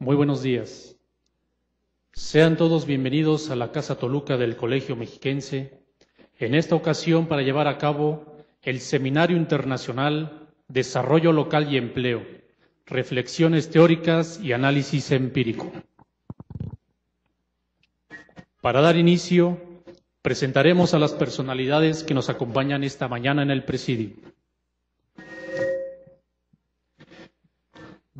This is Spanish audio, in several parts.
Muy buenos días. Sean todos bienvenidos a la Casa Toluca del Colegio Mexiquense, en esta ocasión para llevar a cabo el Seminario Internacional Desarrollo Local y Empleo, Reflexiones Teóricas y Análisis Empírico. Para dar inicio, presentaremos a las personalidades que nos acompañan esta mañana en el presidio.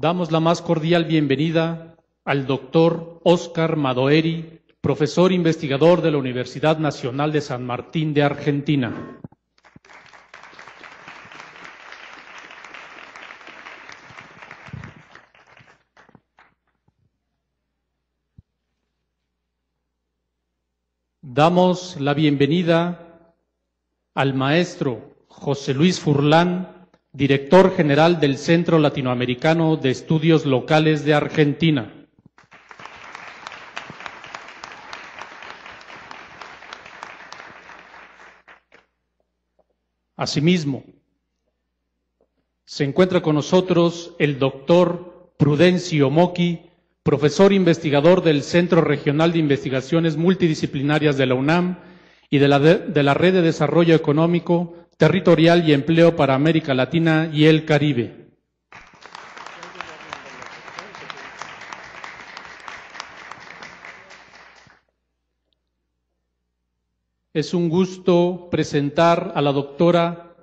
Damos la más cordial bienvenida al doctor Oscar Madoeri, profesor investigador de la Universidad Nacional de San Martín de Argentina. Damos la bienvenida al maestro José Luis Furlán, director general del Centro Latinoamericano de Estudios Locales de Argentina. Asimismo, se encuentra con nosotros el doctor Prudencio Moqui, profesor investigador del Centro Regional de Investigaciones Multidisciplinarias de la UNAM y de la, de, de la Red de Desarrollo Económico, Territorial y Empleo para América Latina y el Caribe. Es un gusto presentar a la doctora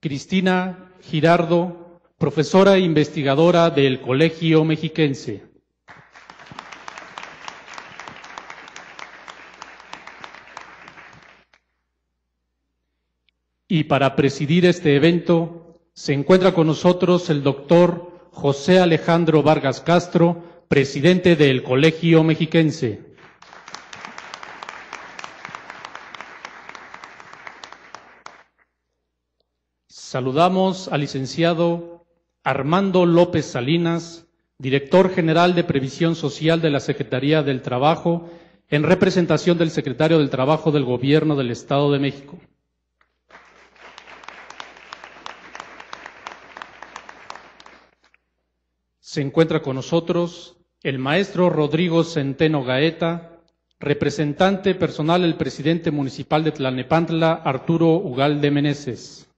Cristina Girardo, profesora e investigadora del Colegio Mexiquense. Y para presidir este evento se encuentra con nosotros el doctor José Alejandro Vargas Castro, presidente del Colegio Mexiquense. Saludamos al licenciado Armando López Salinas, director general de Previsión Social de la Secretaría del Trabajo, en representación del secretario del Trabajo del Gobierno del Estado de México. Se encuentra con nosotros el maestro Rodrigo Centeno Gaeta, representante personal del presidente municipal de Tlalnepantla, Arturo Ugalde Meneses.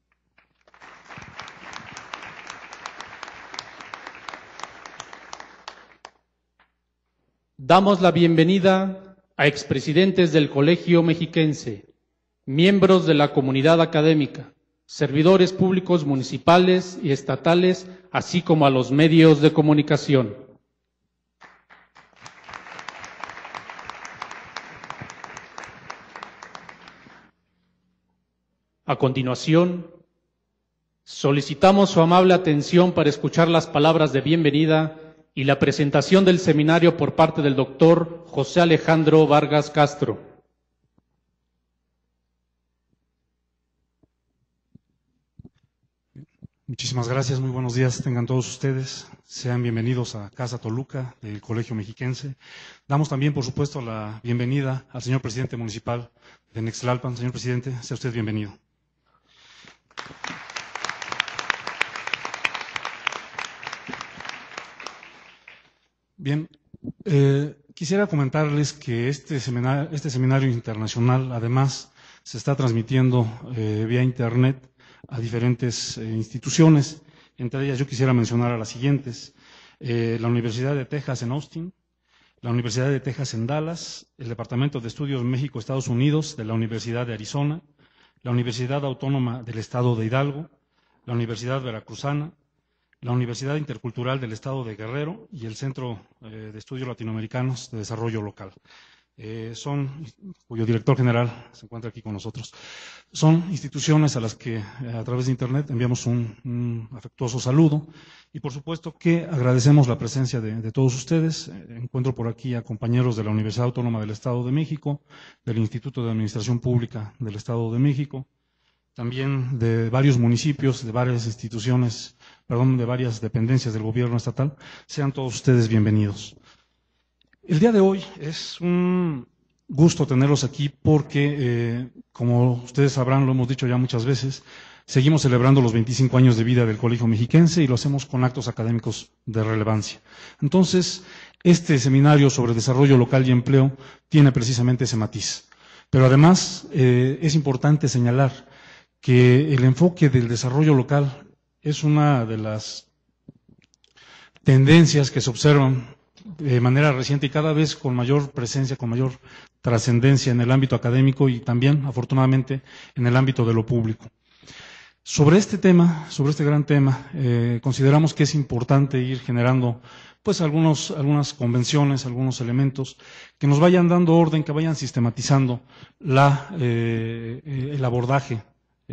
Damos la bienvenida a expresidentes del Colegio Mexiquense, miembros de la comunidad académica, servidores públicos municipales y estatales, así como a los medios de comunicación. A continuación, solicitamos su amable atención para escuchar las palabras de bienvenida y la presentación del seminario por parte del doctor José Alejandro Vargas Castro. Muchísimas gracias, muy buenos días, tengan todos ustedes. Sean bienvenidos a Casa Toluca del Colegio Mexiquense. Damos también, por supuesto, la bienvenida al señor presidente municipal de Nextlalpan. Señor presidente, sea usted bienvenido. Bien, eh, quisiera comentarles que este seminario, este seminario internacional, además, se está transmitiendo eh, vía Internet a diferentes eh, instituciones. Entre ellas yo quisiera mencionar a las siguientes. Eh, la Universidad de Texas en Austin, la Universidad de Texas en Dallas, el Departamento de Estudios México-Estados Unidos de la Universidad de Arizona, la Universidad Autónoma del Estado de Hidalgo, la Universidad Veracruzana, la Universidad Intercultural del Estado de Guerrero y el Centro eh, de Estudios Latinoamericanos de Desarrollo Local. Eh, son, cuyo director general se encuentra aquí con nosotros, son instituciones a las que eh, a través de Internet enviamos un, afectuoso saludo y por supuesto que agradecemos la presencia de, de todos ustedes. Eh, encuentro por aquí a compañeros de la Universidad Autónoma del Estado de México, del Instituto de Administración Pública del Estado de México, también de varios municipios, de varias instituciones, perdón, de varias dependencias del gobierno estatal. Sean todos ustedes bienvenidos. El día de hoy es un gusto tenerlos aquí porque, eh, como ustedes sabrán, lo hemos dicho ya muchas veces, seguimos celebrando los 25 años de vida del Colegio Mexiquense y lo hacemos con actos académicos de relevancia. Entonces, este seminario sobre desarrollo local y empleo tiene precisamente ese matiz. Pero además, eh, es importante señalar que el enfoque del desarrollo local es una de las tendencias que se observan de manera reciente y cada vez con mayor presencia, con mayor trascendencia en el ámbito académico y también, afortunadamente, en el ámbito de lo público. Sobre este tema, sobre este gran tema, eh, consideramos que es importante ir generando pues algunos, algunas convenciones, algunos elementos que nos vayan dando orden, que vayan sistematizando la, eh, eh, el abordaje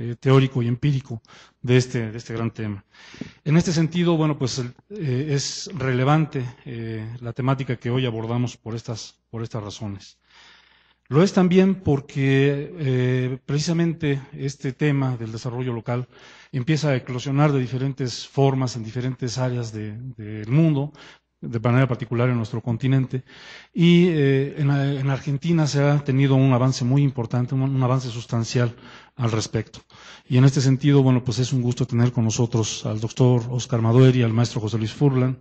eh, teórico y empírico de este, de este gran tema. En este sentido, bueno, pues eh, es relevante eh, la temática que hoy abordamos por estas, por estas razones. Lo es también porque precisamente este tema del desarrollo local empieza a eclosionar de diferentes formas en diferentes áreas del mundo, de manera particular en nuestro continente. Y en, Argentina se ha tenido un avance muy importante, un, avance sustancial al respecto. Y en este sentido, bueno, pues es un gusto tener con nosotros al doctor Oscar Madueri y al maestro José Luis Furlan,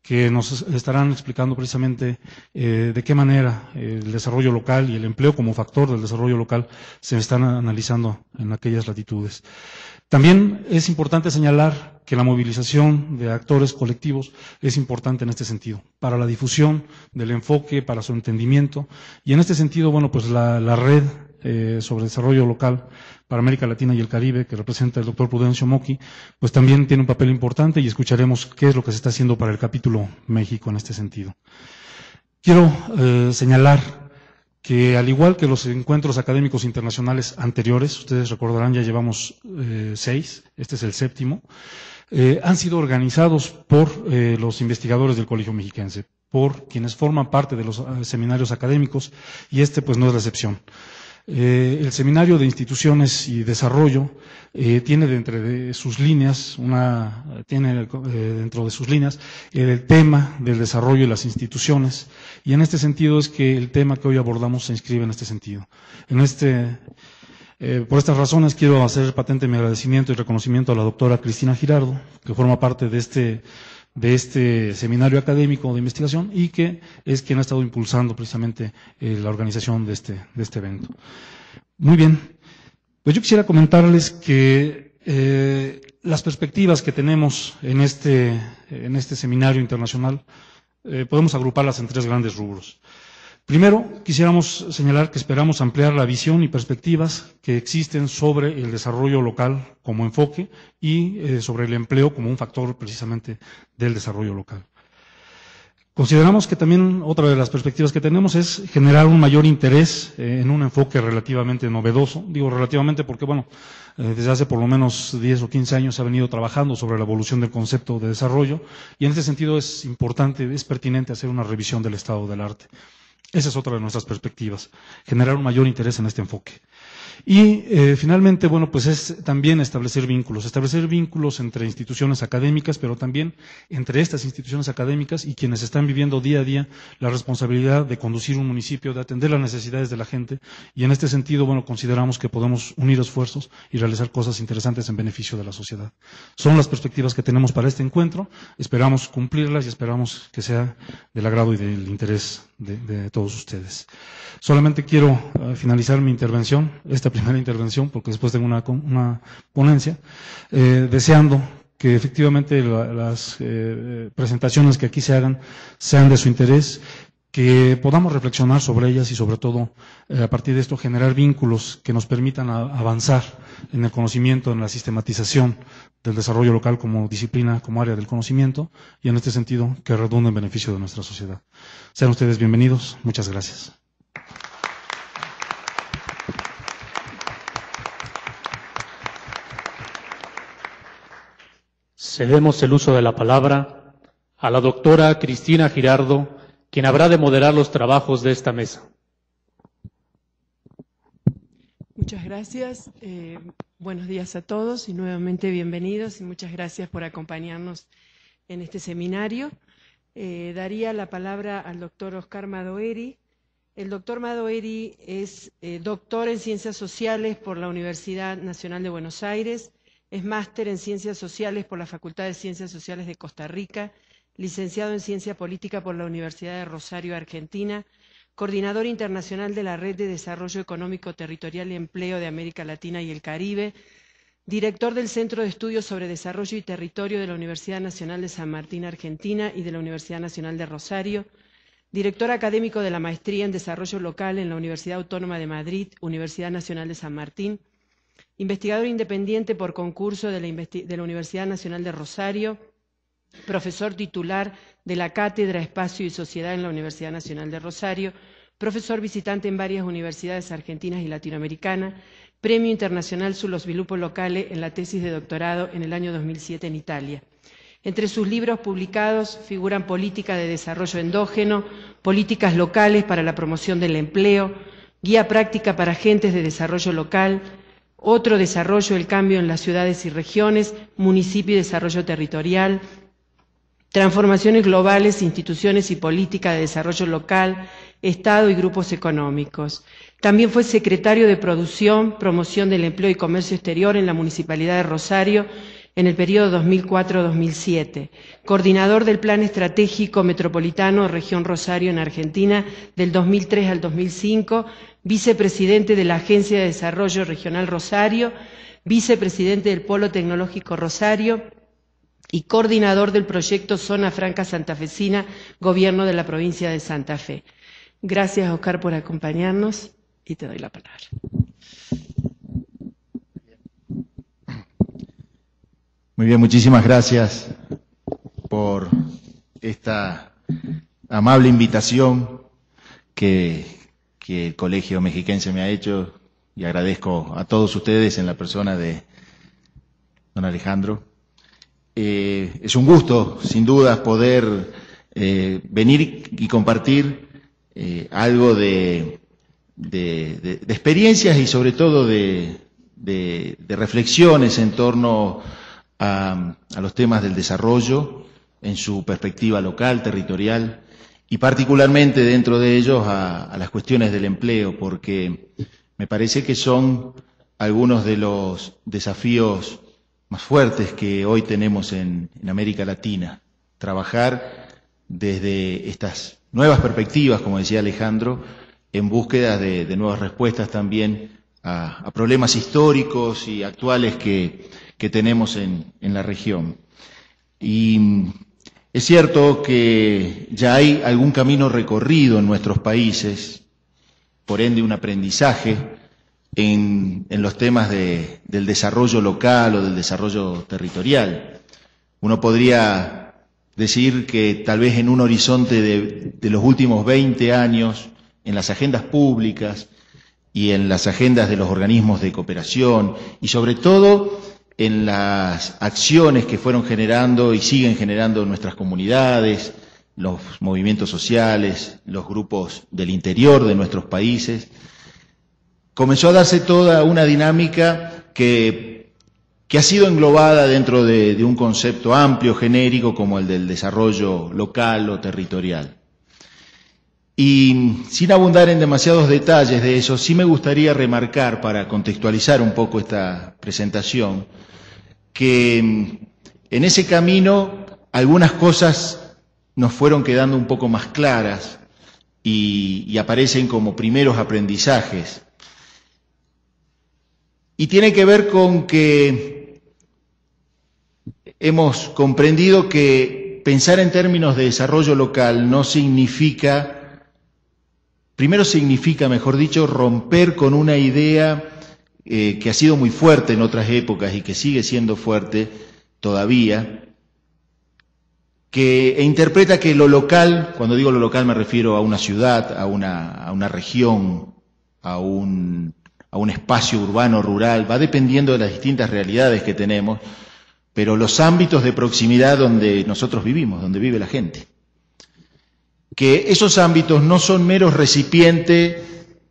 que nos estarán explicando precisamente eh, de qué manera el desarrollo local y el empleo como factor del desarrollo local se están analizando en aquellas latitudes. También es importante señalar que la movilización de actores colectivos es importante en este sentido, para la difusión del enfoque, para su entendimiento. Y en este sentido, bueno, pues la, red eh, sobre desarrollo local para América Latina y el Caribe, que representa el doctor Prudencio Moqui, pues también tiene un papel importante y escucharemos qué es lo que se está haciendo para el capítulo México en este sentido. Quiero eh, señalar que al igual que los encuentros académicos internacionales anteriores, ustedes recordarán, ya llevamos eh, seis, este es el séptimo, eh, han sido organizados por los investigadores del Colegio Mexiquense, por quienes forman parte de los seminarios académicos, y este pues no es la excepción. Eh, el Seminario de Instituciones y Desarrollo eh, tiene dentro de sus líneas una, tiene eh, dentro de sus líneas el tema del desarrollo de las instituciones y en este sentido es que el tema que hoy abordamos se inscribe en este sentido. En este, por estas razones quiero hacer patente mi agradecimiento y reconocimiento a la doctora Cristina Girardo, que forma parte de este de este seminario académico de investigación y que es quien ha estado impulsando precisamente eh, la organización de este, de este evento. Muy bien, pues yo quisiera comentarles que eh, las perspectivas que tenemos en este, en este seminario internacional eh, podemos agruparlas en tres grandes rubros. Primero, quisiéramos señalar que esperamos ampliar la visión y perspectivas que existen sobre el desarrollo local como enfoque y eh, sobre el empleo como un factor precisamente del desarrollo local. Consideramos que también otra de las perspectivas que tenemos es generar un mayor interés eh, en un enfoque relativamente novedoso. Digo relativamente porque, bueno, eh, desde hace por lo menos 10 o 15 años se ha venido trabajando sobre la evolución del concepto de desarrollo y en este sentido es importante, es pertinente hacer una revisión del estado del arte. Esa es otra de nuestras perspectivas, generar un mayor interés en este enfoque. Y eh, finalmente, bueno, pues es también establecer vínculos, establecer vínculos entre instituciones académicas, pero también entre estas instituciones académicas y quienes están viviendo día a día la responsabilidad de conducir un municipio, de atender las necesidades de la gente. Y en este sentido, bueno, consideramos que podemos unir esfuerzos y realizar cosas interesantes en beneficio de la sociedad. Son las perspectivas que tenemos para este encuentro. Esperamos cumplirlas y esperamos que sea del agrado y del interés de, todos ustedes. Solamente quiero eh, finalizar mi intervención, primera intervención, porque después tengo una, una ponencia, eh, deseando que efectivamente las eh, presentaciones que aquí se hagan sean de su interés, que podamos reflexionar sobre ellas y sobre todo a partir de esto generar vínculos que nos permitan avanzar en el conocimiento, en la sistematización del desarrollo local como disciplina, como área del conocimiento y en este sentido que redunde en beneficio de nuestra sociedad. Sean ustedes bienvenidos. Muchas gracias. Cedemos el uso de la palabra a la doctora Cristina Girardo, quien habrá de moderar los trabajos de esta mesa. Muchas gracias. Eh, buenos días a todos y nuevamente bienvenidos y muchas gracias por acompañarnos en este seminario. Eh, daría la palabra al doctor Oscar Madoeri, El doctor Madoeri es eh, doctor en Ciencias Sociales por la Universidad Nacional de Buenos Aires, es máster en Ciencias Sociales por la Facultad de Ciencias Sociales de Costa Rica, licenciado en Ciencia Política por la Universidad de Rosario, Argentina, coordinador internacional de la Red de Desarrollo Económico Territorial y Empleo de América Latina y el Caribe, director del Centro de Estudios sobre Desarrollo y Territorio de la Universidad Nacional de San Martín, Argentina y de la Universidad Nacional de Rosario, director académico de la Maestría en Desarrollo Local en la Universidad Autónoma de Madrid, Universidad Nacional de San Martín, investigador independiente por concurso de la, Universidad Nacional de Rosario, profesor titular de la Cátedra Espacio y Sociedad en la Universidad Nacional de Rosario, profesor visitante en varias universidades argentinas y latinoamericanas, Premio Internacional Sullo Sviluppo Locale en la tesis de doctorado en el año 2007 en Italia. Entre sus libros publicados figuran Política de Desarrollo Endógeno, Políticas Locales para la Promoción del Empleo, Guía Práctica para Agentes de Desarrollo Local, Otro Desarrollo, el Cambio en las Ciudades y Regiones, Municipio y Desarrollo Territorial, Transformaciones Globales, Instituciones y Política de Desarrollo Local, Estado y Grupos Económicos. También fue secretario de Producción, Promoción del Empleo y Comercio Exterior en la Municipalidad de Rosario en el periodo 2004-2007, coordinador del Plan Estratégico Metropolitano Región Rosario en Argentina del 2003 al 2005, vicepresidente de la Agencia de Desarrollo Regional Rosario, vicepresidente del Polo Tecnológico Rosario y coordinador del proyecto Zona Franca Santafesina, Gobierno de la provincia de Santa Fe. Gracias, Oscar, por acompañarnos y te doy la palabra. Muy bien, muchísimas gracias por esta amable invitación que, que, el Colegio Mexiquense me ha hecho y agradezco a todos ustedes en la persona de don Alejandro. Eh, es un gusto, sin duda, poder eh, venir y compartir eh, algo de, de, experiencias y sobre todo de, de reflexiones en torno a, a los temas del desarrollo en su perspectiva local, territorial, y particularmente dentro de ellos a, las cuestiones del empleo, porque me parece que son algunos de los desafíos más fuertes que hoy tenemos en, América Latina. Trabajar desde estas nuevas perspectivas, como decía Alejandro, en búsqueda de, nuevas respuestas también a problemas históricos y actuales que, que tenemos en, en la región. Y es cierto que ya hay algún camino recorrido en nuestros países, por ende un aprendizaje en, en los temas de, del desarrollo local o del desarrollo territorial. Uno podría decir que tal vez en un horizonte de, de los últimos 20 años, en las agendas públicas y en las agendas de los organismos de cooperación y sobre todo en las acciones que fueron generando y siguen generando nuestras comunidades, los movimientos sociales, los grupos del interior de nuestros países, comenzó a darse toda una dinámica que, que ha sido englobada dentro de, de, un concepto amplio, genérico, como el del desarrollo local o territorial. Y sin abundar en demasiados detalles de eso, sí me gustaría remarcar, para contextualizar un poco esta presentación, que en ese camino algunas cosas nos fueron quedando un poco más claras y, y aparecen como primeros aprendizajes. Y tiene que ver con que hemos comprendido que pensar en términos de desarrollo local no significa, primero significa, mejor dicho, romper con una idea eh, que ha sido muy fuerte en otras épocas y que sigue siendo fuerte todavía, que e interpreta que lo local, cuando digo lo local me refiero a una ciudad, a una, región, a un, a un espacio urbano, rural, va dependiendo de las distintas realidades que tenemos, pero los ámbitos de proximidad donde nosotros vivimos, donde vive la gente. Que esos ámbitos no son meros recipientes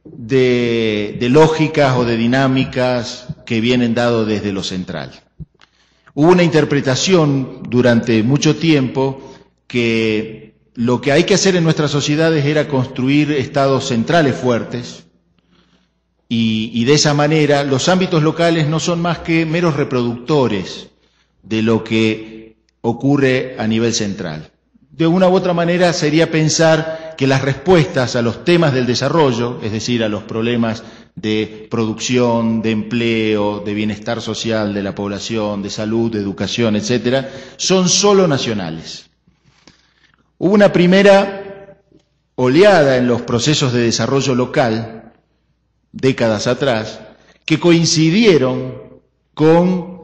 de, lógicas o de dinámicas que vienen dado desde lo central. Hubo una interpretación durante mucho tiempo que lo que hay que hacer en nuestras sociedades era construir estados centrales fuertes y, de esa manera los ámbitos locales no son más que meros reproductores de lo que ocurre a nivel central. De una u otra manera sería pensar que las respuestas a los temas del desarrollo, es decir, a los problemas de producción, de empleo, de bienestar social de la población, de salud, de educación, etcétera, son solo nacionales. Hubo una primera oleada en los procesos de desarrollo local, décadas atrás, que coincidieron con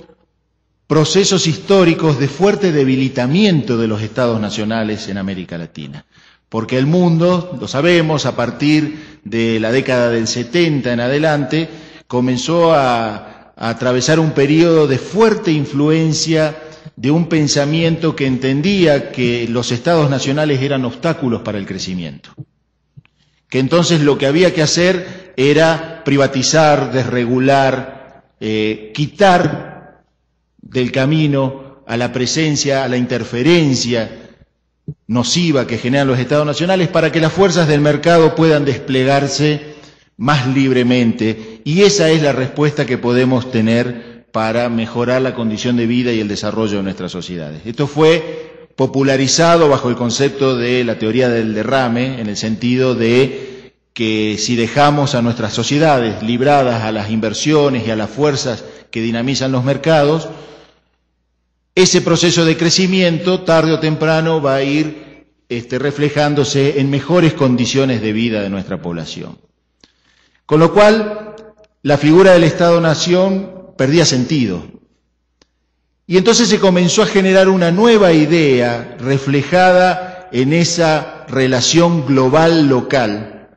procesos históricos de fuerte debilitamiento de los estados nacionales en América Latina. Porque el mundo, lo sabemos, a partir de la década del 70 en adelante, comenzó a, atravesar un periodo de fuerte influencia de un pensamiento que entendía que los estados nacionales eran obstáculos para el crecimiento. Que entonces lo que había que hacer era privatizar, desregular, eh, quitar del camino a la presencia, a la interferencia nociva que generan los estados nacionales para que las fuerzas del mercado puedan desplegarse más libremente. Y esa es la respuesta que podemos tener para mejorar la condición de vida y el desarrollo de nuestras sociedades. Esto fue popularizado bajo el concepto de la teoría del derrame, en el sentido de que si dejamos a nuestras sociedades libradas a las inversiones y a las fuerzas que dinamizan los mercados, ese proceso de crecimiento, tarde o temprano, va a ir este, reflejándose en mejores condiciones de vida de nuestra población. Con lo cual, la figura del Estado-Nación perdía sentido. Y entonces se comenzó a generar una nueva idea reflejada en esa relación global local,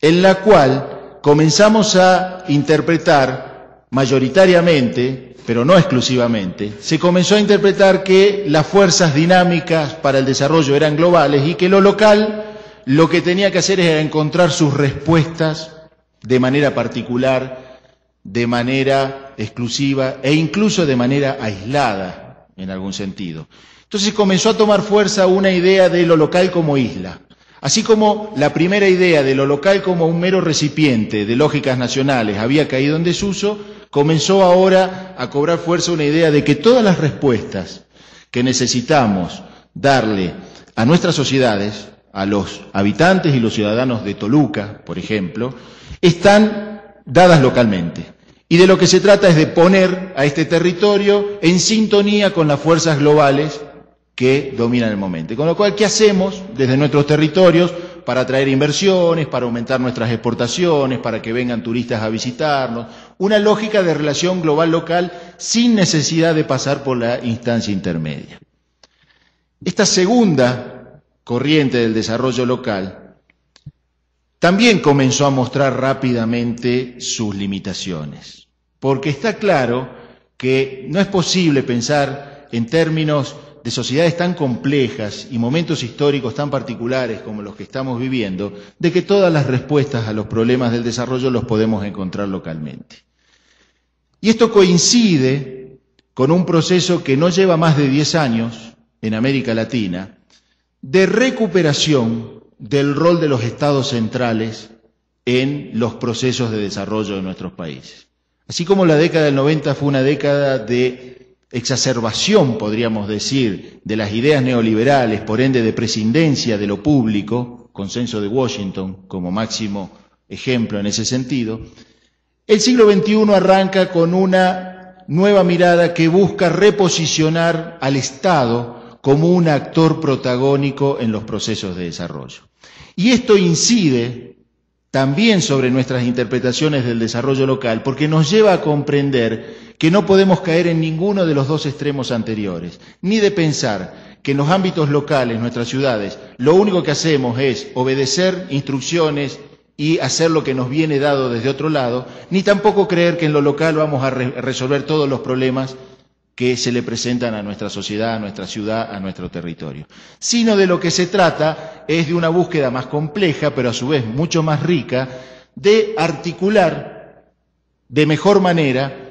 en la cual comenzamos a interpretar mayoritariamente, pero no exclusivamente, se comenzó a interpretar que las fuerzas dinámicas para el desarrollo eran globales y que lo local lo que tenía que hacer era encontrar sus respuestas de manera particular, de manera exclusiva e incluso de manera aislada, en algún sentido. Entonces comenzó a tomar fuerza una idea de lo local como isla. Así como la primera idea de lo local como un mero recipiente de lógicas nacionales había caído en desuso, comenzó ahora a cobrar fuerza una idea de que todas las respuestas que necesitamos darle a nuestras sociedades, a los habitantes y los ciudadanos de Toluca, por ejemplo, están dadas localmente. Y de lo que se trata es de poner a este territorio en sintonía con las fuerzas globales que dominan el momento. Con lo cual, ¿qué hacemos desde nuestros territorios para atraer inversiones, para aumentar nuestras exportaciones, para que vengan turistas a visitarnos? Una lógica de relación global-local sin necesidad de pasar por la instancia intermedia. Esta segunda corriente del desarrollo local también comenzó a mostrar rápidamente sus limitaciones, porque está claro que no es posible pensar en términos de sociedades tan complejas y momentos históricos tan particulares como los que estamos viviendo, de que todas las respuestas a los problemas del desarrollo los podemos encontrar localmente. Y esto coincide con un proceso que no lleva más de 10 años en América Latina, de recuperación del rol de los estados centrales en los procesos de desarrollo de nuestros países. Así como la década del 90 fue una década de exacerbación, podríamos decir, de las ideas neoliberales, por ende de prescindencia de lo público, consenso de Washington como máximo ejemplo en ese sentido, el siglo XXI arranca con una nueva mirada que busca reposicionar al Estado como un actor protagónico en los procesos de desarrollo. Y esto incide también sobre nuestras interpretaciones del desarrollo local, porque nos lleva a comprender que no podemos caer en ninguno de los dos extremos anteriores, ni de pensar que en los ámbitos locales, nuestras ciudades, lo único que hacemos es obedecer instrucciones y hacer lo que nos viene dado desde otro lado, ni tampoco creer que en lo local vamos a re resolver todos los problemas que se le presentan a nuestra sociedad, a nuestra ciudad, a nuestro territorio. Sino de lo que se trata es de una búsqueda más compleja, pero a su vez mucho más rica, de articular de mejor manera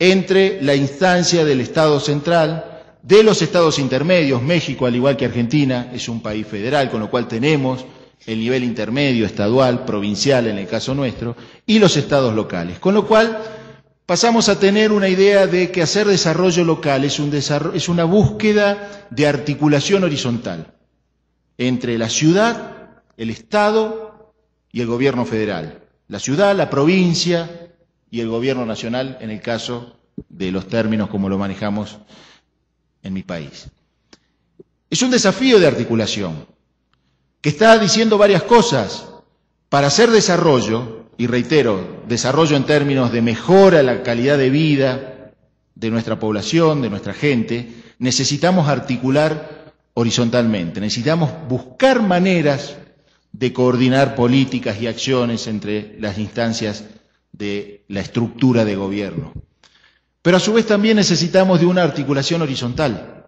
entre la instancia del Estado central, de los estados intermedios, México, al igual que Argentina, es un país federal, con lo cual tenemos el nivel intermedio, estadual, provincial en el caso nuestro, y los estados locales. Con lo cual pasamos a tener una idea de que hacer desarrollo local es, un es una búsqueda de articulación horizontal entre la ciudad, el Estado y el gobierno federal. La ciudad, la provincia y el gobierno nacional en el caso de los términos como lo manejamos en mi país. Es un desafío de articulación que está diciendo varias cosas. Para hacer desarrollo, y reitero, desarrollo en términos de mejora la calidad de vida de nuestra población, de nuestra gente, necesitamos articular horizontalmente, necesitamos buscar maneras de coordinar políticas y acciones entre las instancias de la estructura de gobierno. Pero a su vez también necesitamos de una articulación horizontal,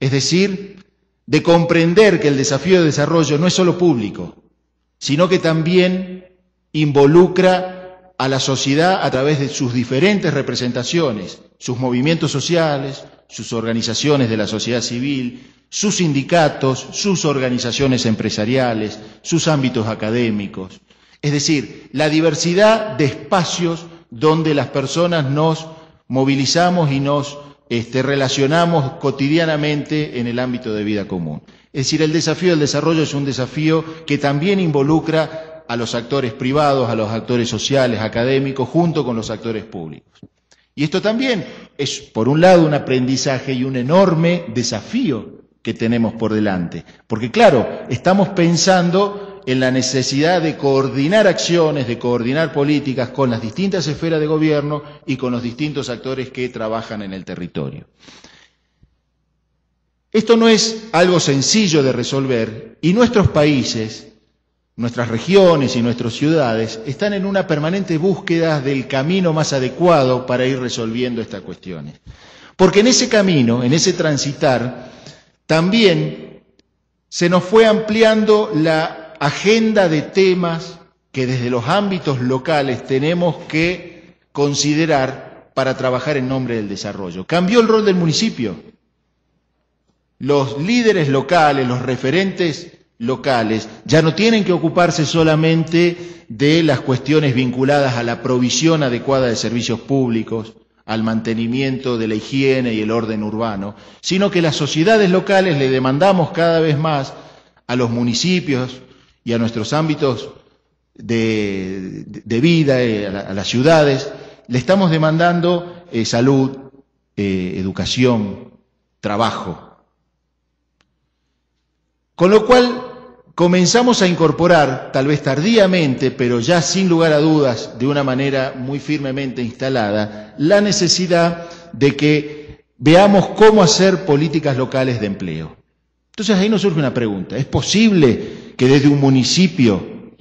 es decir, de comprender que el desafío de desarrollo no es solo público, sino que también involucra a la sociedad a través de sus diferentes representaciones, sus movimientos sociales, sus organizaciones de la sociedad civil, sus sindicatos, sus organizaciones empresariales, sus ámbitos académicos. Es decir, la diversidad de espacios donde las personas nos movilizamos y nos este, relacionamos cotidianamente en el ámbito de vida común. Es decir, el desafío del desarrollo es un desafío que también involucra a los actores privados, a los actores sociales, académicos, junto con los actores públicos. Y esto también es, por un lado, un aprendizaje y un enorme desafío que tenemos por delante. Porque, claro, estamos pensando en la necesidad de coordinar acciones, de coordinar políticas con las distintas esferas de gobierno y con los distintos actores que trabajan en el territorio. Esto no es algo sencillo de resolver y nuestros países, nuestras regiones y nuestras ciudades están en una permanente búsqueda del camino más adecuado para ir resolviendo estas cuestiones. Porque en ese camino, en ese transitar, también se nos fue ampliando la agenda de temas que desde los ámbitos locales tenemos que considerar para trabajar en nombre del desarrollo. Cambió el rol del municipio. Los líderes locales, los referentes locales, ya no tienen que ocuparse solamente de las cuestiones vinculadas a la provisión adecuada de servicios públicos, al mantenimiento de la higiene y el orden urbano, sino que las sociedades locales le demandamos cada vez más a los municipios, y a nuestros ámbitos de, vida, eh, a, las ciudades, le estamos demandando eh, salud, eh, educación, trabajo. Con lo cual comenzamos a incorporar, tal vez tardíamente, pero ya sin lugar a dudas, de una manera muy firmemente instalada, la necesidad de que veamos cómo hacer políticas locales de empleo. Entonces ahí nos surge una pregunta, ¿es posible que desde un municipio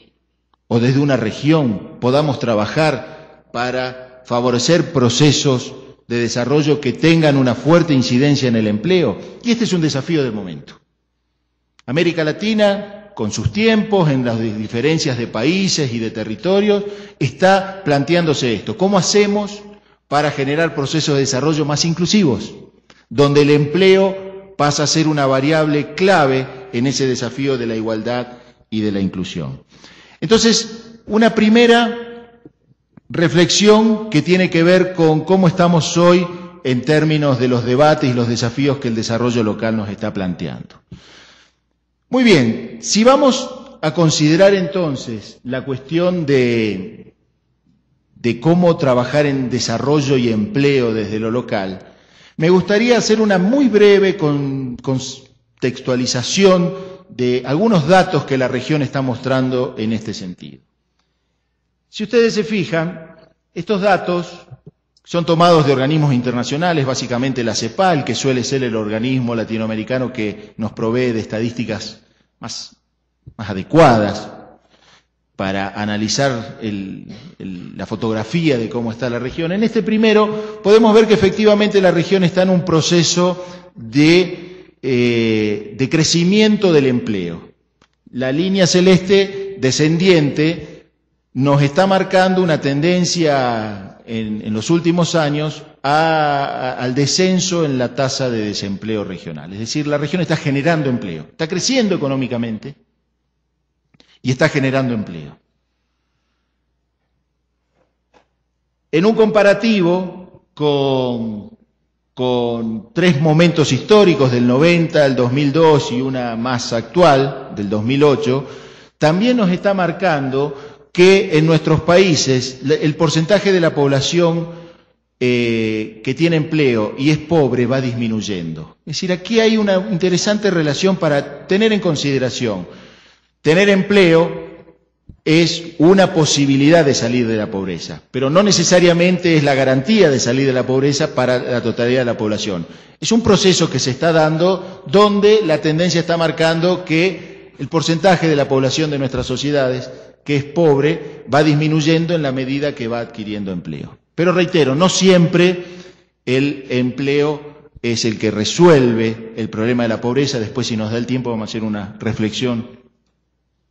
o desde una región podamos trabajar para favorecer procesos de desarrollo que tengan una fuerte incidencia en el empleo. Y este es un desafío del momento. América Latina, con sus tiempos, en las diferencias de países y de territorios, está planteándose esto. ¿Cómo hacemos para generar procesos de desarrollo más inclusivos, donde el empleo pasa a ser una variable clave en ese desafío de la igualdad y de la inclusión. Entonces, una primera reflexión que tiene que ver con cómo estamos hoy en términos de los debates y los desafíos que el desarrollo local nos está planteando. Muy bien, si vamos a considerar entonces la cuestión de, de cómo trabajar en desarrollo y empleo desde lo local, me gustaría hacer una muy breve con, textualización de algunos datos que la región está mostrando en este sentido. Si ustedes se fijan, estos datos son tomados de organismos internacionales, básicamente la CEPAL, que suele ser el organismo latinoamericano que nos provee de estadísticas más, más adecuadas para analizar la fotografía de cómo está la región. En este primero podemos ver que efectivamente la región está en un proceso de eh, de crecimiento del empleo. La línea celeste descendiente nos está marcando una tendencia en, los últimos años al descenso en la tasa de desempleo regional. Es decir, la región está generando empleo, está creciendo económicamente y está generando empleo. En un comparativo con, con tres momentos históricos del 90, el 2002 y una más actual, del 2008, también nos está marcando que en nuestros países el porcentaje de la población eh, que tiene empleo y es pobre va disminuyendo. Es decir, aquí hay una interesante relación para tener en consideración. Tener empleo es una posibilidad de salir de la pobreza, pero no necesariamente es la garantía de salir de la pobreza para la totalidad de la población. Es un proceso que se está dando donde la tendencia está marcando que el porcentaje de la población de nuestras sociedades que es pobre va disminuyendo en la medida que va adquiriendo empleo. Pero reitero, no siempre el empleo es el que resuelve el problema de la pobreza. Después, si nos da el tiempo, vamos a hacer una reflexión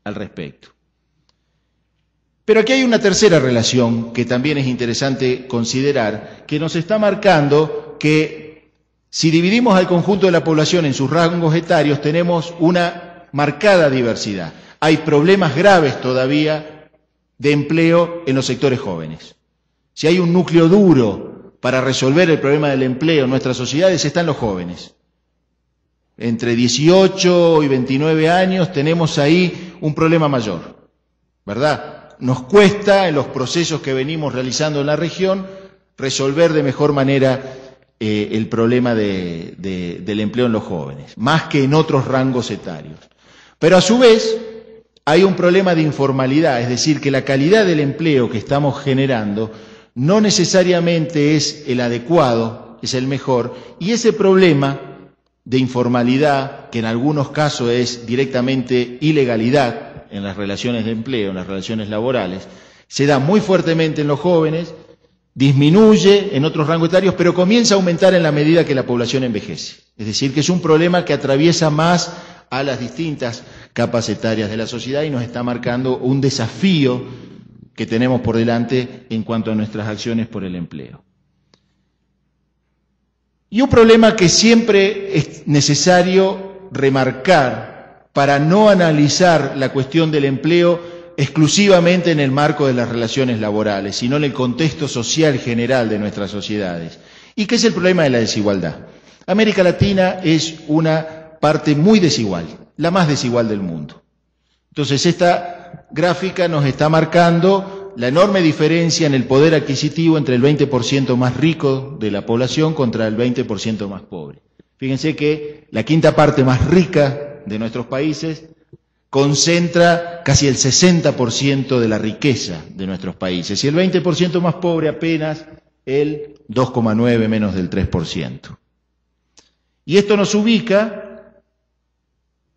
al respecto. Pero aquí hay una tercera relación que también es interesante considerar, que nos está marcando que si dividimos al conjunto de la población en sus rangos etarios, tenemos una marcada diversidad. Hay problemas graves todavía de empleo en los sectores jóvenes. Si hay un núcleo duro para resolver el problema del empleo en nuestras sociedades, están los jóvenes. Entre 18 y 29 años tenemos ahí un problema mayor, ¿verdad? Nos cuesta en los procesos que venimos realizando en la región resolver de mejor manera eh, el problema de- de- del empleo en los jóvenes, más que en otros rangos etarios. Pero a su vez hay un problema de informalidad, es decir, que la calidad del empleo que estamos generando no necesariamente es el adecuado, es el mejor, y ese problema de informalidad, que en algunos casos es directamente ilegalidad en las relaciones de empleo, en las relaciones laborales, se da muy fuertemente en los jóvenes, disminuye en otros rangos etarios, pero comienza a aumentar en la medida que la población envejece. Es decir, que es un problema que atraviesa más a las distintas capas etarias de la sociedad y nos está marcando un desafío que tenemos por delante en cuanto a nuestras acciones por el empleo. Y un problema que siempre es necesario remarcar para no analizar la cuestión del empleo exclusivamente en el marco de las relaciones laborales, sino en el contexto social general de nuestras sociedades, y que es el problema de la desigualdad. América Latina es una parte muy desigual, la más desigual del mundo. Entonces, esta gráfica nos está marcando la enorme diferencia en el poder adquisitivo entre el 20% más rico de la población contra el 20% más pobre. Fíjense que la quinta parte más rica de nuestros países concentra casi el 60% de la riqueza de nuestros países y el 20% más pobre apenas el 2,9 menos del 3%. Y esto nos ubica,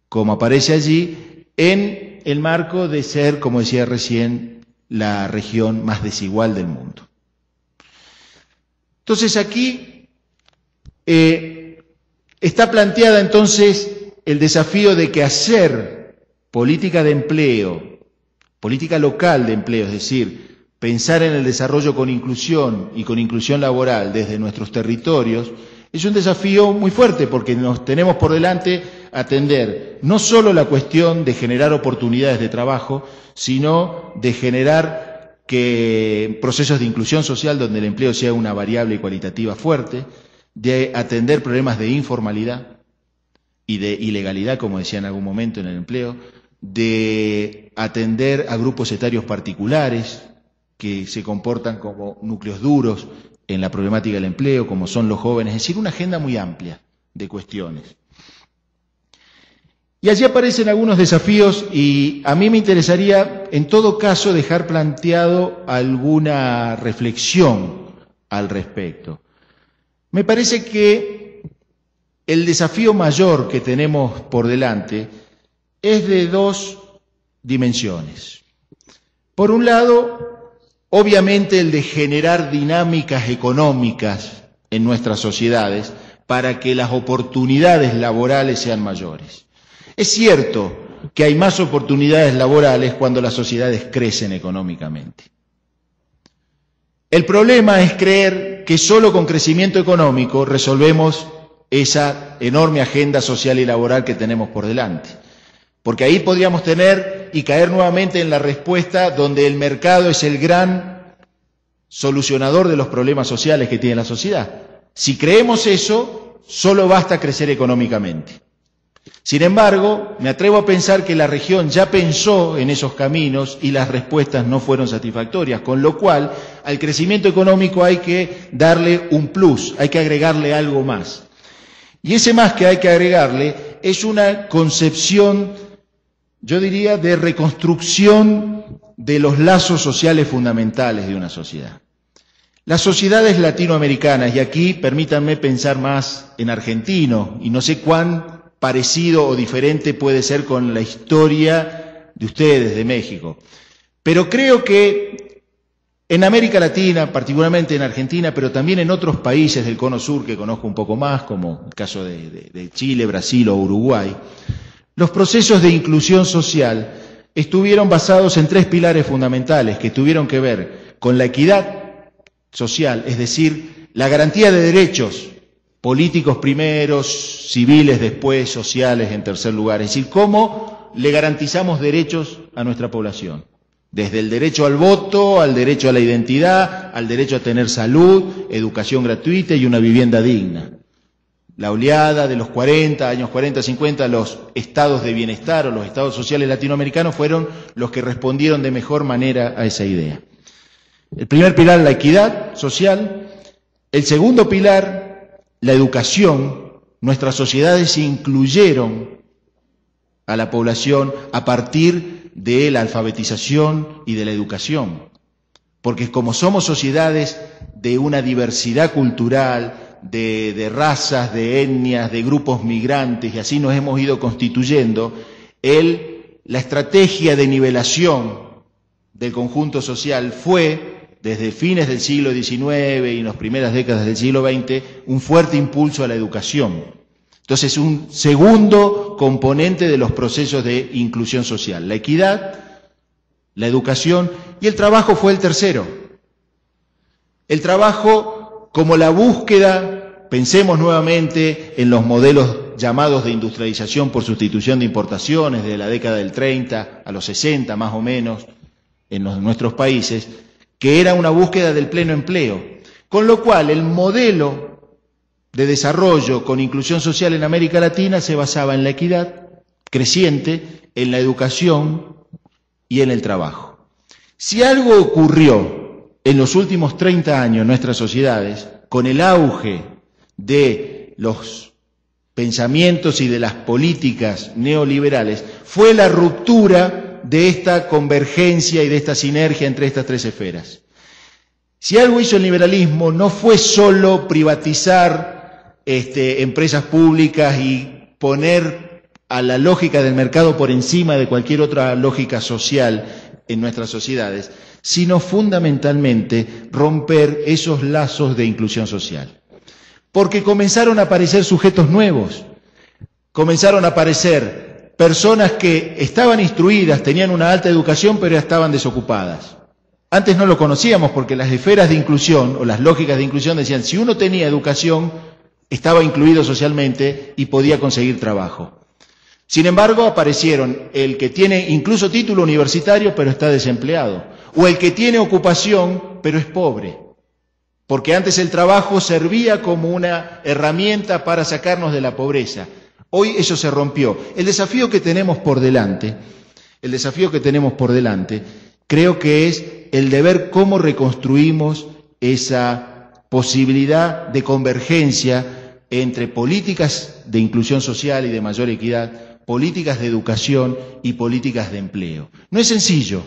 como aparece allí, en el marco de ser, como decía recién, la región más desigual del mundo. Entonces aquí eh, está planteada entonces el desafío de que hacer política de empleo, política local de empleo, es decir, pensar en el desarrollo con inclusión y con inclusión laboral desde nuestros territorios, es un desafío muy fuerte porque nos tenemos por delante atender no solo la cuestión de generar oportunidades de trabajo, sino de generar que procesos de inclusión social donde el empleo sea una variable cualitativa fuerte, de atender problemas de informalidad y de ilegalidad, como decía en algún momento en el empleo, de atender a grupos etarios particulares que se comportan como núcleos duros en la problemática del empleo, como son los jóvenes, es decir, una agenda muy amplia de cuestiones. Y allí aparecen algunos desafíos y a mí me interesaría, en todo caso, dejar planteado alguna reflexión al respecto. Me parece que el desafío mayor que tenemos por delante es de dos dimensiones. Por un lado, obviamente el de generar dinámicas económicas en nuestras sociedades para que las oportunidades laborales sean mayores. Es cierto que hay más oportunidades laborales cuando las sociedades crecen económicamente. El problema es creer que solo con crecimiento económico resolvemos esa enorme agenda social y laboral que tenemos por delante. Porque ahí podríamos tener y caer nuevamente en la respuesta donde el mercado es el gran solucionador de los problemas sociales que tiene la sociedad. Si creemos eso, solo basta crecer económicamente. Sin embargo, me atrevo a pensar que la región ya pensó en esos caminos y las respuestas no fueron satisfactorias, con lo cual al crecimiento económico hay que darle un plus, hay que agregarle algo más. Y ese más que hay que agregarle es una concepción, yo diría, de reconstrucción de los lazos sociales fundamentales de una sociedad. Las sociedades latinoamericanas, y aquí permítanme pensar más en argentino, y no sé cuán parecido o diferente puede ser con la historia de ustedes, de México. Pero creo que en América Latina, particularmente en Argentina, pero también en otros países del Cono Sur que conozco un poco más, como el caso de, Chile, Brasil o Uruguay, los procesos de inclusión social estuvieron basados en tres pilares fundamentales que tuvieron que ver con la equidad social, es decir, la garantía de derechos políticos primeros, civiles después, sociales en tercer lugar. Es decir, cómo le garantizamos derechos a nuestra población. Desde el derecho al voto, al derecho a la identidad, al derecho a tener salud, educación gratuita y una vivienda digna. La oleada de los 40, años 40, 50, los estados de bienestar o los estados sociales latinoamericanos fueron los que respondieron de mejor manera a esa idea. El primer pilar, la equidad social. El segundo pilar, la educación, nuestras sociedades incluyeron a la población a partir de la alfabetización y de la educación. Porque como somos sociedades de una diversidad cultural, de, de, razas, de etnias, de grupos migrantes, y así nos hemos ido constituyendo, el, la estrategia de nivelación del conjunto social fue desde fines del siglo XIX y en las primeras décadas del siglo XX, un fuerte impulso a la educación. Entonces, un segundo componente de los procesos de inclusión social, la equidad, la educación y el trabajo fue el tercero. El trabajo como la búsqueda, pensemos nuevamente en los modelos llamados de industrialización por sustitución de importaciones de la década del 30 a los 60 más o menos en los, nuestros países, que era una búsqueda del pleno empleo. Con lo cual, el modelo de desarrollo con inclusión social en América Latina se basaba en la equidad creciente, en la educación y en el trabajo. Si algo ocurrió en los últimos 30 años en nuestras sociedades, con el auge de los pensamientos y de las políticas neoliberales, fue la ruptura de esta convergencia y de esta sinergia entre estas tres esferas. Si algo hizo el liberalismo no fue solo privatizar este, empresas públicas y poner a la lógica del mercado por encima de cualquier otra lógica social en nuestras sociedades, sino fundamentalmente romper esos lazos de inclusión social. Porque comenzaron a aparecer sujetos nuevos, comenzaron a aparecer personas que estaban instruidas, tenían una alta educación, pero ya estaban desocupadas. Antes no lo conocíamos porque las esferas de inclusión o las lógicas de inclusión decían, si uno tenía educación, estaba incluido socialmente y podía conseguir trabajo. Sin embargo, aparecieron el que tiene incluso título universitario, pero está desempleado, o el que tiene ocupación, pero es pobre. Porque antes el trabajo servía como una herramienta para sacarnos de la pobreza. Hoy eso se rompió. El desafío que tenemos por delante, el desafío que tenemos por delante, creo que es el de ver cómo reconstruimos esa posibilidad de convergencia entre políticas de inclusión social y de mayor equidad, políticas de educación y políticas de empleo. No es sencillo,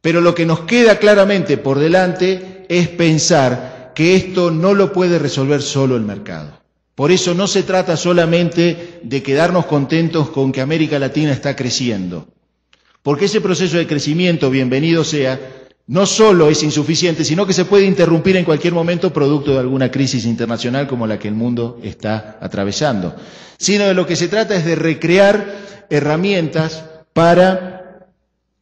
pero lo que nos queda claramente por delante es pensar que esto no lo puede resolver solo el mercado. Por eso no se trata solamente de quedarnos contentos con que América Latina está creciendo, porque ese proceso de crecimiento, bienvenido sea, no solo es insuficiente, sino que se puede interrumpir en cualquier momento producto de alguna crisis internacional como la que el mundo está atravesando, sino de lo que se trata es de recrear herramientas para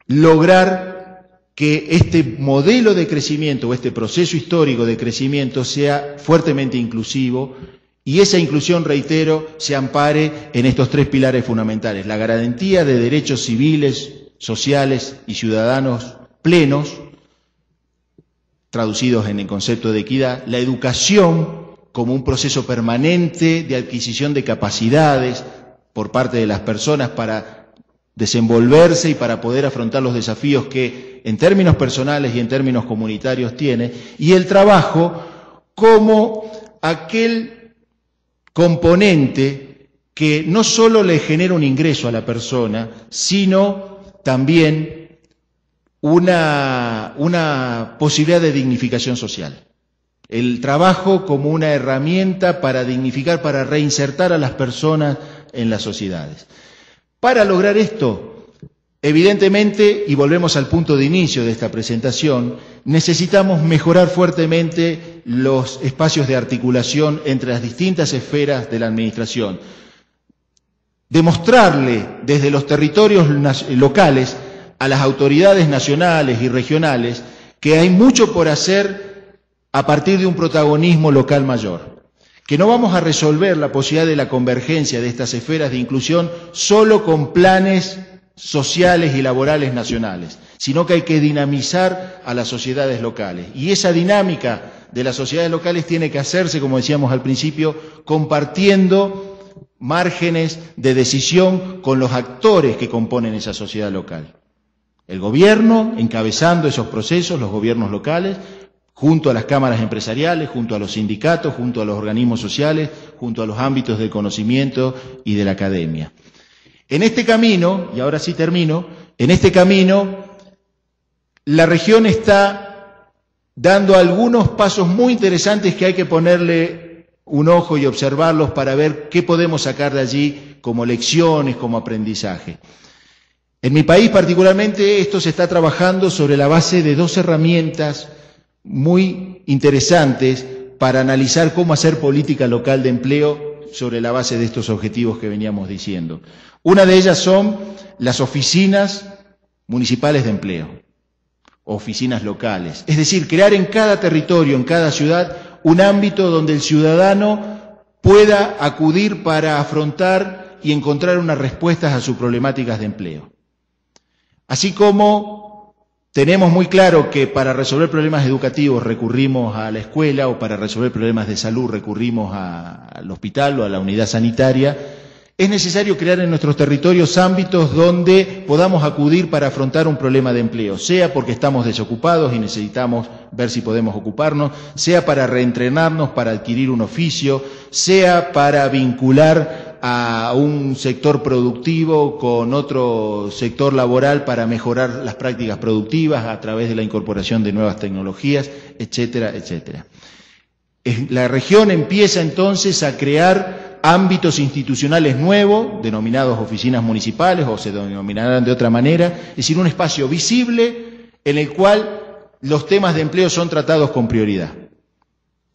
lograr que este modelo de crecimiento o este proceso histórico de crecimiento sea fuertemente inclusivo y esa inclusión, reitero, se ampare en estos tres pilares fundamentales. La garantía de derechos civiles, sociales y ciudadanos plenos, traducidos en el concepto de equidad, la educación como un proceso permanente de adquisición de capacidades por parte de las personas para desenvolverse y para poder afrontar los desafíos que en términos personales y en términos comunitarios tiene, y el trabajo como aquel componente que no solo le genera un ingreso a la persona, sino también una, una posibilidad de dignificación social. El trabajo como una herramienta para dignificar, para reinsertar a las personas en las sociedades. Para lograr esto, evidentemente, y volvemos al punto de inicio de esta presentación, necesitamos mejorar fuertemente los espacios de articulación entre las distintas esferas de la Administración. Demostrarle desde los territorios locales a las autoridades nacionales y regionales que hay mucho por hacer a partir de un protagonismo local mayor que no vamos a resolver la posibilidad de la convergencia de estas esferas de inclusión solo con planes sociales y laborales nacionales, sino que hay que dinamizar a las sociedades locales. Y esa dinámica de las sociedades locales tiene que hacerse, como decíamos al principio, compartiendo márgenes de decisión con los actores que componen esa sociedad local. El gobierno encabezando esos procesos, los gobiernos locales, junto a las cámaras empresariales, junto a los sindicatos, junto a los organismos sociales, junto a los ámbitos del conocimiento y de la academia. En este camino, y ahora sí termino, en este camino la región está dando algunos pasos muy interesantes que hay que ponerle un ojo y observarlos para ver qué podemos sacar de allí como lecciones, como aprendizaje. En mi país particularmente esto se está trabajando sobre la base de dos herramientas muy interesantes para analizar cómo hacer política local de empleo sobre la base de estos objetivos que veníamos diciendo. Una de ellas son las oficinas municipales de empleo, oficinas locales. Es decir, crear en cada territorio, en cada ciudad, un ámbito donde el ciudadano pueda acudir para afrontar y encontrar unas respuestas a sus problemáticas de empleo. Así como tenemos muy claro que para resolver problemas educativos recurrimos a la escuela o para resolver problemas de salud recurrimos al hospital o a la unidad sanitaria. Es necesario crear en nuestros territorios ámbitos donde podamos acudir para afrontar un problema de empleo, sea porque estamos desocupados y necesitamos ver si podemos ocuparnos, sea para reentrenarnos, para adquirir un oficio, sea para vincular a un sector productivo con otro sector laboral para mejorar las prácticas productivas a través de la incorporación de nuevas tecnologías, etcétera, etcétera. La región empieza entonces a crear ámbitos institucionales nuevos, denominados oficinas municipales o se denominarán de otra manera, es decir, un espacio visible en el cual los temas de empleo son tratados con prioridad.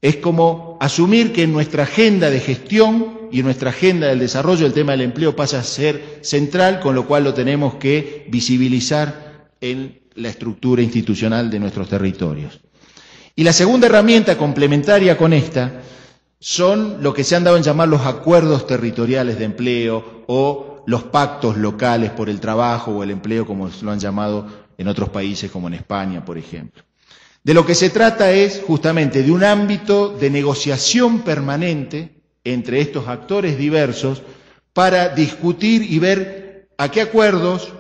Es como asumir que en nuestra agenda de gestión y en nuestra agenda del desarrollo el tema del empleo pasa a ser central, con lo cual lo tenemos que visibilizar en la estructura institucional de nuestros territorios. Y la segunda herramienta complementaria con esta son lo que se han dado en llamar los acuerdos territoriales de empleo o los pactos locales por el trabajo o el empleo, como lo han llamado en otros países como en España, por ejemplo. De lo que se trata es justamente de un ámbito de negociación permanente entre estos actores diversos para discutir y ver a qué acuerdos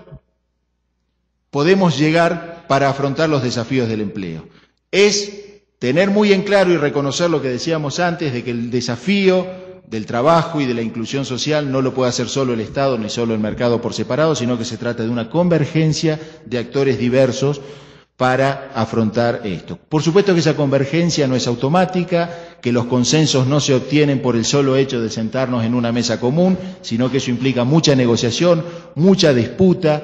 podemos llegar para afrontar los desafíos del empleo. Es tener muy en claro y reconocer lo que decíamos antes, de que el desafío del trabajo y de la inclusión social no lo puede hacer solo el Estado ni solo el mercado por separado, sino que se trata de una convergencia de actores diversos para afrontar esto. Por supuesto que esa convergencia no es automática, que los consensos no se obtienen por el solo hecho de sentarnos en una mesa común, sino que eso implica mucha negociación, mucha disputa,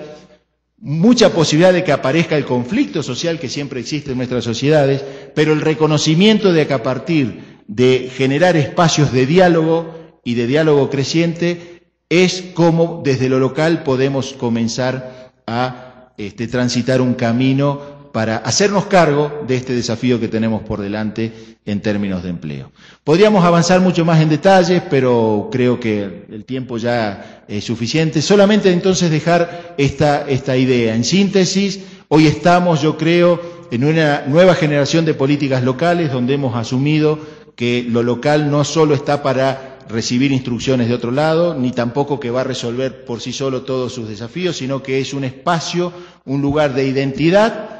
mucha posibilidad de que aparezca el conflicto social que siempre existe en nuestras sociedades, pero el reconocimiento de que a partir de generar espacios de diálogo y de diálogo creciente es como desde lo local podemos comenzar a este, transitar un camino para hacernos cargo de este desafío que tenemos por delante en términos de empleo. Podríamos avanzar mucho más en detalles, pero creo que el tiempo ya es suficiente. Solamente entonces dejar esta, esta idea. En síntesis, hoy estamos, yo creo, en una nueva generación de políticas locales donde hemos asumido que lo local no solo está para recibir instrucciones de otro lado, ni tampoco que va a resolver por sí solo todos sus desafíos, sino que es un espacio, un lugar de identidad,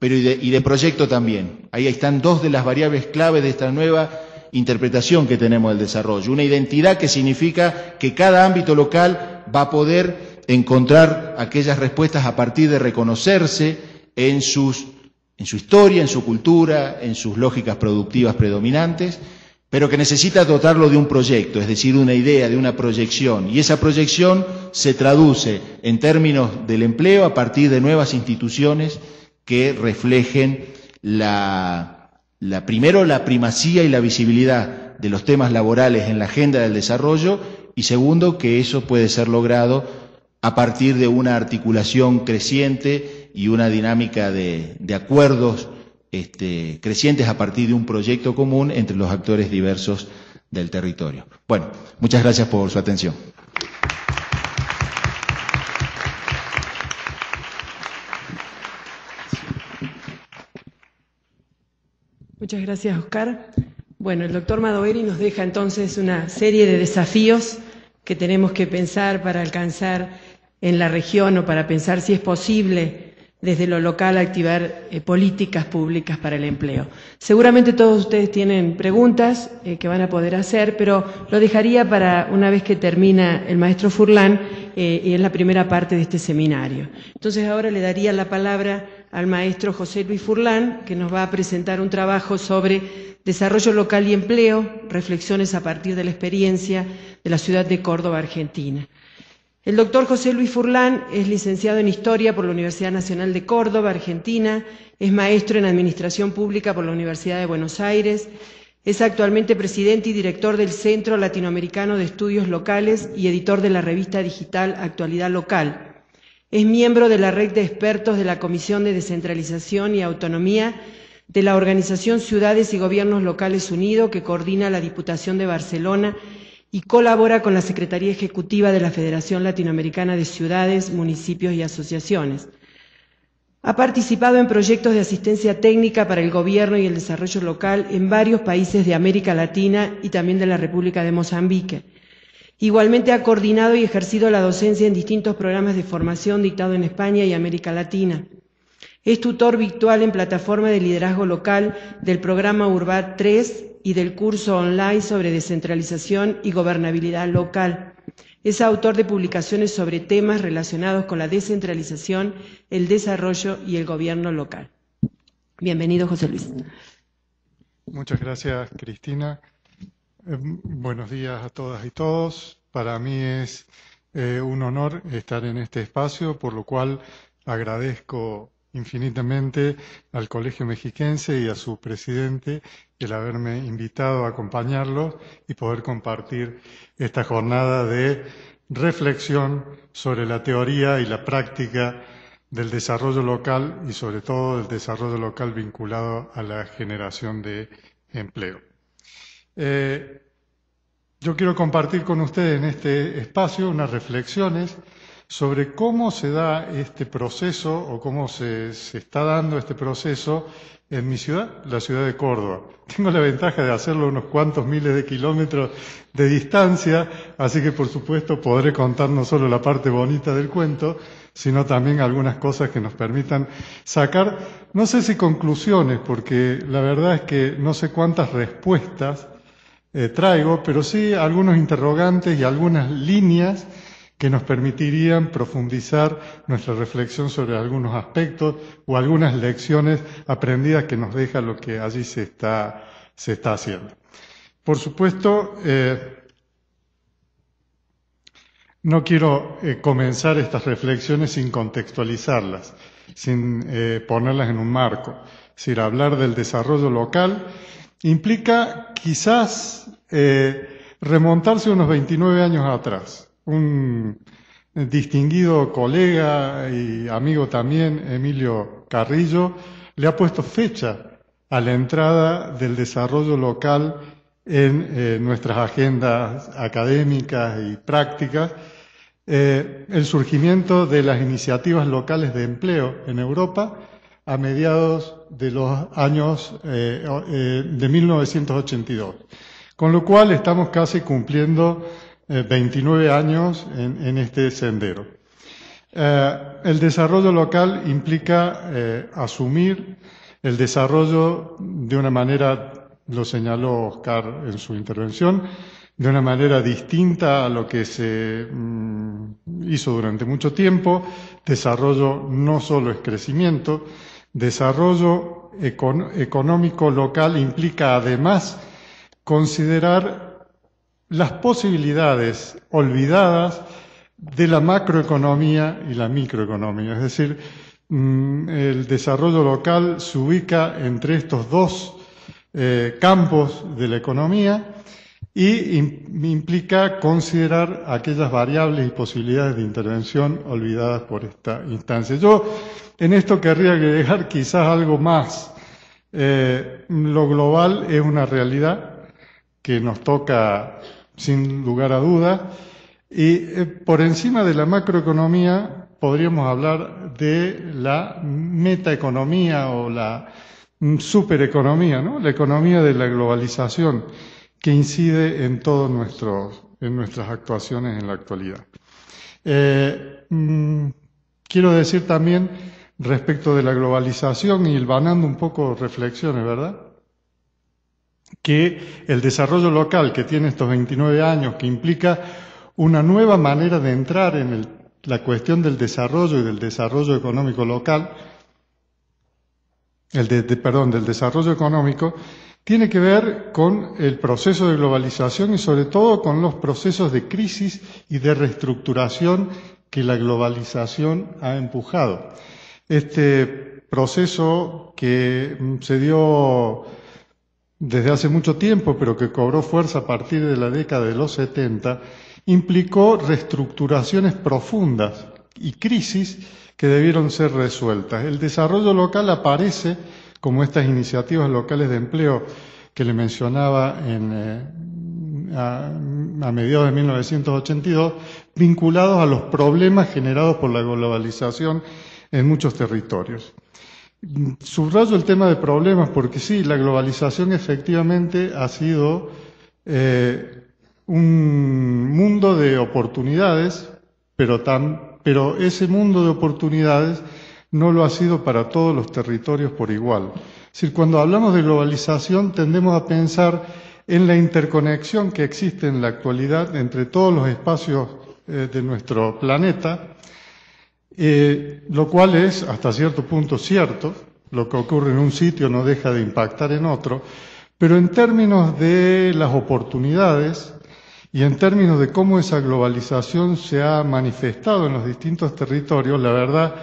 pero y de, proyecto también. Ahí están dos de las variables claves de esta nueva interpretación que tenemos del desarrollo. Una identidad que significa que cada ámbito local va a poder encontrar aquellas respuestas a partir de reconocerse en, sus, en su historia, en su cultura, en sus lógicas productivas predominantes pero que necesita dotarlo de un proyecto, es decir, una idea, de una proyección. Y esa proyección se traduce en términos del empleo a partir de nuevas instituciones que reflejen la, la, primero la primacía y la visibilidad de los temas laborales en la agenda del desarrollo y segundo que eso puede ser logrado a partir de una articulación creciente y una dinámica de, de acuerdos este, crecientes a partir de un proyecto común entre los actores diversos del territorio. Bueno, muchas gracias por su atención. Muchas gracias, Oscar. Bueno, el doctor Madoveri nos deja entonces una serie de desafíos que tenemos que pensar para alcanzar en la región o para pensar si es posible desde lo local activar eh, políticas públicas para el empleo. Seguramente todos ustedes tienen preguntas eh, que van a poder hacer, pero lo dejaría para una vez que termina el maestro Furlán eh, y es la primera parte de este seminario. Entonces ahora le daría la palabra al maestro José Luis Furlán, que nos va a presentar un trabajo sobre desarrollo local y empleo, reflexiones a partir de la experiencia de la ciudad de Córdoba, Argentina. El doctor José Luis Furlán es licenciado en Historia por la Universidad Nacional de Córdoba, Argentina, es maestro en Administración Pública por la Universidad de Buenos Aires, es actualmente presidente y director del Centro Latinoamericano de Estudios Locales y editor de la revista digital Actualidad Local. Es miembro de la red de expertos de la Comisión de Descentralización y Autonomía de la Organización Ciudades y Gobiernos Locales Unidos, que coordina la Diputación de Barcelona y colabora con la Secretaría Ejecutiva de la Federación Latinoamericana de Ciudades, Municipios y Asociaciones. Ha participado en proyectos de asistencia técnica para el gobierno y el desarrollo local en varios países de América Latina y también de la República de Mozambique. Igualmente ha coordinado y ejercido la docencia en distintos programas de formación dictados en España y América Latina. Es tutor virtual en plataforma de liderazgo local del programa Urbat 3 y del curso online sobre descentralización y gobernabilidad local. Es autor de publicaciones sobre temas relacionados con la descentralización, el desarrollo y el gobierno local. Bienvenido, José Luis. Muchas gracias, Cristina. Eh, buenos días a todas y todos. Para mí es eh, un honor estar en este espacio, por lo cual agradezco infinitamente al Colegio Mexiquense y a su presidente el haberme invitado a acompañarlos y poder compartir esta jornada de reflexión sobre la teoría y la práctica del desarrollo local y sobre todo del desarrollo local vinculado a la generación de empleo. Eh, yo quiero compartir con ustedes en este espacio unas reflexiones sobre cómo se da este proceso o cómo se, está dando este proceso en mi ciudad, la ciudad de Córdoba. Tengo la ventaja de hacerlo unos cuantos miles de kilómetros de distancia, así que por supuesto podré contar no solo la parte bonita del cuento, sino también algunas cosas que nos permitan sacar, no sé si conclusiones, porque la verdad es que no sé cuántas respuestas eh, traigo, pero sí algunos interrogantes y algunas líneas que nos permitirían profundizar nuestra reflexión sobre algunos aspectos o algunas lecciones aprendidas que nos deja lo que allí se está, se está haciendo. Por supuesto, eh, no quiero eh, comenzar estas reflexiones sin contextualizarlas, sin ponerlas en un marco. Es decir, hablar del desarrollo local implica quizás eh, remontarse unos 29 años atrás. Un distinguido colega y amigo también, Emilio Carrillo, le ha puesto fecha a la entrada del desarrollo local en eh, nuestras agendas académicas y prácticas, eh, el surgimiento de las iniciativas locales de empleo en Europa a mediados de los años eh, de 1982. Con lo cual estamos casi cumpliendo 29 años en, en este sendero. el desarrollo local implica asumir el desarrollo de una manera lo señaló Oscar en su intervención, de una manera distinta a lo que se mm, hizo durante mucho tiempo. Desarrollo no solo es crecimiento, desarrollo económico local implica además considerar las posibilidades olvidadas de la macroeconomía y la microeconomía. Es decir, mm, el desarrollo local se ubica entre estos dos eh, campos de la economía y implica considerar aquellas variables y posibilidades de intervención olvidadas por esta instancia. Yo en esto querría agregar quizás algo más. Eh, lo global es una realidad que nos toca sin lugar a dudas y eh, por encima de la macroeconomía podríamos hablar de la metaeconomía o la supereconomía, ¿no? La economía de la globalización que incide en todos nuestros, en nuestras actuaciones en la actualidad. Eh, mm, quiero decir también respecto de la globalización y hilvanando un poco reflexiones, ¿verdad? Que el desarrollo local que tiene estos 29 años, que implica una nueva manera de entrar en la cuestión del desarrollo y del desarrollo económico local, el de, perdón, del desarrollo económico, tiene que ver con el proceso de globalización y sobre todo con los procesos de crisis y de reestructuración que la globalización ha empujado. Este proceso que mm, se dio desde hace mucho tiempo, pero que cobró fuerza a partir de la década de los 70, implicó reestructuraciones profundas y crisis que debieron ser resueltas. El desarrollo local aparece como estas iniciativas locales de empleo que le mencionaba eh, a, mediados de 1982, vinculados a los problemas generados por la globalización en muchos territorios. Subrayo el tema de problemas porque sí, la globalización efectivamente ha sido eh, un mundo de oportunidades, pero tan pero ese mundo de oportunidades no lo ha sido para todos los territorios por igual. Es decir, cuando hablamos de globalización tendemos a pensar en la interconexión que existe en la actualidad entre todos los espacios eh, de nuestro planeta, eh, lo cual es hasta cierto punto cierto, lo que ocurre en un sitio no deja de impactar en otro, pero en términos de las oportunidades, y en términos de cómo esa globalización se ha manifestado en los distintos territorios, la verdad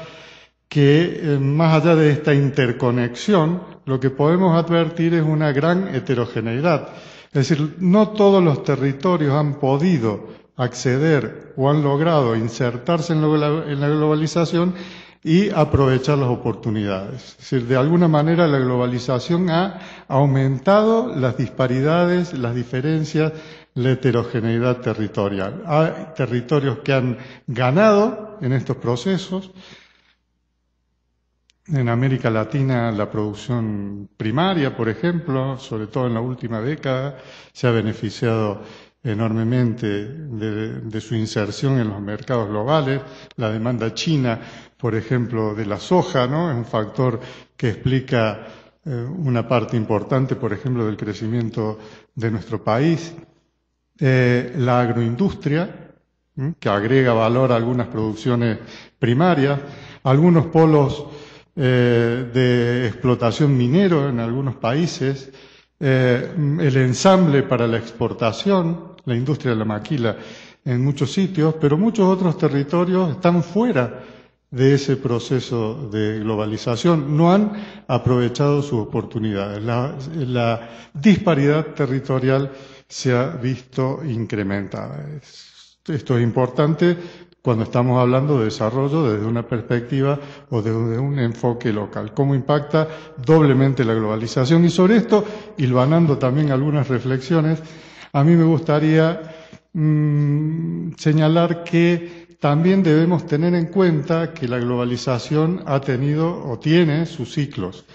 que eh, más allá de esta interconexión, lo que podemos advertir es una gran heterogeneidad. Es decir, no todos los territorios han podido acceder o han logrado insertarse en, la globalización y aprovechar las oportunidades. Es decir, de alguna manera la globalización ha aumentado las disparidades, las diferencias la heterogeneidad territorial. Hay territorios que han ganado en estos procesos. En América Latina la producción primaria, por ejemplo, sobre todo en la última década, se ha beneficiado enormemente de, su inserción en los mercados globales. La demanda china, por ejemplo, de la soja, ¿no? Es un factor que explica eh, una parte importante, por ejemplo, del crecimiento de nuestro país. Eh, la agroindustria, que agrega valor a algunas producciones primarias, algunos polos eh, de explotación minero en algunos países, eh, el ensamble para la exportación, la industria de la maquila en muchos sitios, pero muchos otros territorios están fuera de ese proceso de globalización, no han aprovechado sus oportunidades. la disparidad territorial se ha visto incrementada. Esto es importante cuando estamos hablando de desarrollo desde una perspectiva o desde un enfoque local. ¿Cómo impacta doblemente la globalización? Y sobre esto, hilvanando también algunas reflexiones, a mí me gustaría mmm, señalar que también debemos tener en cuenta que la globalización ha tenido o tiene sus ciclos.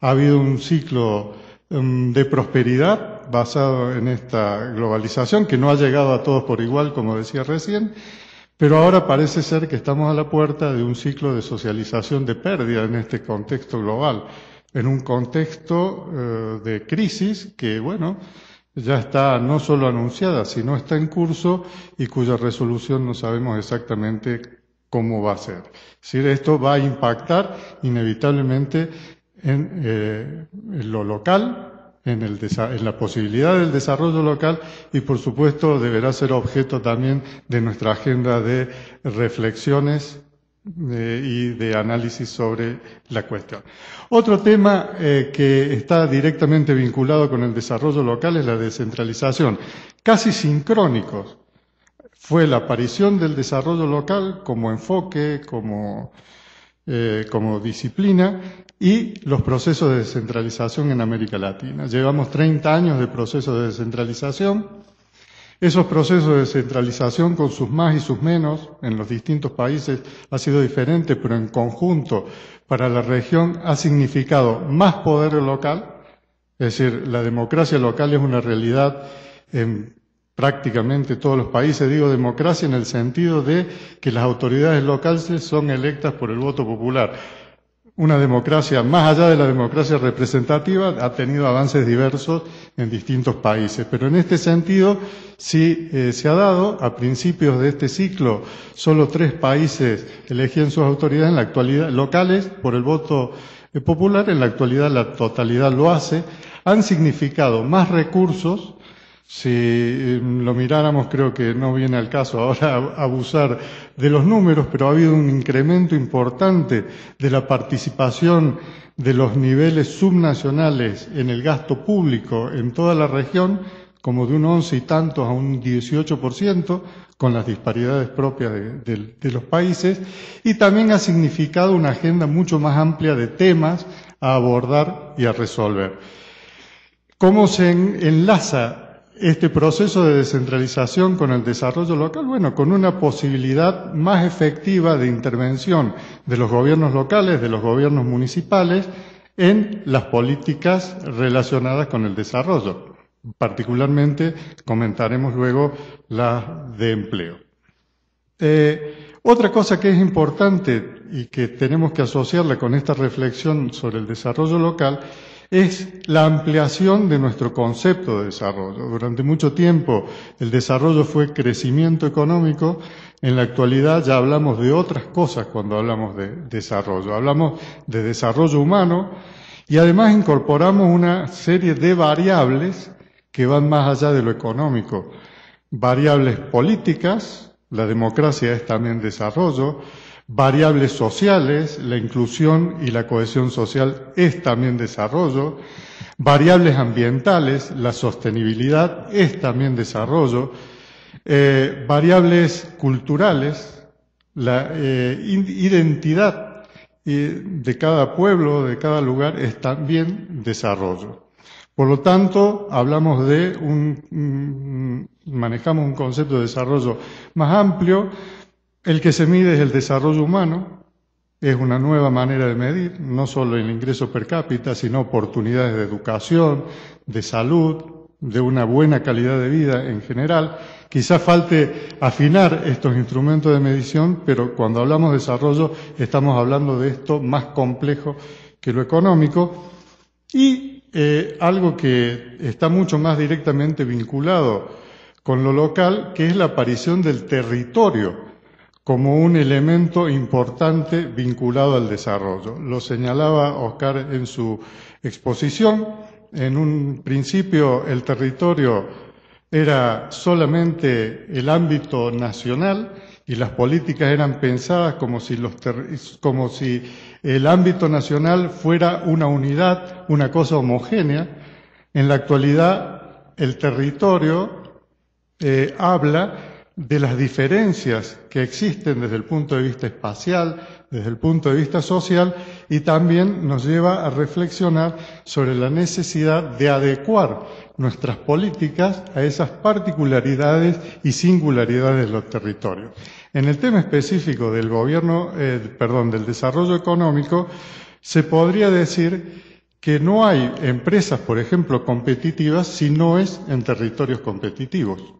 Ha habido un ciclo um, de prosperidad basado en esta globalización que no ha llegado a todos por igual, como decía recién, pero ahora parece ser que estamos a la puerta de un ciclo de socialización de pérdida en este contexto global, en un contexto eh, de crisis que, bueno, ya está no solo anunciada, sino está en curso y cuya resolución no sabemos exactamente cómo va a ser. Es decir, esto va a impactar inevitablemente en, eh, en lo local, en, la posibilidad del desarrollo local y, por supuesto, deberá ser objeto también de nuestra agenda de reflexiones eh, y de análisis sobre la cuestión. Otro tema eh, que está directamente vinculado con el desarrollo local es la descentralización. Casi sincrónicos fue la aparición del desarrollo local como enfoque, como, eh, como disciplina, y los procesos de descentralización en América Latina. Llevamos 30 años de procesos de descentralización. Esos procesos de descentralización con sus más y sus menos en los distintos países ha sido diferente, pero en conjunto para la región ha significado más poder local, es decir, la democracia local es una realidad en prácticamente todos los países. Digo democracia en el sentido de que las autoridades locales son electas por el voto popular una democracia, más allá de la democracia representativa, ha tenido avances diversos en distintos países. Pero en este sentido, sí eh, se ha dado, a principios de este ciclo, solo tres países elegían sus autoridades en la actualidad, locales, por el voto eh, popular, en la actualidad la totalidad lo hace, han significado más recursos, si eh, lo miráramos, creo que no viene al caso ahora abusar de los números, pero ha habido un incremento importante de la participación de los niveles subnacionales en el gasto público en toda la región, como de un once y tantos a un 18%, con las disparidades propias de, de los países, y también ha significado una agenda mucho más amplia de temas a abordar y a resolver. ¿Cómo se enlaza este proceso de descentralización con el desarrollo local? Bueno, con una posibilidad más efectiva de intervención de los gobiernos locales, de los gobiernos municipales, en las políticas relacionadas con el desarrollo. Particularmente comentaremos luego la de empleo. Eh, otra cosa que es importante y que tenemos que asociarla con esta reflexión sobre el desarrollo local es la ampliación de nuestro concepto de desarrollo. Durante mucho tiempo el desarrollo fue crecimiento económico, en la actualidad ya hablamos de otras cosas cuando hablamos de desarrollo. Hablamos de desarrollo humano y además incorporamos una serie de variables que van más allá de lo económico. Variables políticas, la democracia es también desarrollo, variables sociales, la inclusión y la cohesión social es también desarrollo, variables ambientales, la sostenibilidad es también desarrollo, eh, variables culturales, la eh, identidad de cada pueblo, de cada lugar es también desarrollo. Por lo tanto, hablamos de un, manejamos un concepto de desarrollo más amplio, el que se mide es el desarrollo humano, es una nueva manera de medir, no solo el ingreso per cápita, sino oportunidades de educación, de salud, de una buena calidad de vida en general. Quizás falte afinar estos instrumentos de medición, pero cuando hablamos de desarrollo estamos hablando de esto más complejo que lo económico. Y eh, algo que está mucho más directamente vinculado con lo local, que es la aparición del territorio como un elemento importante vinculado al desarrollo. Lo señalaba Oscar en su exposición. En un principio el territorio era solamente el ámbito nacional y las políticas eran pensadas como si, los el ámbito nacional fuera una unidad, una cosa homogénea. En la actualidad el territorio eh, habla de las diferencias que existen desde el punto de vista espacial, desde el punto de vista social, y también nos lleva a reflexionar sobre la necesidad de adecuar nuestras políticas a esas particularidades y singularidades de los territorios. En el tema específico del gobierno, eh, perdón, del desarrollo económico, se podría decir que no hay empresas, por ejemplo, competitivas si no es en territorios competitivos.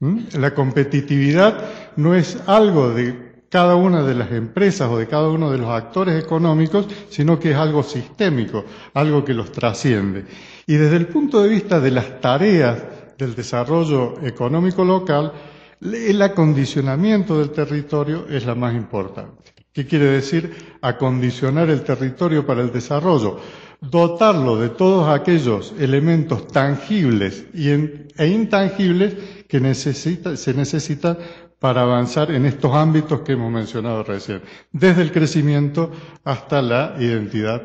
¿Mm? La competitividad no es algo de cada una de las empresas o de cada uno de los actores económicos, sino que es algo sistémico, algo que los trasciende. Y desde el punto de vista de las tareas del desarrollo económico local, el acondicionamiento del territorio es la más importante. ¿Qué quiere decir acondicionar el territorio para el desarrollo? Dotarlo de todos aquellos elementos tangibles e intangibles que se necesitan para avanzar en estos ámbitos que hemos mencionado recién, desde el crecimiento hasta la identidad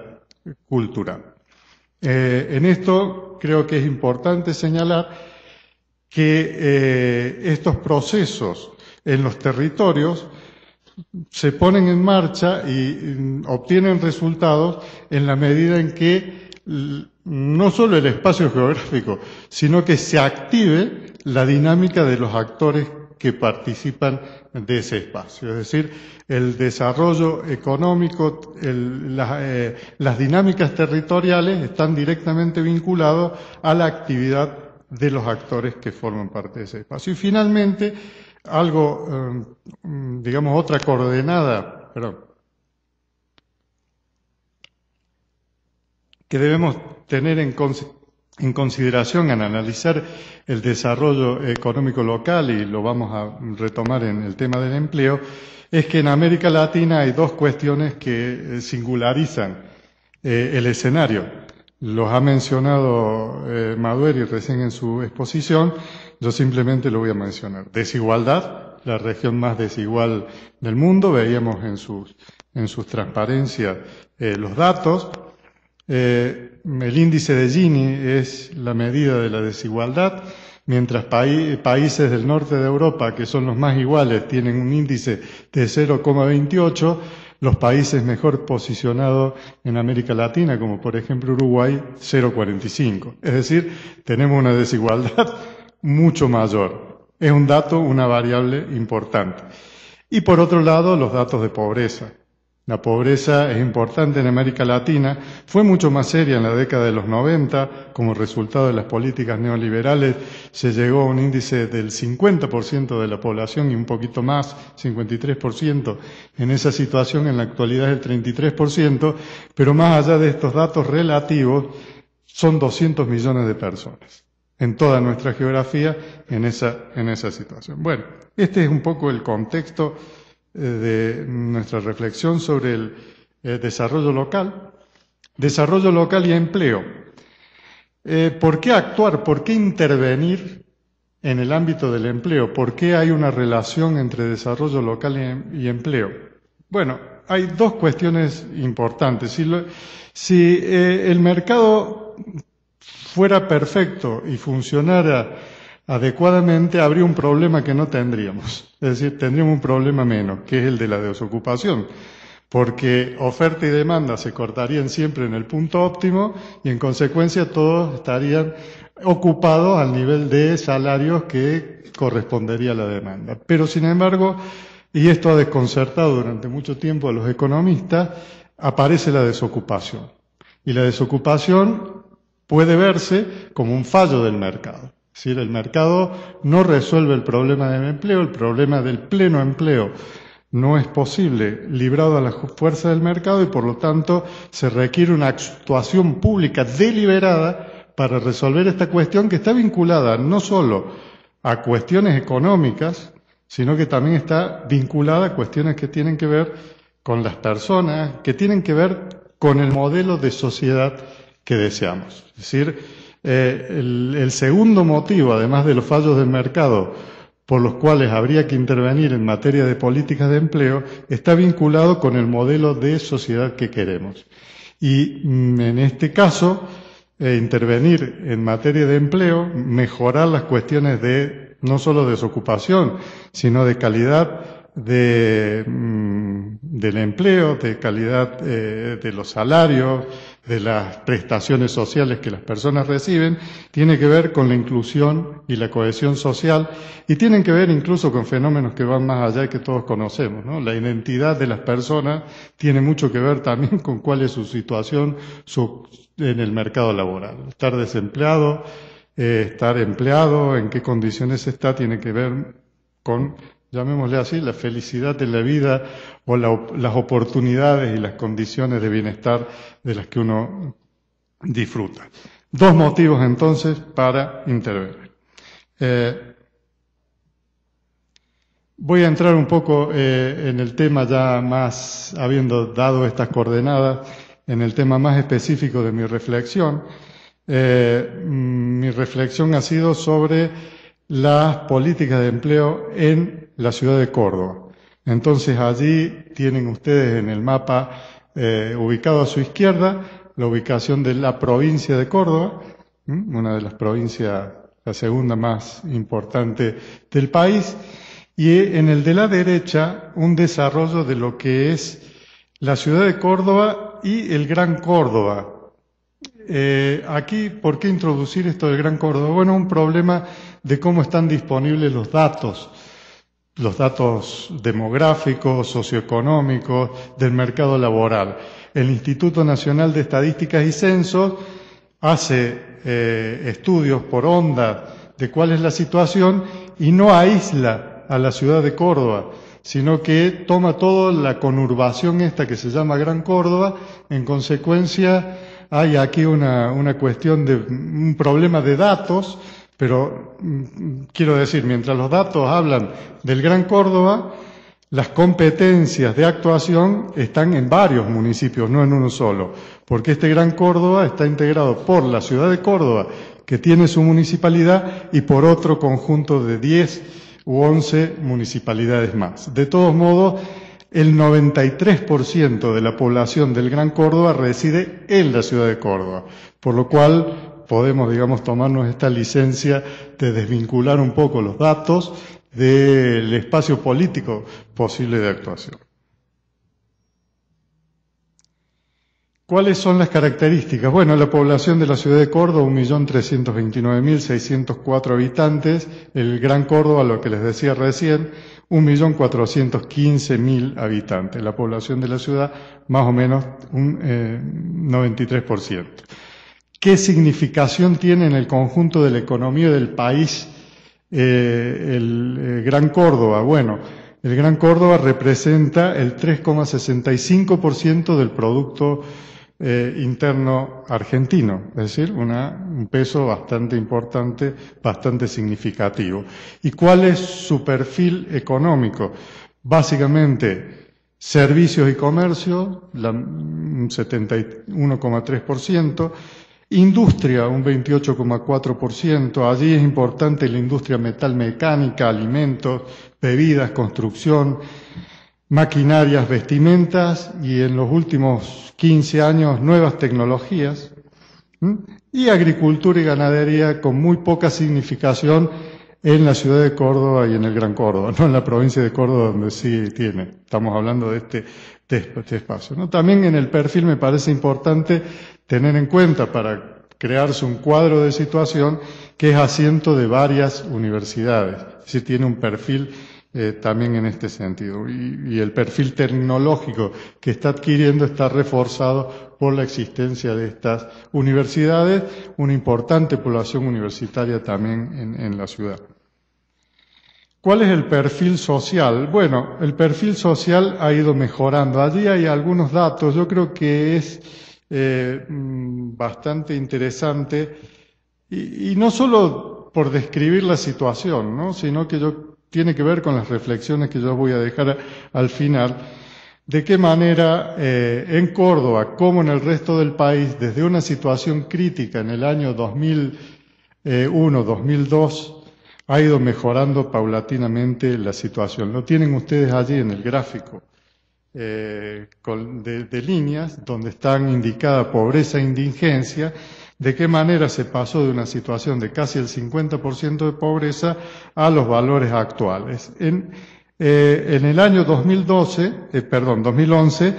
cultural. Eh, en esto creo que es importante señalar que eh, estos procesos en los territorios se ponen en marcha y mm, obtienen resultados en la medida en que no solo el espacio geográfico, sino que se active la dinámica de los actores que participan de ese espacio. Es decir, el desarrollo económico, eh, las dinámicas territoriales están directamente vinculados a la actividad de los actores que forman parte de ese espacio. Y finalmente, algo, eh, digamos, otra coordenada, perdón, que debemos tener en, en consideración al analizar el desarrollo económico local, y lo vamos a retomar en el tema del empleo, es que en América Latina hay dos cuestiones que eh, singularizan eh, el escenario. Los ha mencionado eh, recién en su exposición, yo simplemente lo voy a mencionar. Desigualdad, la región más desigual del mundo, veíamos en sus, en sus transparencias los datos. El índice de Gini es la medida de la desigualdad, mientras países del norte de Europa, que son los más iguales, tienen un índice de 0,28, los países mejor posicionados en América Latina, como por ejemplo Uruguay, 0,45. Es decir, tenemos una desigualdad mucho mayor. Es un dato, una variable importante. Y por otro lado, los datos de pobreza. La pobreza es importante en América Latina, fue mucho más seria en la década de los 90, como resultado de las políticas neoliberales se llegó a un índice del 50% de la población y un poquito más, 53%. En esa situación en la actualidad es el 33%, pero más allá de estos datos relativos, son 200 millones de personas en toda nuestra geografía en esa, en esa situación. Bueno, este es un poco el contexto de nuestra reflexión sobre el eh, desarrollo local, desarrollo local y empleo. Eh, ¿Por qué actuar? ¿Por qué intervenir en el ámbito del empleo? ¿Por qué hay una relación entre desarrollo local y, empleo? Bueno, hay dos cuestiones importantes. si el mercado fuera perfecto y funcionara adecuadamente, habría un problema que no tendríamos. Es decir, tendríamos un problema menos, que es el de la desocupación. Porque oferta y demanda se cortarían siempre en el punto óptimo y en consecuencia todos estarían ocupados al nivel de salarios que correspondería a la demanda. Pero sin embargo, y esto ha desconcertado durante mucho tiempo a los economistas, aparece la desocupación. Y la desocupación puede verse como un fallo del mercado. Es decir, el mercado no resuelve el problema del empleo, el problema del pleno empleo no es posible librado a la fuerza del mercado y por lo tanto se requiere una actuación pública deliberada para resolver esta cuestión que está vinculada no solo a cuestiones económicas, sino que también está vinculada a cuestiones que tienen que ver con las personas, que tienen que ver con el modelo de sociedad que deseamos. Es decir, eh, el, segundo motivo, además de los fallos del mercado por los cuales habría que intervenir en materia de políticas de empleo, está vinculado con el modelo de sociedad que queremos. Y mm, en este caso, eh, intervenir en materia de empleo, mejorar las cuestiones de no solo desocupación, sino de calidad de, mm, del empleo, de calidad eh, de los salarios, de las prestaciones sociales que las personas reciben, tiene que ver con la inclusión y la cohesión social y tienen que ver incluso con fenómenos que van más allá y que todos conocemos. ¿no? La identidad de las personas tiene mucho que ver también con cuál es su situación en el mercado laboral. Estar desempleado, eh, estar empleado, en qué condiciones está, tiene que ver con llamémosle así, la felicidad de la vida o las oportunidades y las condiciones de bienestar de las que uno disfruta. Dos motivos entonces para intervenir. Eh, voy a entrar un poco eh, en el tema ya más, habiendo dado estas coordenadas, en el tema más específico de mi reflexión. Eh, mi reflexión ha sido sobre las políticas de empleo en la ciudad de Córdoba. Entonces allí tienen ustedes en el mapa eh, ubicado a su izquierda la ubicación de la provincia de Córdoba, una de las provincias, la segunda más importante del país, y en el de la derecha un desarrollo de lo que es la ciudad de Córdoba y el Gran Córdoba. Eh, aquí, ¿por qué introducir esto del Gran Córdoba? Bueno, un problema de cómo están disponibles los datos los datos demográficos, socioeconómicos, del mercado laboral. El Instituto Nacional de Estadísticas y Censos hace eh, estudios por onda de cuál es la situación y no aísla a la ciudad de Córdoba, sino que toma toda la conurbación esta que se llama Gran Córdoba. En consecuencia, hay aquí una, una cuestión de un problema de datos pero mm, quiero decir, mientras los datos hablan del Gran Córdoba, las competencias de actuación están en varios municipios, no en uno solo, porque este Gran Córdoba está integrado por la ciudad de Córdoba, que tiene su municipalidad, y por otro conjunto de 10 u 11 municipalidades más. De todos modos, el 93% de la población del Gran Córdoba reside en la ciudad de Córdoba, por lo cual podemos, digamos, tomarnos esta licencia de desvincular un poco los datos del espacio político posible de actuación. ¿Cuáles son las características? Bueno, la población de la ciudad de Córdoba, 1.329.604 habitantes, el Gran Córdoba, lo que les decía recién, 1.415.000 habitantes. La población de la ciudad, más o menos un 93%. Qué significación tiene en el conjunto de la economía del país eh, el eh, Gran Córdoba. Bueno, el Gran Córdoba representa el 3,65% del Producto eh, Interno Argentino, es decir, un peso bastante importante, bastante significativo. ¿Y cuál es su perfil económico? Básicamente, servicios y comercio, un 71,3%, Industria, un 28,4%. Allí es importante la industria metalmecánica, alimentos, bebidas, construcción, maquinarias, vestimentas y en los últimos 15 años nuevas tecnologías. Y agricultura y ganadería con muy poca significación en la ciudad de Córdoba y en el Gran Córdoba, no en la provincia de Córdoba donde sí tiene. Estamos hablando de este, este espacio. ¿no? También en el perfil me parece importante tener en cuenta para crearse un cuadro de situación que es asiento de varias universidades, es decir, tiene un perfil eh, también en este sentido. Y, el perfil tecnológico que está adquiriendo está reforzado por la existencia de estas universidades, una importante población universitaria también en la ciudad. ¿Cuál es el perfil social? Bueno, el perfil social ha ido mejorando. Allí hay algunos datos, yo creo que es eh, mm, bastante interesante, y, no solo por describir la situación, ¿no? sino que yo, tiene que ver con las reflexiones que yo voy a dejar al final, de qué manera eh, en Córdoba, como en el resto del país, desde una situación crítica en el año 2001, 2002, ha ido mejorando paulatinamente la situación. Lo tienen ustedes allí en el gráfico. Eh, de, líneas donde están indicadas pobreza e indigencia, de qué manera se pasó de una situación de casi el 50% de pobreza a los valores actuales. En, eh, el año 2012, eh, perdón, 2011,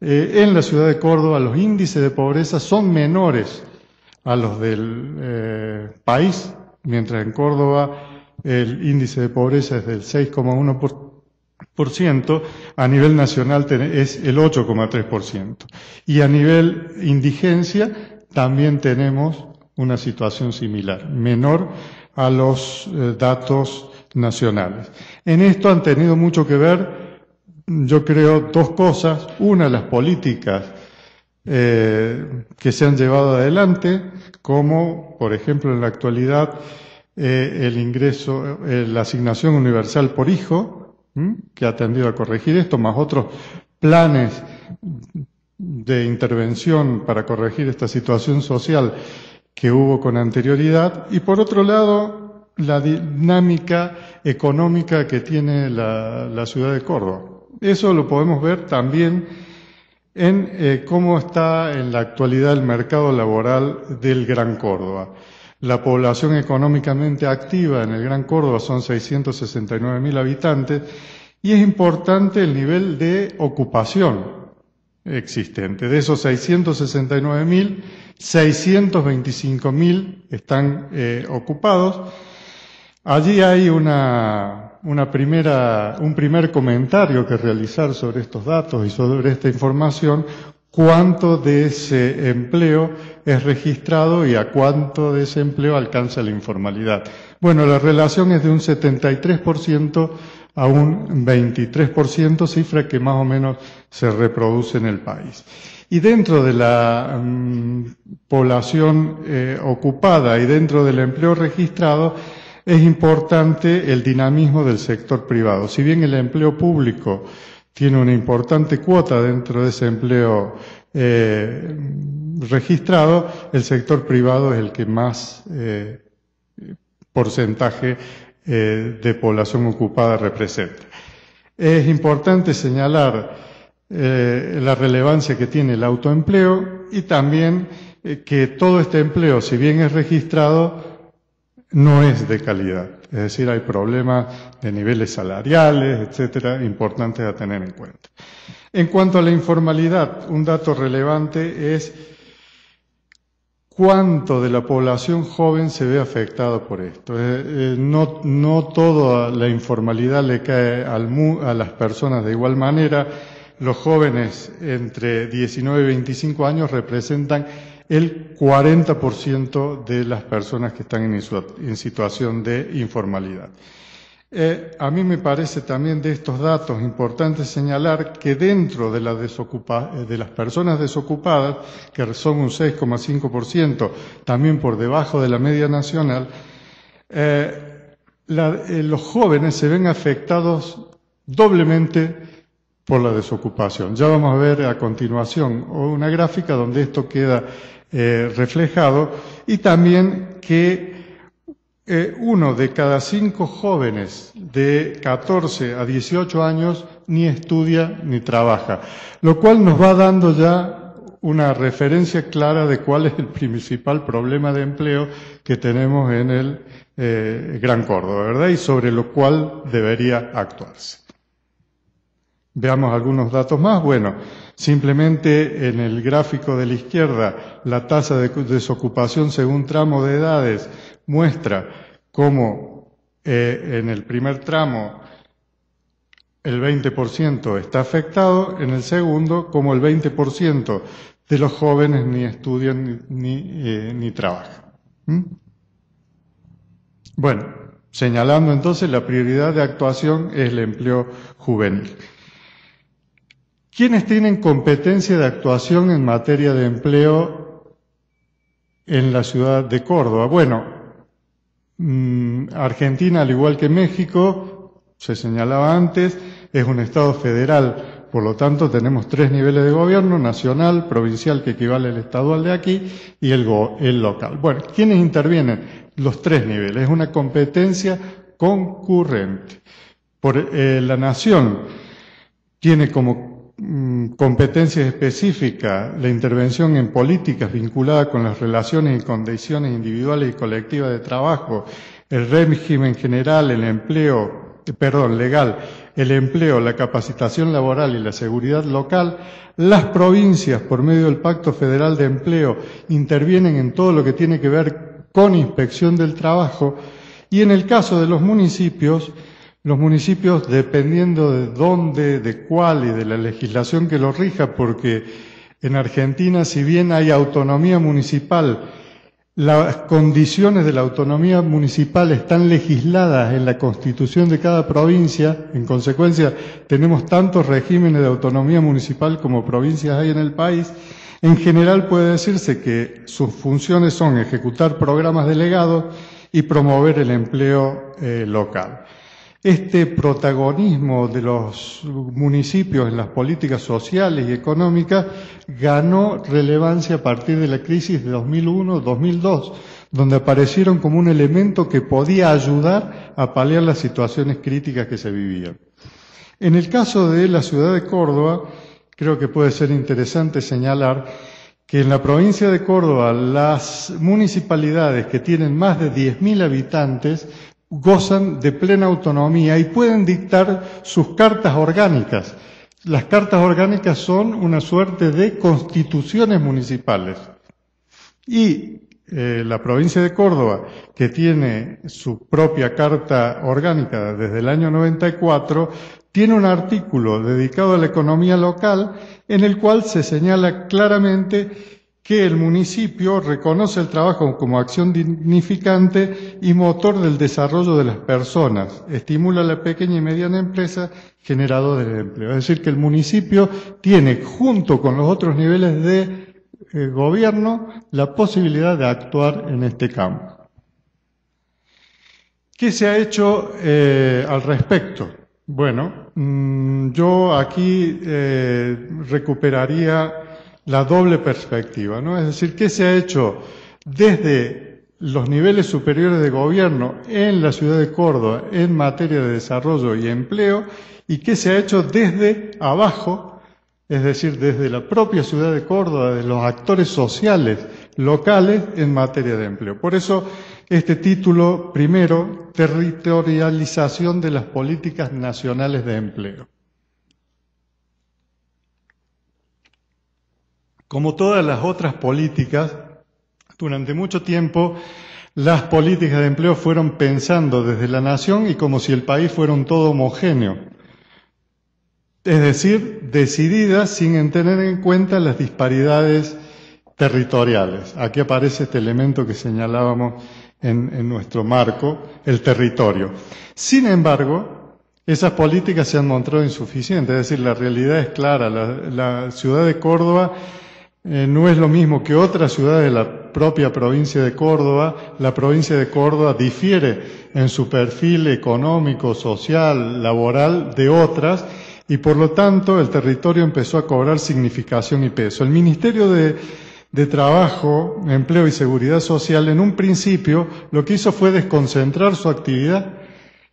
eh, en la ciudad de Córdoba los índices de pobreza son menores a los del país, mientras en Córdoba el índice de pobreza es del 6,1%, a nivel nacional es el 8,3%. Y a nivel indigencia también tenemos una situación similar, menor a los eh, datos nacionales. En esto han tenido mucho que ver, yo creo, dos cosas. Una, las políticas eh, que se han llevado adelante, como, por ejemplo, en la actualidad, eh, el ingreso, la asignación universal por hijo, que ha tendido a corregir esto, más otros planes de intervención para corregir esta situación social que hubo con anterioridad y por otro lado la dinámica económica que tiene la, ciudad de Córdoba. Eso lo podemos ver también en eh, cómo está en la actualidad el mercado laboral del Gran Córdoba. La población económicamente activa en el Gran Córdoba son 669 mil habitantes y es importante el nivel de ocupación existente. De esos 669.000, 625.000 están eh, ocupados. Allí hay una, una primera, un primer comentario que realizar sobre estos datos y sobre esta información, cuánto de ese empleo es registrado y a cuánto de ese empleo alcanza la informalidad. Bueno, la relación es de un 73% a un 23%, cifra que más o menos se reproduce en el país. Y dentro de la mm, población eh, ocupada y dentro del empleo registrado, es importante el dinamismo del sector privado. Si bien el empleo público tiene una importante cuota dentro de ese empleo eh, registrado, el sector privado es el que más eh, porcentaje eh, de población ocupada representa. Es importante señalar eh, la relevancia que tiene el autoempleo y también eh, que todo este empleo, si bien es registrado, no es de calidad. Es decir, hay problemas de niveles salariales, etcétera, importantes a tener en cuenta. En cuanto a la informalidad, un dato relevante es cuánto de la población joven se ve afectado por esto. No, no toda la informalidad le cae al, a las personas de igual manera. Los jóvenes entre 19 y 25 años representan el 40% de las personas que están en situación de informalidad. Eh, a mí me parece también de estos datos importante señalar que dentro de, eh, de las personas desocupadas, que son un 6,5%, también por debajo de la media nacional, eh, los jóvenes se ven afectados doblemente por la desocupación. Ya vamos a ver a continuación una gráfica donde esto queda reflejado y también que eh, uno de cada cinco jóvenes de 14 a 18 años ni estudia ni trabaja, lo cual nos va dando ya una referencia clara de cuál es el principal problema de empleo que tenemos en el eh, Gran Córdoba, ¿verdad? Y sobre lo cual debería actuarse. Veamos algunos datos más. Bueno, simplemente en el gráfico de la izquierda, la tasa de desocupación según tramo de edades muestra cómo eh, en el primer tramo el 20% está afectado, en el segundo como el 20% de los jóvenes ni estudian ni, eh, trabajan. ¿Mm? Bueno, señalando entonces la prioridad de actuación es el empleo juvenil. ¿Quiénes tienen competencia de actuación en materia de empleo en la ciudad de Córdoba? Bueno, Mm, Argentina, al igual que México, se señalaba antes, es un Estado federal, por lo tanto tenemos tres niveles de gobierno, nacional, provincial, que equivale al estadual de aquí, y el, local. Bueno, ¿quiénes intervienen? Los tres niveles, es una competencia concurrente. Por, eh, la nación tiene como competencias específicas la intervención en políticas vinculadas con las relaciones y condiciones individuales y colectivas de trabajo, el régimen general, el empleo, eh, perdón, legal, el empleo, la capacitación laboral y la seguridad local, las provincias, por medio del Pacto Federal de Empleo, intervienen en todo lo que tiene que ver con inspección del trabajo y en el caso de los municipios, los municipios, dependiendo de dónde, de cuál y de la legislación que los rija, porque en Argentina, si bien hay autonomía municipal, las condiciones de la autonomía municipal están legisladas en la constitución de cada provincia, en consecuencia tenemos tantos regímenes de autonomía municipal como provincias hay en el país, en general puede decirse que sus funciones son ejecutar programas delegados y promover el empleo eh, local. Este protagonismo de los municipios en las políticas sociales y económicas ganó relevancia a partir de la crisis de 2001-2002, donde aparecieron como un elemento que podía ayudar a paliar las situaciones críticas que se vivían. En el caso de la ciudad de Córdoba, creo que puede ser interesante señalar que en la provincia de Córdoba las municipalidades que tienen más de 10.000 habitantes gozan de plena autonomía y pueden dictar sus cartas orgánicas. Las cartas orgánicas son una suerte de constituciones municipales. Y eh, la provincia de Córdoba, que tiene su propia carta orgánica desde el año 94, tiene un artículo dedicado a la economía local en el cual se señala claramente que el municipio reconoce el trabajo como acción dignificante y motor del desarrollo de las personas, estimula la pequeña y mediana empresa generadora de empleo. Es decir, que el municipio tiene, junto con los otros niveles de eh, gobierno, la posibilidad de actuar en este campo. ¿Qué se ha hecho eh, al respecto? Bueno, mm, yo aquí eh, recuperaría la doble perspectiva, ¿no? Es decir, ¿qué se ha hecho desde los niveles superiores de gobierno en la ciudad de Córdoba en materia de desarrollo y empleo y qué se ha hecho desde abajo, es decir, desde la propia ciudad de Córdoba, de los actores sociales locales en materia de empleo. Por eso, este título primero, territorialización de las políticas nacionales de empleo. Como todas las otras políticas, durante mucho tiempo las políticas de empleo fueron pensando desde la nación y como si el país fuera un todo homogéneo. Es decir, decididas sin tener en cuenta las disparidades territoriales. Aquí aparece este elemento que señalábamos en, nuestro marco, el territorio. Sin embargo, esas políticas se han mostrado insuficientes, es decir, la realidad es clara. la ciudad de Córdoba eh, no es lo mismo que otras ciudades de la propia provincia de Córdoba. La provincia de Córdoba difiere en su perfil económico, social, laboral de otras y por lo tanto el territorio empezó a cobrar significación y peso. El Ministerio de, de Trabajo, Empleo y Seguridad Social en un principio lo que hizo fue desconcentrar su actividad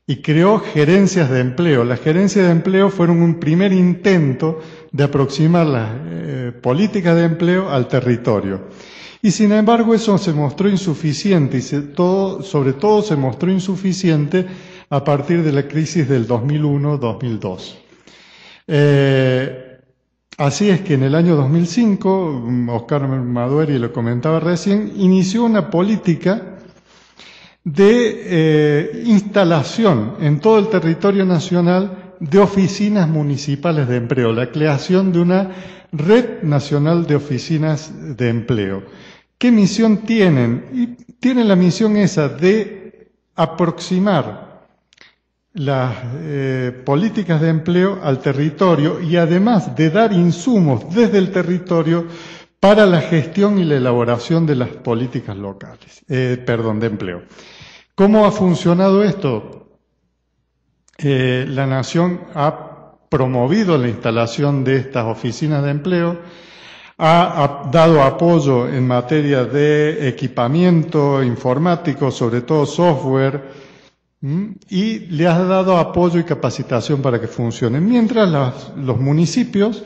y creó gerencias de empleo. Las gerencias de empleo fueron un primer intento de aproximar las eh, políticas de empleo al territorio. Y sin embargo eso se mostró insuficiente y sobre todo se mostró insuficiente a partir de la crisis del 2001-2002. Eh, así es que en el año 2005, Oscar Madueri lo comentaba recién, inició una política de eh, instalación en todo el territorio nacional de oficinas municipales de empleo, la creación de una red nacional de oficinas de empleo. ¿Qué misión tienen? Y tienen la misión esa de aproximar las eh, políticas de empleo al territorio y además de dar insumos desde el territorio para la gestión y la elaboración de las políticas locales, eh, perdón, de empleo. ¿Cómo ha funcionado esto? La Nación ha promovido la instalación de estas oficinas de empleo, ha, dado apoyo en materia de equipamiento informático, sobre todo software, y le has dado apoyo y capacitación para que funcione. Mientras los municipios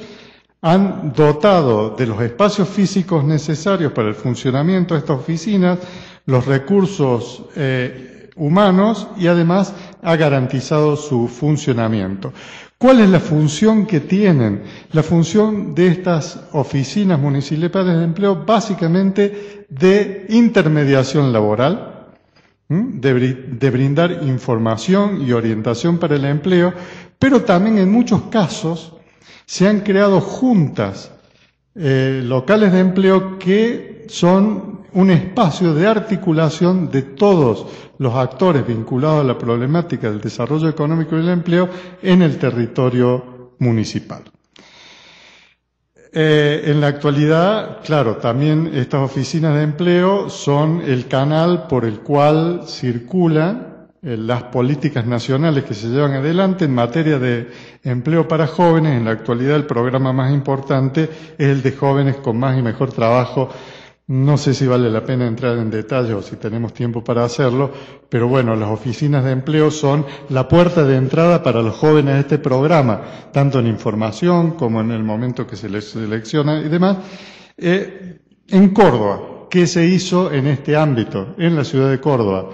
han dotado de los espacios físicos necesarios para el funcionamiento de estas oficinas, los recursos eh, humanos y además ha garantizado su funcionamiento. ¿Cuál es la función que tienen? La función de estas oficinas municipales de empleo básicamente de intermediación laboral, de brindar información y orientación para el empleo, pero también en muchos casos se han creado juntas eh, locales de empleo que son un espacio de articulación de todos los actores vinculados a la problemática del desarrollo económico y el empleo en el territorio municipal. Eh, en la actualidad, claro, también estas oficinas de empleo son el canal por el cual circulan eh, las políticas nacionales que se llevan adelante en materia de empleo para jóvenes. En la actualidad el programa más importante es el de jóvenes con más y mejor trabajo. No sé si vale la pena entrar en detalle o si tenemos tiempo para hacerlo, pero bueno, las oficinas de empleo son la puerta de entrada para los jóvenes a este programa, tanto en información como en el momento que se les selecciona y demás. Eh, en Córdoba, ¿qué se hizo en este ámbito, en la ciudad de Córdoba?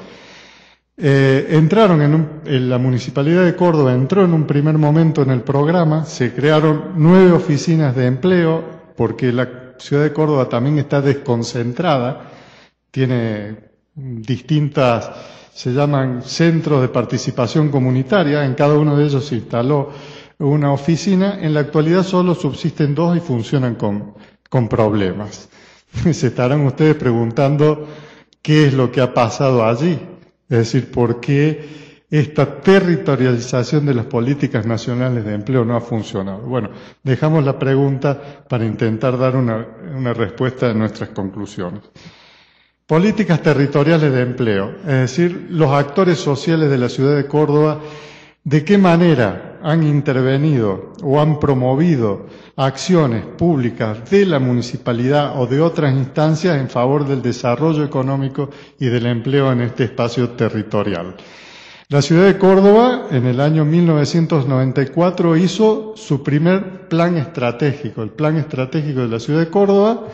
Eh, entraron en, un- en la municipalidad de Córdoba, entró en un primer momento en el programa, se crearon nueve oficinas de empleo, porque la ciudad de Córdoba también está desconcentrada, tiene distintas, se llaman centros de participación comunitaria, en cada uno de ellos se instaló una oficina, en la actualidad solo subsisten dos y funcionan con, con problemas. Se estarán ustedes preguntando qué es lo que ha pasado allí, es decir, por qué esta territorialización de las políticas nacionales de empleo no ha funcionado. Bueno, dejamos la pregunta para intentar dar una, respuesta a nuestras conclusiones. Políticas territoriales de empleo, es decir, los actores sociales de la ciudad de Córdoba, de qué manera han intervenido o han promovido acciones públicas de la municipalidad o de otras instancias en favor del desarrollo económico y del empleo en este espacio territorial. La ciudad de Córdoba en el año 1994 hizo su primer plan estratégico, el plan estratégico de la ciudad de Córdoba,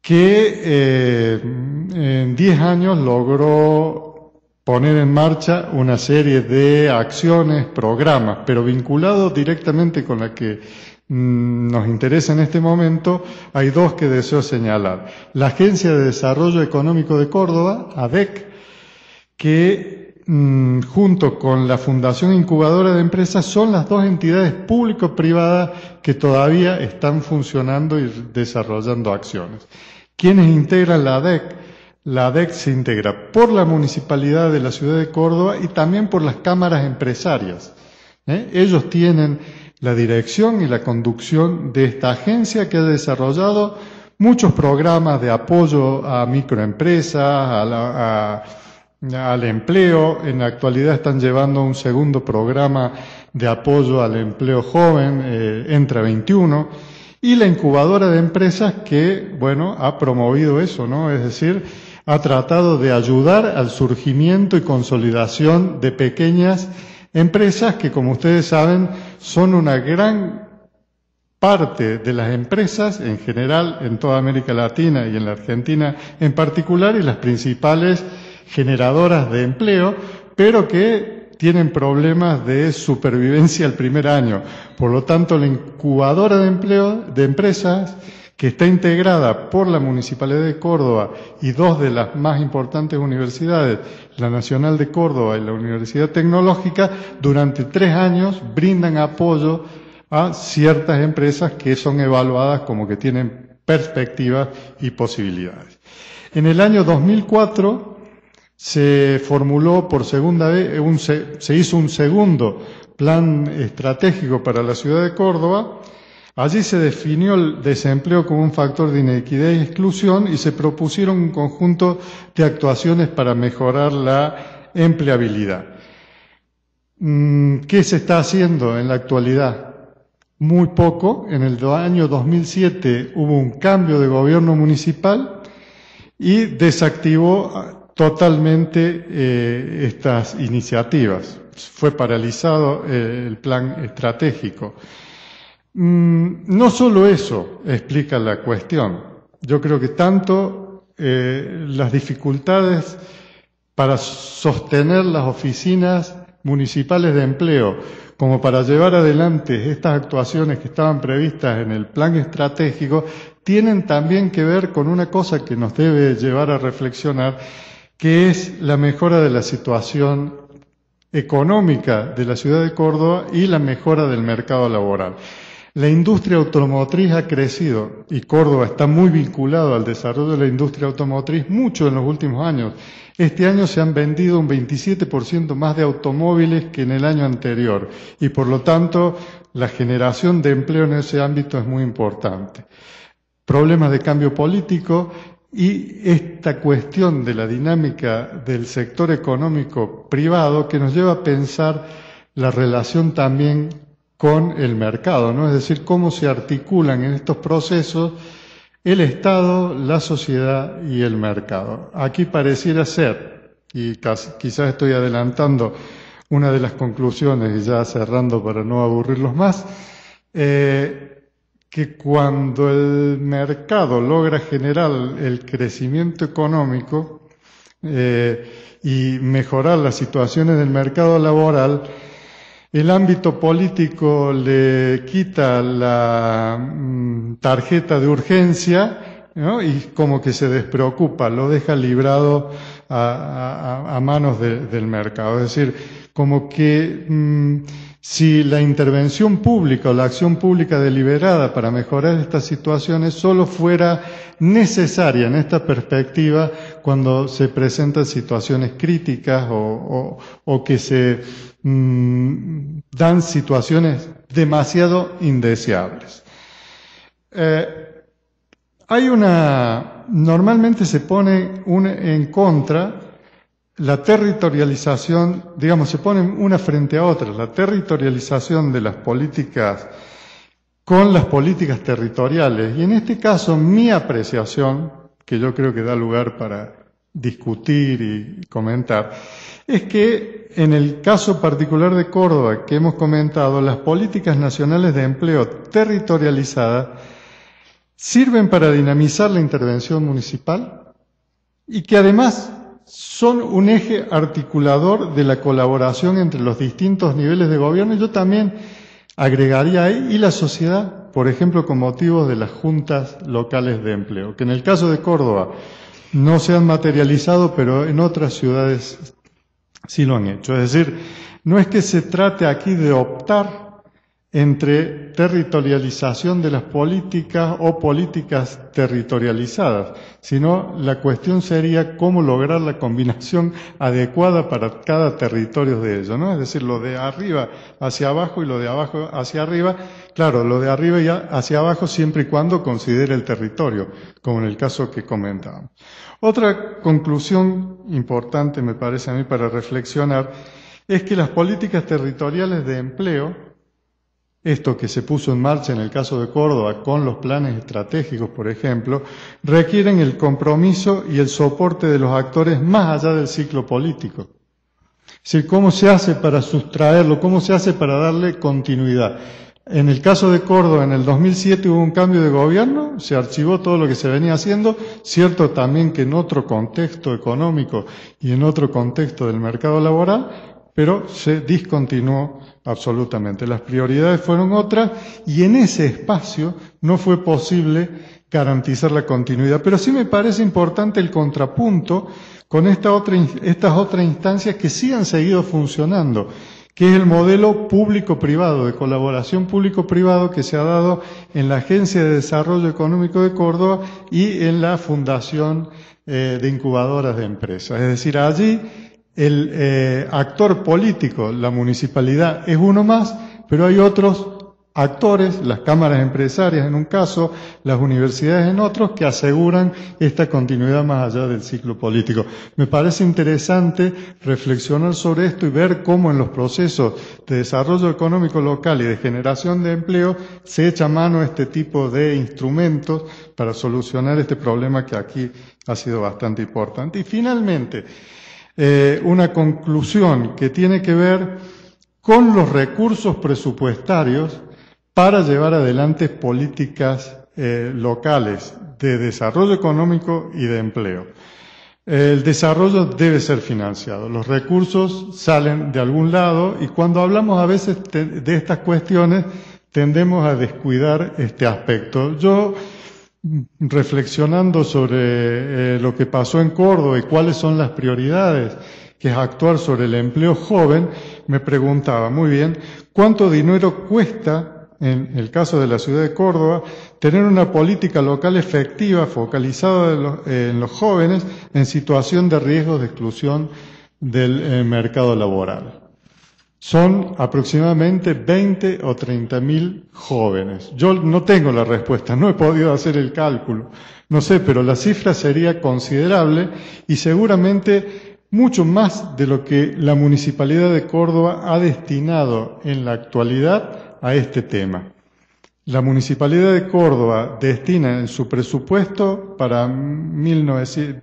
que eh, en 10 años logró poner en marcha una serie de acciones, programas, pero vinculados directamente con la que mm, nos interesa en este momento, hay dos que deseo señalar. La Agencia de Desarrollo Económico de Córdoba, ADEC, que junto con la Fundación Incubadora de Empresas son las dos entidades público-privadas que todavía están funcionando y desarrollando acciones. ¿Quiénes integran la ADEC? La ADEC se integra por la Municipalidad de la Ciudad de Córdoba y también por las cámaras empresarias. ¿eh? Ellos tienen la dirección y la conducción de esta agencia que ha desarrollado muchos programas de apoyo a microempresas, a la- a al empleo. En la actualidad están llevando un segundo programa de apoyo al empleo joven, eh, Entra 21, y la incubadora de empresas que, bueno, ha promovido eso, ¿no? Es decir, ha tratado de ayudar al surgimiento y consolidación de pequeñas empresas que, como ustedes saben, son una gran parte de las empresas en general en toda América Latina y en la Argentina en particular y las principales generadoras de empleo, pero que tienen problemas de supervivencia el primer año. Por lo tanto, la incubadora de empleo de empresas que está integrada por la Municipalidad de Córdoba y dos de las más importantes universidades, la Nacional de Córdoba y la Universidad Tecnológica, durante tres años brindan apoyo a ciertas empresas que son evaluadas como que tienen perspectivas y posibilidades. En el año 2004 se formuló por segunda vez, un, se, hizo un segundo plan estratégico para la ciudad de Córdoba. Allí se definió el desempleo como un factor de inequidad y exclusión y se propusieron un conjunto de actuaciones para mejorar la empleabilidad. Mm, ¿Qué se está haciendo en la actualidad? Muy poco. En el año 2007 hubo un cambio de gobierno municipal y desactivó totalmente eh, estas iniciativas. Fue paralizado eh, el plan estratégico. Mm, no solo eso explica la cuestión. Yo creo que tanto eh, las dificultades para sostener las oficinas municipales de empleo como para llevar adelante estas actuaciones que estaban previstas en el plan estratégico, tienen también que ver con una cosa que nos debe llevar a reflexionar, que es la mejora de la situación económica de la ciudad de Córdoba y la mejora del mercado laboral. La industria automotriz ha crecido y Córdoba está muy vinculado al desarrollo de la industria automotriz mucho en los últimos años. Este año se han vendido un 27% más de automóviles que en el año anterior y por lo tanto la generación de empleo en ese ámbito es muy importante. Problemas de cambio político y esta cuestión de la dinámica del sector económico privado que nos lleva a pensar la relación también con el mercado, ¿no? Es decir, cómo se articulan en estos procesos el Estado, la sociedad y el mercado. Aquí pareciera ser, y quizás estoy adelantando una de las conclusiones, y ya cerrando para no aburrirlos más, eh, que cuando el mercado logra generar el crecimiento económico eh, y mejorar las situaciones del mercado laboral, el ámbito político le quita la mm, tarjeta de urgencia y como que se despreocupa, lo deja librado a, manos del mercado. Es decir, como que mm, si la intervención pública o la acción pública deliberada para mejorar estas situaciones solo fuera necesaria en esta perspectiva cuando se presentan situaciones críticas o, que se mm, dan situaciones demasiado indeseables. Eh, hay una, normalmente se pone en contra la territorialización, digamos, se ponen una frente a otra, la territorialización de las políticas con las políticas territoriales. Y en este caso, mi apreciación, que yo creo que da lugar para discutir y comentar, es que en el caso particular de Córdoba que hemos comentado, las políticas nacionales de empleo territorializadas sirven para dinamizar la intervención municipal y que además son un eje articulador de la colaboración entre los distintos niveles de gobierno. Yo también agregaría ahí y la sociedad, por ejemplo, con motivo de las juntas locales de empleo, que en el caso de Córdoba no se han materializado, pero en otras ciudades sí lo han hecho. Es decir, no es que se trate aquí de optar entre territorialización de las políticas o políticas territorializadas, sino la cuestión sería cómo lograr la combinación adecuada para cada territorio de ellos, ¿no? Es decir, lo de arriba hacia abajo y lo de abajo hacia arriba, claro, lo de arriba y hacia abajo siempre y cuando considere el territorio, como en el caso que comentábamos. Otra conclusión importante, me parece a mí, para reflexionar, es que las políticas territoriales de empleo esto que se puso en marcha en el caso de Córdoba con los planes estratégicos, por ejemplo, requieren el compromiso y el soporte de los actores más allá del ciclo político. Es decir, ¿cómo se hace para sustraerlo? ¿Cómo se hace para darle continuidad? En el caso de Córdoba, en el 2007 hubo un cambio de gobierno, se archivó todo lo que se venía haciendo, cierto también que en otro contexto económico y en otro contexto del mercado laboral, pero se discontinuó absolutamente. Las prioridades fueron otras y en ese espacio no fue posible garantizar la continuidad. Pero sí me parece importante el contrapunto con esta otra, estas otras instancias que sí han seguido funcionando, que es el modelo público-privado, de colaboración público-privado que se ha dado en la Agencia de Desarrollo Económico de Córdoba y en la Fundación eh, de Incubadoras de Empresas. Es decir, allí el eh, actor político, la municipalidad, es uno más, pero hay otros actores, las cámaras empresarias en un caso, las universidades en otros, que aseguran esta continuidad más allá del ciclo político. Me parece interesante reflexionar sobre esto y ver cómo en los procesos de desarrollo económico local y de generación de empleo se echa mano a este tipo de instrumentos para solucionar este problema que aquí ha sido bastante importante. Y finalmente, eh, una conclusión que tiene que ver con los recursos presupuestarios para llevar adelante políticas eh, locales de desarrollo económico y de empleo. El desarrollo debe ser financiado, los recursos salen de algún lado y cuando hablamos a veces de estas cuestiones tendemos a descuidar este aspecto. Yo, reflexionando sobre eh, lo que pasó en Córdoba y cuáles son las prioridades, que es actuar sobre el empleo joven, me preguntaba, muy bien, ¿cuánto dinero cuesta en el caso de la ciudad de Córdoba, tener una política local efectiva focalizada en los jóvenes en situación de riesgo de exclusión del eh, mercado laboral. Son aproximadamente 20 o 30 mil jóvenes. Yo no tengo la respuesta, no he podido hacer el cálculo, no sé, pero la cifra sería considerable y seguramente mucho más de lo que la Municipalidad de Córdoba ha destinado en la actualidad a este tema. La Municipalidad de Córdoba destina en su presupuesto para 2011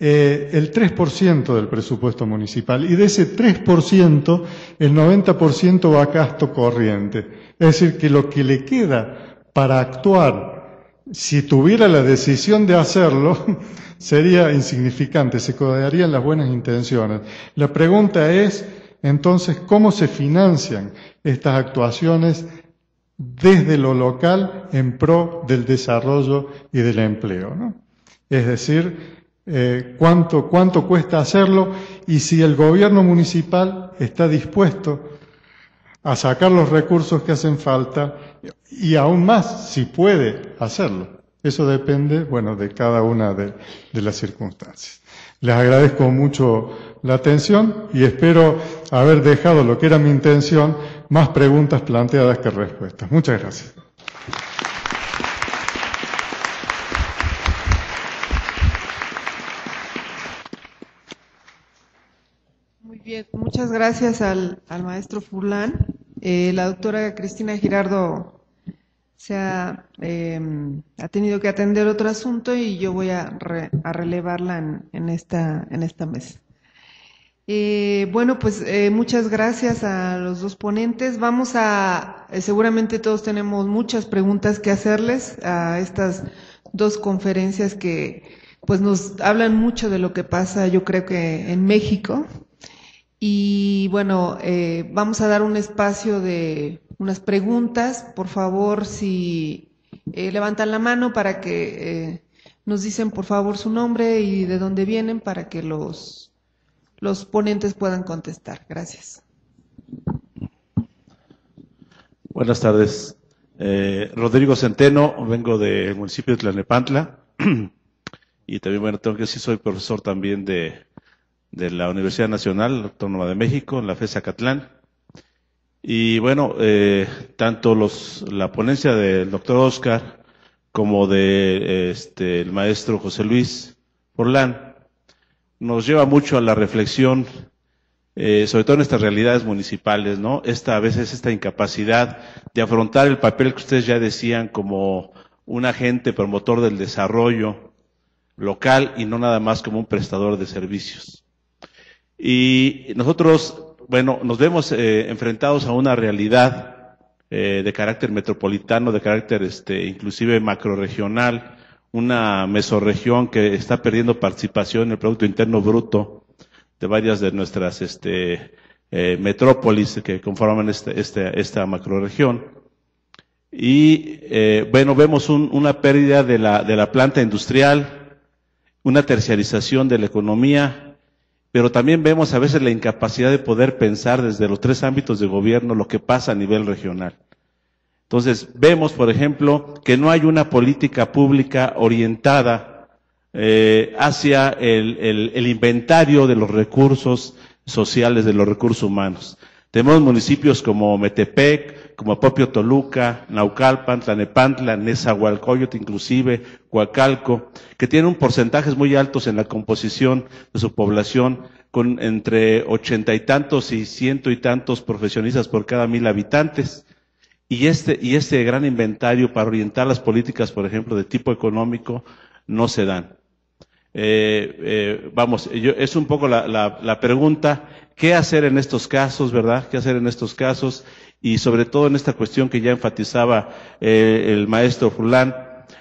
eh, el 3% del presupuesto municipal y de ese 3% el 90% va a gasto corriente. Es decir, que lo que le queda para actuar, si tuviera la decisión de hacerlo, sería insignificante, se quedarían las buenas intenciones. La pregunta es, entonces, ¿cómo se financian estas actuaciones desde lo local en pro del desarrollo y del empleo? Es decir, eh, ¿cuánto, cuánto cuesta hacerlo y si el gobierno municipal está dispuesto a sacar los recursos que hacen falta y aún más si puede hacerlo. Eso depende, bueno, de cada una de las circunstancias. Les agradezco mucho la atención y espero haber dejado lo que era mi intención, más preguntas planteadas que respuestas. Muchas gracias. Bien, muchas gracias al, maestro Furlan. Eh, la doctora Cristina Girardo se ha, em, ha, tenido que atender otro asunto y yo voy a, relevarla en, esta, en esta mesa. Eh, bueno, pues eh, muchas gracias a los dos ponentes. Vamos a, eh, seguramente todos tenemos muchas preguntas que hacerles a estas dos conferencias que pues nos hablan mucho de lo que pasa, yo creo que en México. Y bueno, vamos a dar un espacio de unas preguntas. Por favor, si eh, levantan la mano para que eh, nos dicen por favor su nombre y de dónde vienen para que los, los ponentes puedan contestar. Gracias. Buenas tardes. Eh, Rodrigo Centeno, vengo del municipio de Tlanepantla y también, bueno, tengo que decir, soy profesor también de, de la Universidad Nacional Autónoma de México, en la FESA Catlán. Y bueno, eh, tanto los, la ponencia del doctor Oscar como de este, el maestro José Luis Forlán nos lleva mucho a la reflexión, eh, sobre todo en estas realidades municipales, ¿no? Esta, a veces esta incapacidad de afrontar el papel que ustedes ya decían como un agente promotor del desarrollo local y no nada más como un prestador de servicios. Y nosotros bueno, nos vemos eh, enfrentados a una realidad eh, de carácter metropolitano, de carácter este, inclusive macroregional, una mesorregión que está perdiendo participación en el Producto Interno Bruto de varias de nuestras este, eh, metrópolis que conforman este, este, esta macroregión. Y bueno, vemos un, una pérdida de la, de la planta industrial, una terciarización de la economía, pero también vemos a veces la incapacidad de poder pensar desde los tres ámbitos de gobierno lo que pasa a nivel regional. Entonces, vemos, por ejemplo, que no hay una política pública orientada eh, hacia el, el, inventario de los recursos sociales, de los recursos humanos. Tenemos municipios como Metepec, como propio Toluca, Naucalpan, Tlanepantla, Nezahualcóyotl, inclusive, Coacalco, que tienen porcentajes muy altos en la composición de su población, con entre ochenta y tantos y ciento y tantos profesionistas por cada mil habitantes. Y este, y este gran inventario para orientar las políticas, por ejemplo, de tipo económico, no se dan. Eh, eh, vamos, es un poco la, la, la, pregunta, ¿qué hacer en estos casos, verdad? ¿Qué hacer en estos casos? Y sobre todo en esta cuestión que ya enfatizaba eh, el maestro Fulán,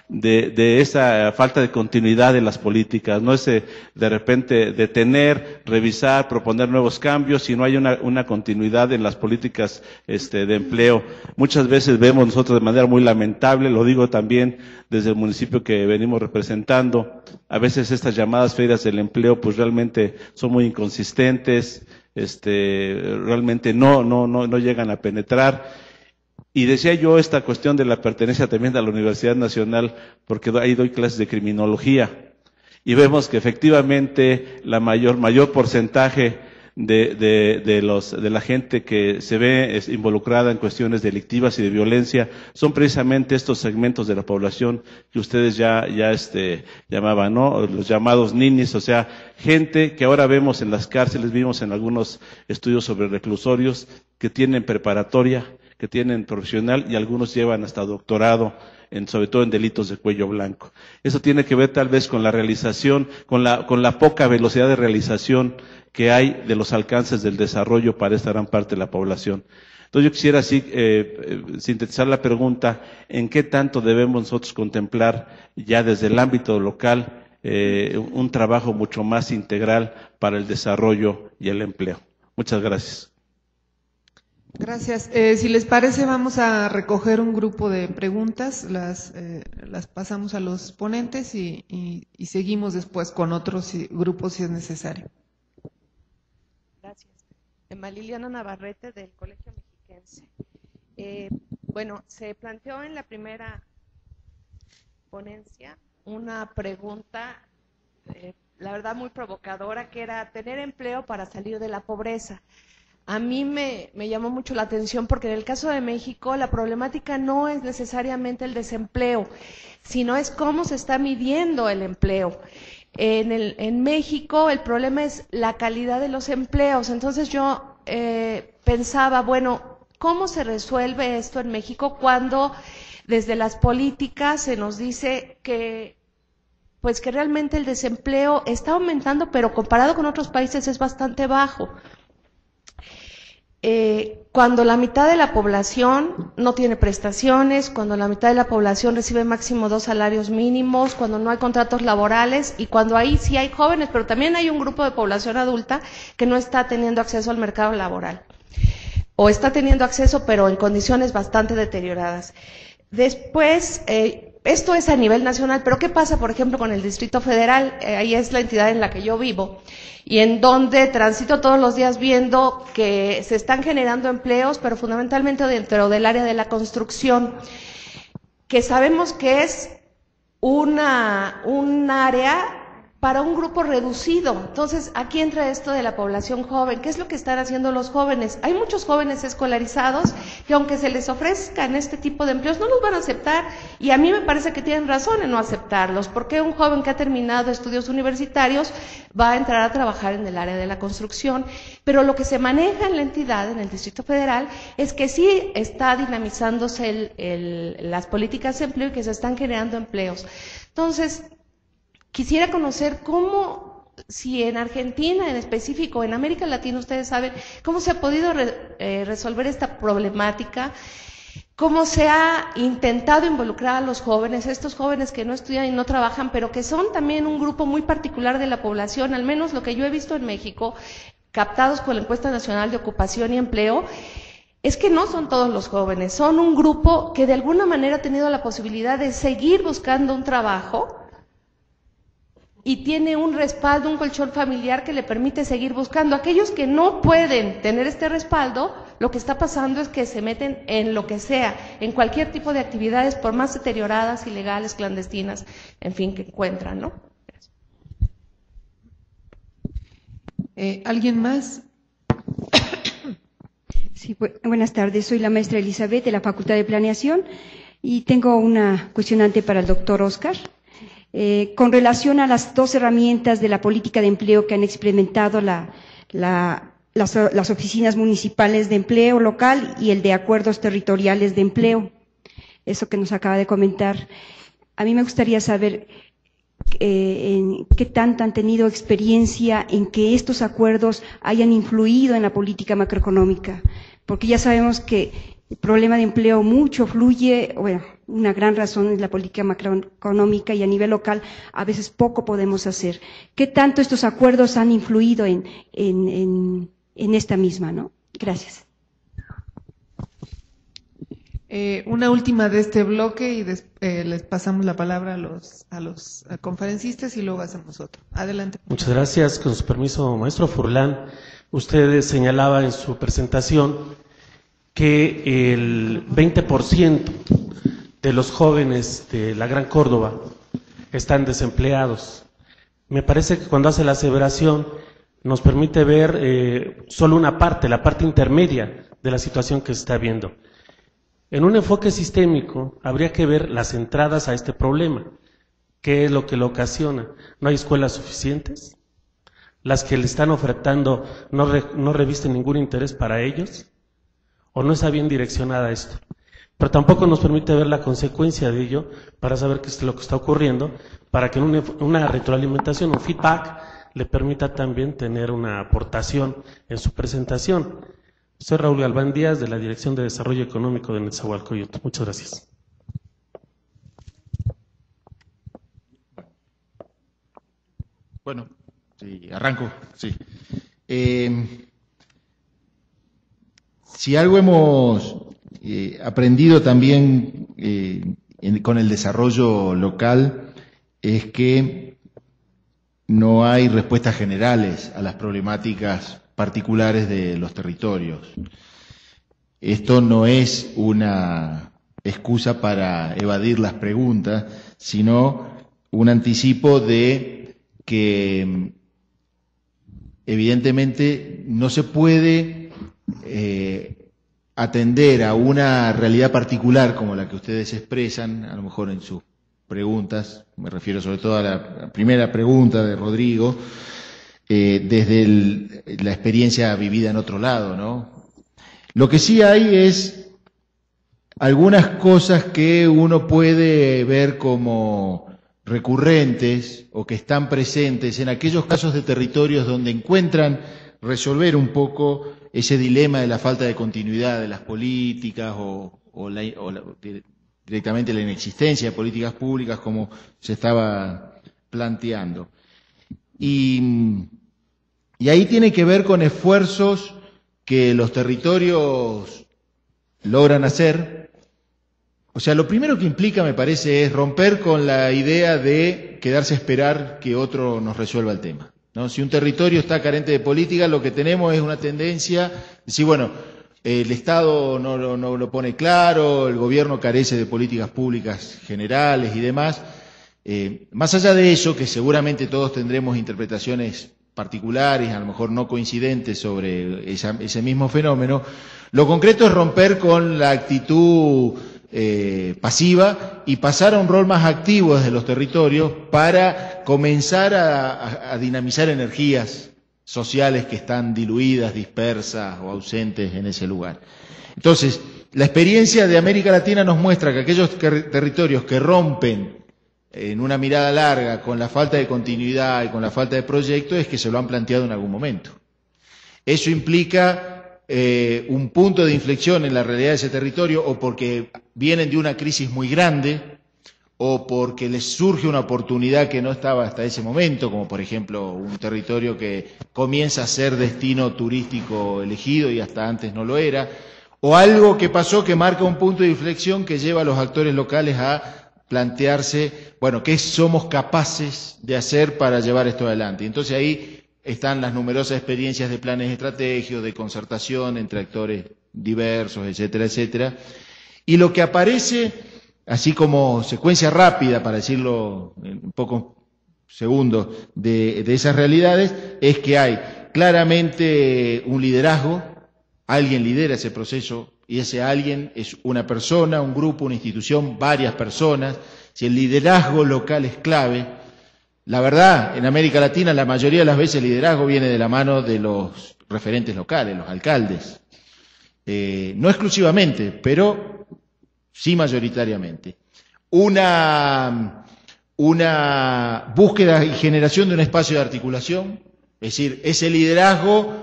de, de, esa falta de continuidad de las políticas, no es de repente detener, revisar, proponer nuevos cambios, si no hay una, una continuidad en las políticas este, de empleo. Muchas veces vemos nosotros de manera muy lamentable, lo digo también desde el municipio que venimos representando, a veces estas llamadas ferias del empleo pues realmente son muy inconsistentes, este, realmente no, no, no, no llegan a penetrar. Y decía yo esta cuestión de la pertenencia también a la Universidad Nacional, porque ahí doy clases de criminología. Y vemos que efectivamente la mayor, mayor porcentaje de, de, de, los, de la gente que se ve involucrada en cuestiones delictivas y de violencia son precisamente estos segmentos de la población que ustedes ya, ya este, llamaban, ¿no? Los llamados ninis, o sea, gente que ahora vemos en las cárceles, vimos en algunos estudios sobre reclusorios que tienen preparatoria, que tienen profesional y algunos llevan hasta doctorado, en, sobre todo en delitos de cuello blanco. Eso tiene que ver tal vez con la realización, con la, con la poca velocidad de realización que hay de los alcances del desarrollo para esta gran parte de la población. Entonces yo quisiera así eh, sintetizar la pregunta, ¿en qué tanto debemos nosotros contemplar ya desde el ámbito local eh, un trabajo mucho más integral para el desarrollo y el empleo? Muchas gracias. Gracias. Eh, si les parece, vamos a recoger un grupo de preguntas, las, eh, las pasamos a los ponentes y, y, seguimos después con otros grupos si es necesario. Emma Liliana Navarrete del Colegio Mexiquense. Eh, bueno, se planteó en la primera ponencia una pregunta, eh, la verdad muy provocadora, que era tener empleo para salir de la pobreza a mí me, me, llamó mucho la atención porque en el caso de México la problemática no es necesariamente el desempleo, sino es cómo se está midiendo el empleo. En, el, en México el problema es la calidad de los empleos. Entonces yo eh, pensaba, bueno, ¿cómo se resuelve esto en México cuando desde las políticas se nos dice que pues que realmente el desempleo está aumentando, pero comparado con otros países es bastante bajo? Eh, cuando la mitad de la población no tiene prestaciones, cuando la mitad de la población recibe máximo dos salarios mínimos, cuando no hay contratos laborales y cuando ahí sí hay jóvenes, pero también hay un grupo de población adulta que no está teniendo acceso al mercado laboral o está teniendo acceso pero en condiciones bastante deterioradas. Después, eh, esto es a nivel nacional, pero ¿qué pasa, por ejemplo, con el Distrito Federal? Eh, ahí es la entidad en la que yo vivo y en donde transito todos los días viendo que se están generando empleos, pero fundamentalmente dentro del área de la construcción, que sabemos que es una, un área para un grupo reducido. Entonces, aquí entra esto de la población joven. ¿Qué es lo que están haciendo los jóvenes? Hay muchos jóvenes escolarizados que aunque se les ofrezcan este tipo de empleos, no los van a aceptar. Y a mí me parece que tienen razón en no aceptarlos. porque un joven que ha terminado estudios universitarios va a entrar a trabajar en el área de la construcción? Pero lo que se maneja en la entidad, en el Distrito Federal, es que sí está dinamizándose el, las políticas de empleo y que se están generando empleos. Entonces, Quisiera conocer cómo, si en Argentina en específico, en América Latina, ustedes saben, cómo se ha podido re, eh, resolver esta problemática, cómo se ha intentado involucrar a los jóvenes, estos jóvenes que no estudian y no trabajan, pero que son también un grupo muy particular de la población, al menos lo que yo he visto en México, captados por la encuesta nacional de ocupación y empleo, es que no son todos los jóvenes, son un grupo que de alguna manera ha tenido la posibilidad de seguir buscando un trabajo, y tiene un respaldo, un colchón familiar que le permite seguir buscando. Aquellos que no pueden tener este respaldo, lo que está pasando es que se meten en lo que sea, en cualquier tipo de actividades, por más deterioradas, ilegales, clandestinas, en fin, que encuentran, ¿no? Eh, ¿Alguien más? Sí, buenas tardes. Soy la maestra Elizabeth de la Facultad de Planeación y tengo una cuestionante para el doctor Oscar. Eh, con relación a las dos herramientas de la política de empleo que han experimentado la, las, oficinas municipales de empleo local y el de acuerdos territoriales de empleo, eso que nos acaba de comentar. A mí me gustaría saber eh, qué tanto han tenido experiencia en que estos acuerdos hayan influido en la política macroeconómica, porque ya sabemos que el problema de empleo mucho fluye, bueno, una gran razón es la política macroeconómica y a nivel local a veces poco podemos hacer. ¿Qué tanto estos acuerdos han influido en, en, en, en esta misma? ¿no? Gracias. Eh, una última de este bloque y eh, les pasamos la palabra a los, a los conferencistas y luego hacemos otro. Adelante. Muchas gracias. Con su permiso, maestro Furlán, usted señalaba en su presentación que el 20% de los jóvenes de la Gran Córdoba están desempleados. Me parece que cuando hace la aseveración nos permite ver eh, solo una parte, la parte intermedia de la situación que se está viendo. En un enfoque sistémico habría que ver las entradas a este problema. ¿Qué es lo que lo ocasiona? ¿No hay escuelas suficientes? ¿Las que le están ofertando no, no revisten ningún interés para ellos? ¿O no está bien direccionada esto? Pero tampoco nos permite ver la consecuencia de ello para saber qué es lo que está ocurriendo, para que una retroalimentación, un feedback, le permita también tener una aportación en su presentación. Soy Raúl Galván Díaz de la Dirección de Desarrollo Económico de Netzahualcoyot. Muchas gracias. Bueno, sí, arranco, sí. Eh, si algo hemos eh, aprendido también eh, con el desarrollo local es que no hay respuestas generales a las problemáticas particulares de los territorios. Esto no es una excusa para evadir las preguntas, sino un anticipo de que evidentemente no se puede eh, atender a una realidad particular como la que ustedes expresan, a lo mejor en sus preguntas, me refiero sobre todo a la primera pregunta de Rodrigo, eh, desde la experiencia vivida en otro lado, ¿no? Lo que sí hay es algunas cosas que uno puede ver como recurrentes o que están presentes en aquellos casos de territorios donde encuentran resolver un poco ese dilema de la falta de continuidad de las políticas o, la, o la, directamente la inexistencia de políticas públicas como se estaba planteando. Y y ahí tiene que ver con esfuerzos que los territorios logran hacer. O sea, lo primero que implica, me parece, es romper con la idea de quedarse a esperar que otro nos resuelva el tema. ¿No? Si un territorio está carente de política, lo que tenemos es una tendencia de decir, bueno, el Estado no, lo pone claro, el gobierno carece de políticas públicas generales y demás. Eh, más allá de eso, que seguramente todos tendremos interpretaciones particulares, a lo mejor no coincidentes sobre ese mismo fenómeno. Lo concreto es romper con la actitud eh, pasiva y pasar a un rol más activo desde los territorios para comenzar a, a, a dinamizar energías sociales que están diluidas, dispersas o ausentes en ese lugar. Entonces, la experiencia de América Latina nos muestra que aquellos territorios que rompen en una mirada larga con la falta de continuidad y con la falta de proyecto es que se lo han planteado en algún momento. Eso implica eh, un punto de inflexión en la realidad de ese territorio o porque vienen de una crisis muy grande o porque les surge una oportunidad que no estaba hasta ese momento, como por ejemplo un territorio que comienza a ser destino turístico elegido y hasta antes no lo era, o algo que pasó que marca un punto de inflexión que lleva a los actores locales a plantearse, bueno, qué somos capaces de hacer para llevar esto adelante. Entonces ahí están las numerosas experiencias de planes estratégicos, de concertación entre actores diversos, etcétera, etcétera. Y lo que aparece, así como secuencia rápida, para decirlo en pocos segundos, de, de esas realidades, es que hay claramente un liderazgo Alguien lidera ese proceso y ese alguien es una persona, un grupo, una institución, varias personas. Si el liderazgo local es clave, la verdad, en América Latina la mayoría de las veces el liderazgo viene de la mano de los referentes locales, los alcaldes. Eh, no exclusivamente, pero sí mayoritariamente. Una, búsqueda y generación de un espacio de articulación, es decir, ese liderazgo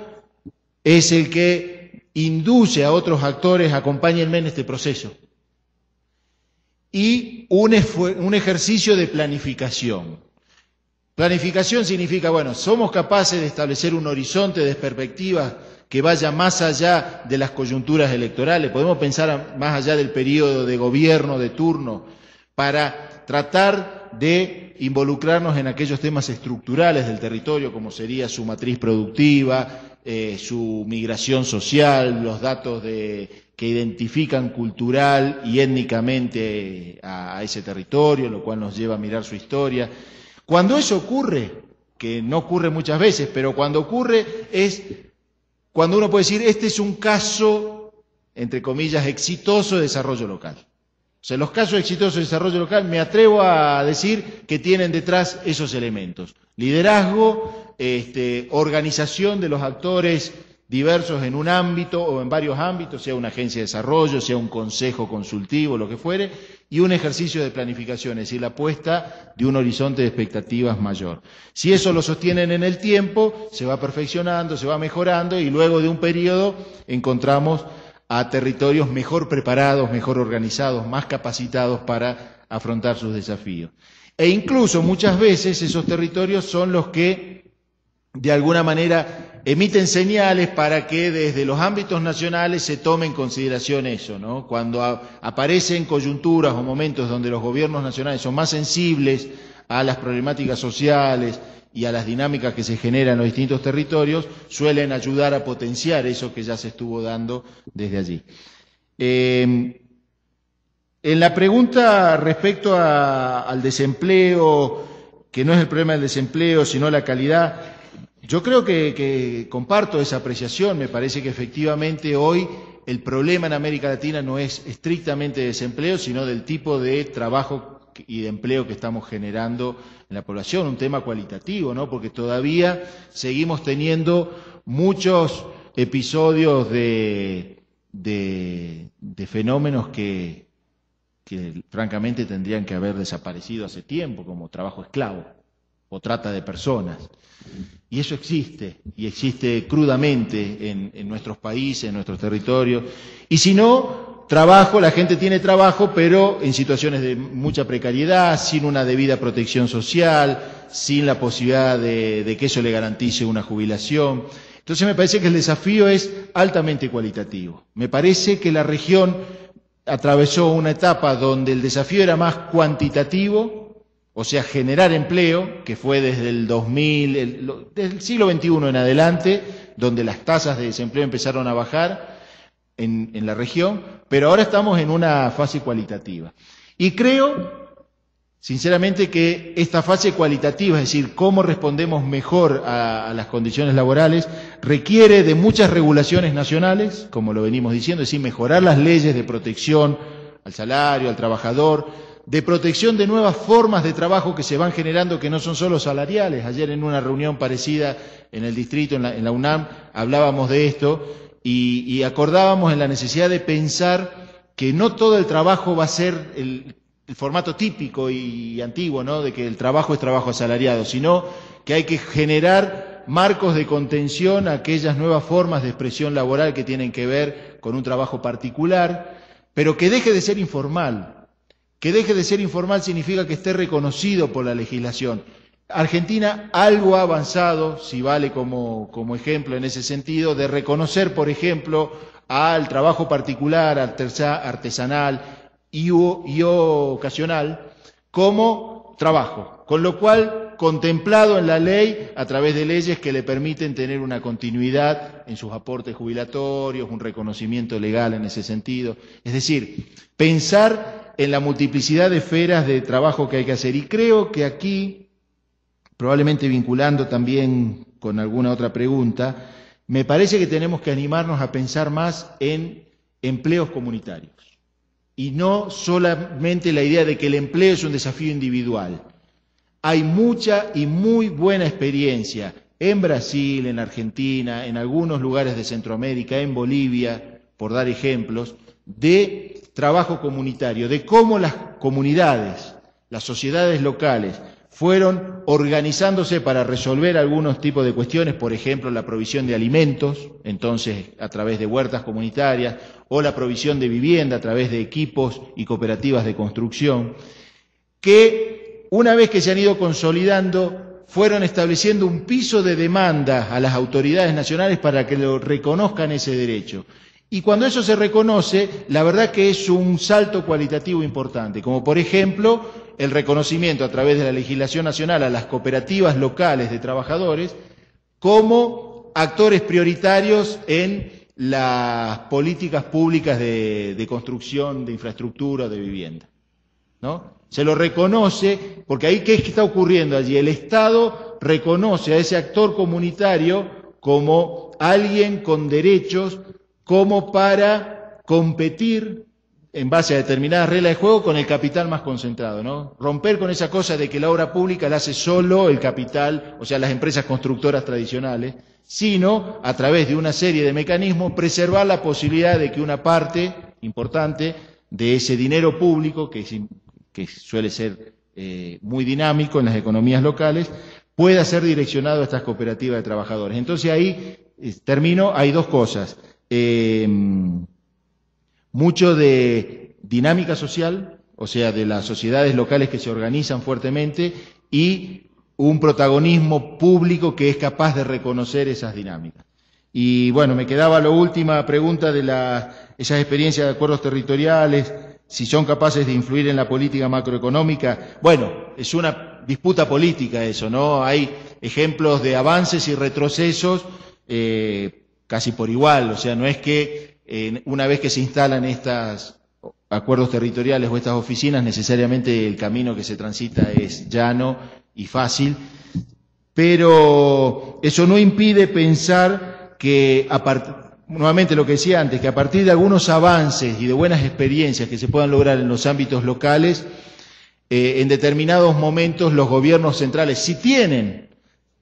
es el que induce a otros actores, acompáñenme en este proceso. Y un ejercicio de planificación. Planificación significa, bueno, somos capaces de establecer un horizonte de perspectivas que vaya más allá de las coyunturas electorales, podemos pensar más allá del periodo de gobierno, de turno, para tratar de involucrarnos en aquellos temas estructurales del territorio, como sería su matriz productiva, eh, su migración social, los datos que identifican cultural y étnicamente a, a ese territorio, lo cual nos lleva a mirar su historia. Cuando eso ocurre, que no ocurre muchas veces, pero cuando ocurre es cuando uno puede decir, este es un caso, entre comillas, exitoso de desarrollo local. O sea, los casos exitosos de desarrollo local, me atrevo a decir que tienen detrás esos elementos. Liderazgo, este, organización de los actores diversos en un ámbito o en varios ámbitos, sea una agencia de desarrollo, sea un consejo consultivo, lo que fuere, y un ejercicio de planificación, es decir, la puesta de un horizonte de expectativas mayor. Si eso lo sostienen en el tiempo, se va perfeccionando, se va mejorando y luego de un periodo encontramos a territorios mejor preparados, mejor organizados, más capacitados para afrontar sus desafíos. E incluso muchas veces esos territorios son los que de alguna manera emiten señales para que desde los ámbitos nacionales se tome en consideración eso, ¿no? Cuando aparecen coyunturas o momentos donde los gobiernos nacionales son más sensibles a las problemáticas sociales, y a las dinámicas que se generan en los distintos territorios, suelen ayudar a potenciar eso que ya se estuvo dando desde allí. Eh, en la pregunta respecto al desempleo, que no es el problema del desempleo, sino la calidad, yo creo que, comparto esa apreciación. Me parece que efectivamente hoy el problema en América Latina no es estrictamente de desempleo, sino del tipo de trabajo y de empleo que estamos generando en la población, un tema cualitativo, ¿no? Porque todavía seguimos teniendo muchos episodios de, de, de fenómenos que, que francamente tendrían que haber desaparecido hace tiempo, como trabajo esclavo o trata de personas. Y eso existe, y existe crudamente en, nuestros países, en nuestros territorios. Y si no, trabajo, la gente tiene trabajo, pero en situaciones de mucha precariedad, sin una debida protección social, sin la posibilidad de, de, que eso le garantice una jubilación. Entonces me parece que el desafío es altamente cualitativo. Me parece que la región atravesó una etapa donde el desafío era más cuantitativo, o sea, generar empleo, que fue desde el 2000, el, desde el siglo XXI en adelante, donde las tasas de desempleo empezaron a bajar en, la región, pero ahora estamos en una fase cualitativa. Y creo, sinceramente, que esta fase cualitativa, es decir, cómo respondemos mejor a, a, las condiciones laborales, requiere de muchas regulaciones nacionales, como lo venimos diciendo, es decir, mejorar las leyes de protección al salario, al trabajador, de protección de nuevas formas de trabajo que se van generando que no son solo salariales. Ayer en una reunión parecida en el distrito, en la, UNAM, hablábamos de esto y, acordábamos en la necesidad de pensar que no todo el trabajo va a ser el, el formato típico y, y antiguo, ¿no? De que el trabajo es trabajo asalariado, sino que hay que generar marcos de contención a aquellas nuevas formas de expresión laboral que tienen que ver con un trabajo particular, pero que deje de ser informal. Que deje de ser informal significa que esté reconocido por la legislación. Argentina algo ha avanzado, si vale como, como, ejemplo en ese sentido, de reconocer, por ejemplo, al trabajo particular, artesanal y, y ocasional como trabajo, con lo cual contemplado en la ley a través de leyes que le permiten tener una continuidad en sus aportes jubilatorios, un reconocimiento legal en ese sentido. Es decir, pensar en la multiplicidad de esferas de trabajo que hay que hacer. Y creo que aquí probablemente vinculando también con alguna otra pregunta, me parece que tenemos que animarnos a pensar más en empleos comunitarios y no solamente la idea de que el empleo es un desafío individual. Hay mucha y muy buena experiencia en Brasil, en Argentina, en algunos lugares de Centroamérica, en Bolivia, por dar ejemplos, de trabajo comunitario, de cómo las comunidades, las sociedades locales, fueron organizándose para resolver algunos tipos de cuestiones, por ejemplo, la provisión de alimentos, entonces a través de huertas comunitarias, o la provisión de vivienda a través de equipos y cooperativas de construcción, que una vez que se han ido consolidando, fueron estableciendo un piso de demanda a las autoridades nacionales para que lo reconozcan ese derecho. Y cuando eso se reconoce, la verdad que es un salto cualitativo importante, como por ejemplo el reconocimiento a través de la legislación nacional a las cooperativas locales de trabajadores como actores prioritarios en las políticas públicas de, construcción de infraestructura, de vivienda. ¿no? Se lo reconoce, porque ahí, ¿qué es que está ocurriendo allí? El Estado reconoce a ese actor comunitario como alguien con derechos como para competir en base a determinadas reglas de juego con el capital más concentrado, ¿no? Romper con esa cosa de que la obra pública la hace solo el capital, o sea, las empresas constructoras tradicionales, sino a través de una serie de mecanismos preservar la posibilidad de que una parte importante de ese dinero público, que, suele ser eh, muy dinámico en las economías locales, pueda ser direccionado a estas cooperativas de trabajadores. Entonces ahí eh, termino, hay dos cosas eh, mucho de dinámica social, o sea, de las sociedades locales que se organizan fuertemente y un protagonismo público que es capaz de reconocer esas dinámicas. Y bueno, me quedaba la última pregunta de la, esas experiencias de acuerdos territoriales, si son capaces de influir en la política macroeconómica. Bueno, es una disputa política eso, ¿no? Hay ejemplos de avances y retrocesos. Eh, casi por igual, o sea, no es que eh, una vez que se instalan estos acuerdos territoriales o estas oficinas, necesariamente el camino que se transita es llano y fácil, pero eso no impide pensar que, nuevamente lo que decía antes, que a partir de algunos avances y de buenas experiencias que se puedan lograr en los ámbitos locales, eh, en determinados momentos los gobiernos centrales, si tienen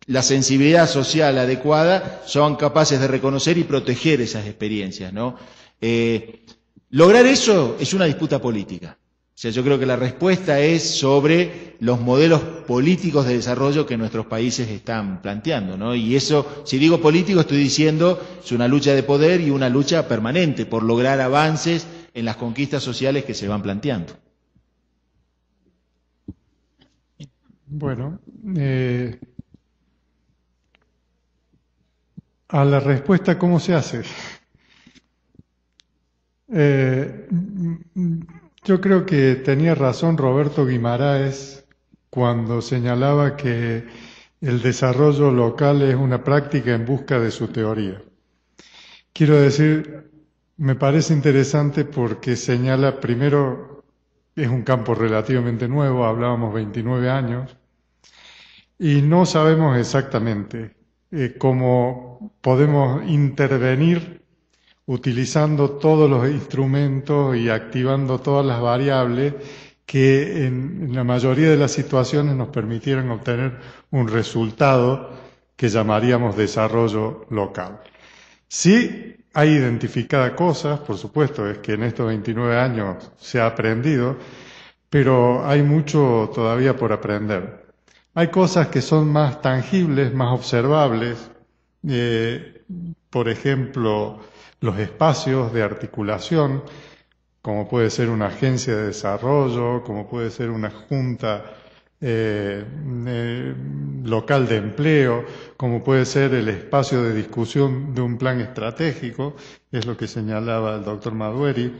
la sensibilidad social adecuada, son capaces de reconocer y proteger esas experiencias. ¿no? Eh, lograr eso es una disputa política. O sea, yo creo que la respuesta es sobre los modelos políticos de desarrollo que nuestros países están planteando, ¿no? Y eso, si digo político, estoy diciendo es una lucha de poder y una lucha permanente por lograr avances en las conquistas sociales que se van planteando. Bueno, eh, a la respuesta, ¿cómo se hace? Eh, yo creo que tenía razón Roberto Guimaraes cuando señalaba que el desarrollo local es una práctica en busca de su teoría. Quiero decir, me parece interesante porque señala, primero, es un campo relativamente nuevo, hablábamos 29 años, y no sabemos exactamente eh, cómo podemos intervenir utilizando todos los instrumentos y activando todas las variables que en, la mayoría de las situaciones nos permitieran obtener un resultado que llamaríamos desarrollo local. Sí hay identificadas cosas, por supuesto, es que en estos 29 años se ha aprendido, pero hay mucho todavía por aprender. Hay cosas que son más tangibles, más observables, eh, por ejemplo, los espacios de articulación, como puede ser una agencia de desarrollo, como puede ser una junta eh, eh, local de empleo, como puede ser el espacio de discusión de un plan estratégico, es lo que señalaba el doctor Madueri.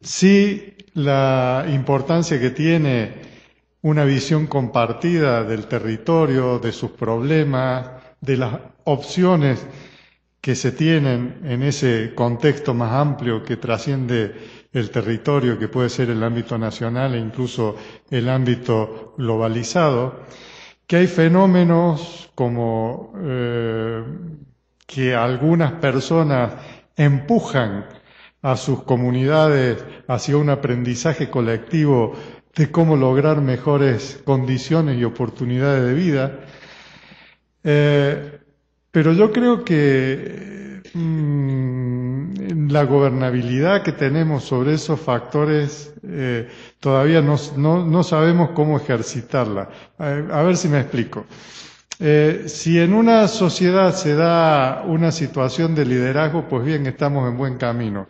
Sí, la importancia que tiene una visión compartida del territorio, de sus problemas, de las opciones que se tienen en ese contexto más amplio que trasciende el territorio, que puede ser el ámbito nacional e incluso el ámbito globalizado, que hay fenómenos como eh, que algunas personas empujan a sus comunidades hacia un aprendizaje colectivo de cómo lograr mejores condiciones y oportunidades de vida. Eh, pero yo creo que mm, la gobernabilidad que tenemos sobre esos factores eh, todavía no, no, sabemos cómo ejercitarla. a ver si me explico. Eh, si en una sociedad se da una situación de liderazgo, pues bien, estamos en buen camino.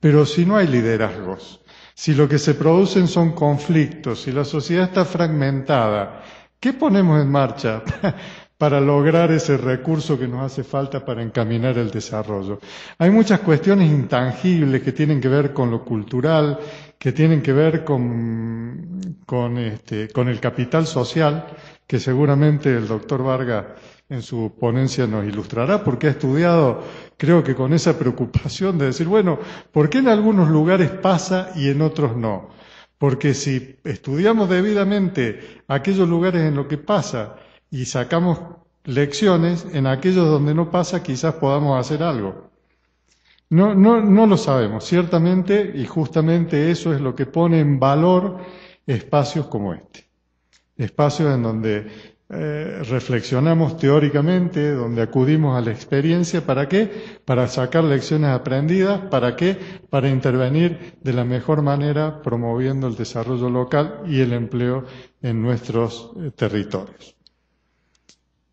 Pero si no hay liderazgos, si lo que se producen son conflictos, si la sociedad está fragmentada, ¿qué ponemos en marcha para lograr ese recurso que nos hace falta para encaminar el desarrollo? Hay muchas cuestiones intangibles que tienen que ver con lo cultural, que tienen que ver con, con, este, el capital social, que seguramente el doctor Vargas en su ponencia nos ilustrará, porque ha estudiado, creo que con esa preocupación de decir, bueno, ¿por qué en algunos lugares pasa y en otros no? Porque si estudiamos debidamente aquellos lugares en los que pasa y sacamos lecciones, en aquellos donde no pasa quizás podamos hacer algo. No, no, no lo sabemos, ciertamente, y justamente eso es lo que pone en valor espacios como este espacios en donde eh, reflexionamos teóricamente, donde acudimos a la experiencia, ¿para qué? Para sacar lecciones aprendidas, ¿para qué? Para intervenir de la mejor manera promoviendo el desarrollo local y el empleo en nuestros eh, territorios.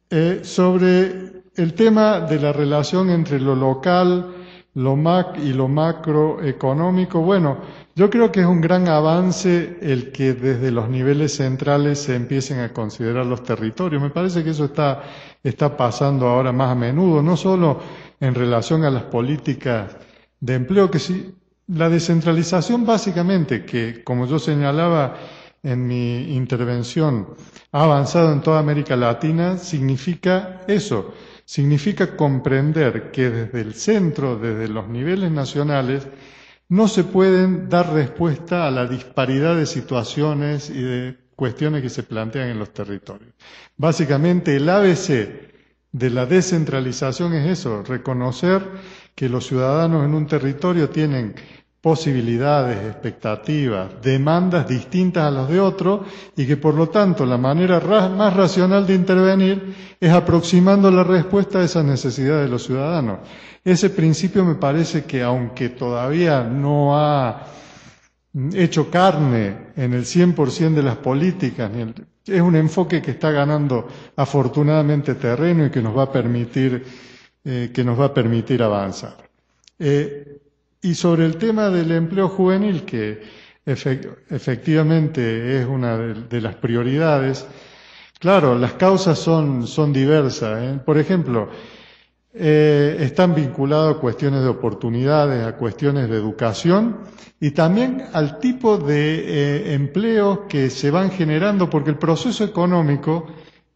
Eh, sobre el tema de la relación entre lo local, lo mac y lo macroeconómico, bueno, yo creo que es un gran avance el que desde los niveles centrales se empiecen a considerar los territorios. Me parece que eso está, está pasando ahora más a menudo, no solo en relación a las políticas de empleo, que sí, la descentralización básicamente, que como yo señalaba en mi intervención, ha avanzado en toda América Latina, significa eso, significa comprender que desde el centro, desde los niveles nacionales, no se pueden dar respuesta a la disparidad de situaciones y de cuestiones que se plantean en los territorios. Básicamente el ABC de la descentralización es eso, reconocer que los ciudadanos en un territorio tienen posibilidades, expectativas, demandas distintas a las de otro y que por lo tanto la manera más racional de intervenir es aproximando la respuesta a esas necesidades de los ciudadanos. Ese principio me parece que aunque todavía no ha hecho carne en el 100% de las políticas, es un enfoque que está ganando afortunadamente terreno y que nos va a permitir, eh, que nos va a permitir avanzar. Eh, y sobre el tema del empleo juvenil, que efectivamente es una de, las prioridades, claro, las causas son, son diversas. ¿eh? Por ejemplo, eh, están vinculados a cuestiones de oportunidades, a cuestiones de educación y también al tipo de eh, empleos que se van generando, porque el proceso económico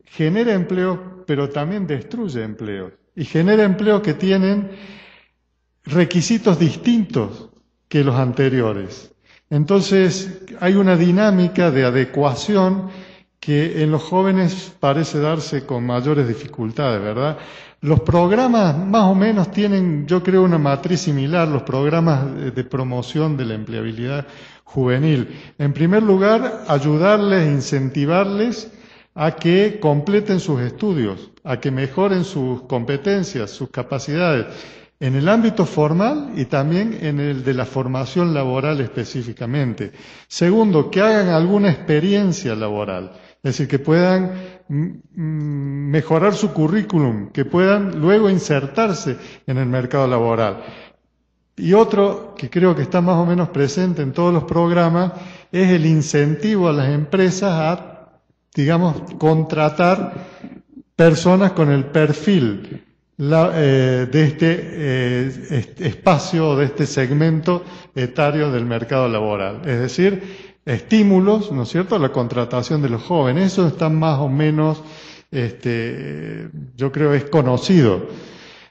genera empleos, pero también destruye empleos. Y genera empleos que tienen requisitos distintos que los anteriores. Entonces, hay una dinámica de adecuación que en los jóvenes parece darse con mayores dificultades, ¿verdad? Los programas más o menos tienen, yo creo, una matriz similar, los programas de promoción de la empleabilidad juvenil. En primer lugar, ayudarles, incentivarles a que completen sus estudios, a que mejoren sus competencias, sus capacidades en el ámbito formal y también en el de la formación laboral específicamente. Segundo, que hagan alguna experiencia laboral, es decir, que puedan mm, mm, mejorar su currículum, que puedan luego insertarse en el mercado laboral. Y otro que creo que está más o menos presente en todos los programas es el incentivo a las empresas a, digamos, contratar personas con el perfil eh, de este, eh, espacio, de este segmento etario del mercado laboral. Es decir, estímulos, ¿no es cierto?, a la contratación de los jóvenes. Eso está más o menos, este, yo creo, es conocido.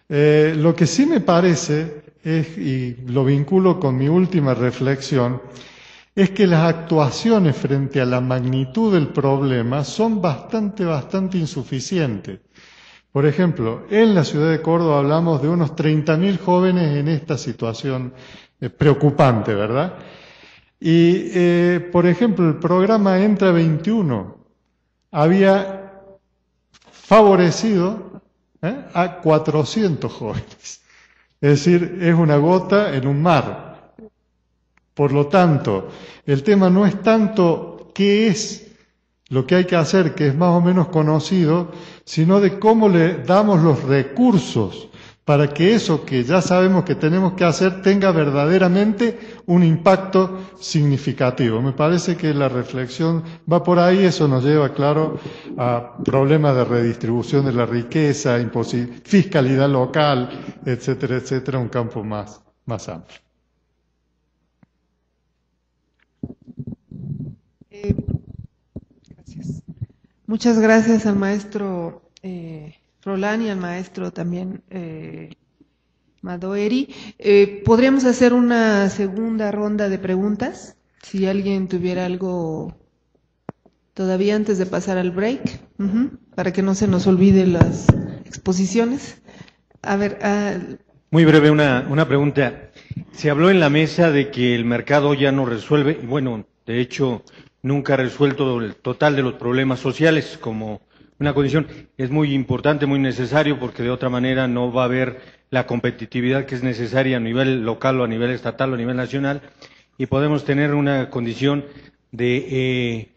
Eh, lo que sí me parece, es, y lo vinculo con mi última reflexión, es que las actuaciones frente a la magnitud del problema son bastante, bastante insuficientes. Por ejemplo, en la ciudad de Córdoba hablamos de unos 30.000 jóvenes en esta situación eh, preocupante, ¿verdad? Y, eh, por ejemplo, el programa Entra 21 había favorecido ¿eh? a 400 jóvenes. Es decir, es una gota en un mar. Por lo tanto, el tema no es tanto qué es lo que hay que hacer, que es más o menos conocido, sino de cómo le damos los recursos para que eso que ya sabemos que tenemos que hacer tenga verdaderamente un impacto significativo. Me parece que la reflexión va por ahí, eso nos lleva, claro, a problemas de redistribución de la riqueza, fiscalidad local, etcétera, etcétera, un campo más, más amplio. Eh, gracias. Muchas gracias al maestro eh, Roland y al maestro también eh, Madoeri. Eh, ¿Podríamos hacer una segunda ronda de preguntas? Si alguien tuviera algo todavía antes de pasar al break, para que no se nos olvide las exposiciones. A ver. Ah, Muy breve, una, una pregunta. Se habló en la mesa de que el mercado ya no resuelve, y bueno, de hecho, nunca ha resuelto el total de los problemas sociales como una condición. Es muy importante, muy necesario, porque de otra manera no va a haber la competitividad que es necesaria a nivel local o a nivel estatal o a nivel nacional, y podemos tener una condición de eh,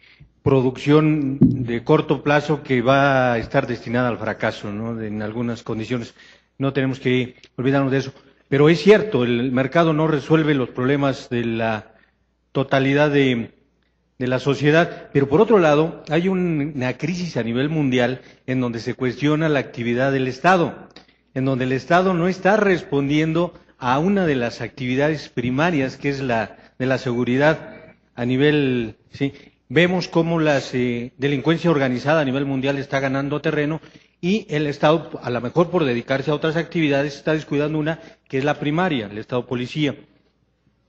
producción de corto plazo que va a estar destinada al fracaso, ¿no? en algunas condiciones. No tenemos que olvidarnos de eso. Pero es cierto, el mercado no resuelve los problemas de la totalidad de, de la sociedad. Pero por otro lado, hay una crisis a nivel mundial en donde se cuestiona la actividad del Estado, en donde el Estado no está respondiendo a una de las actividades primarias, que es la de la seguridad a nivel, ¿sí? Vemos cómo la eh, delincuencia organizada a nivel mundial está ganando terreno y el Estado, a lo mejor por dedicarse a otras actividades, está descuidando una que es la primaria, el Estado policía.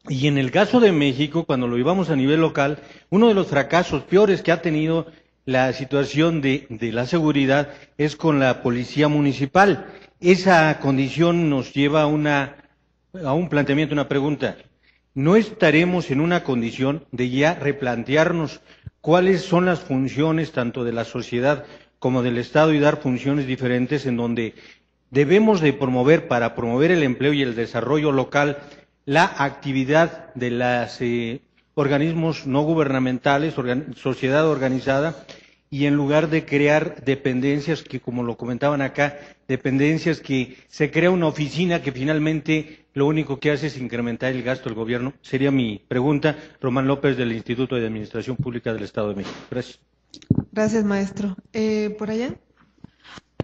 Y en el caso de México, cuando lo llevamos a nivel local, uno de los fracasos peores que ha tenido la situación de, la seguridad es con la policía municipal. Esa condición nos lleva a, una, a un planteamiento, una pregunta. ¿No estaremos en una condición de ya replantearnos cuáles son las funciones tanto de la sociedad como del Estado y dar funciones diferentes en donde debemos de promover para promover el empleo y el desarrollo local la actividad de los eh, organismos no gubernamentales, sociedad organizada, y en lugar de crear dependencias que, como lo comentaban acá, dependencias que se crea una oficina que finalmente lo único que hace es incrementar el gasto del gobierno. Sería mi pregunta. Román López del Instituto de Administración Pública del Estado de México. Gracias. Gracias, maestro. Eh, ¿Por allá?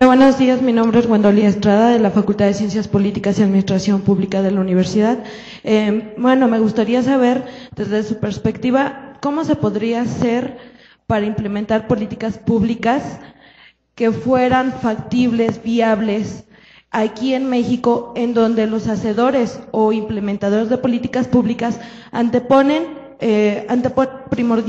Buenos días, mi nombre es Gwendolía Estrada de la Facultad de Ciencias Políticas y Administración Pública de la Universidad. Eh, bueno, me gustaría saber, desde su perspectiva, cómo se podría hacer para implementar políticas públicas que fueran factibles, viables, aquí en México, en donde los hacedores o implementadores de políticas públicas anteponen, eh, anteponen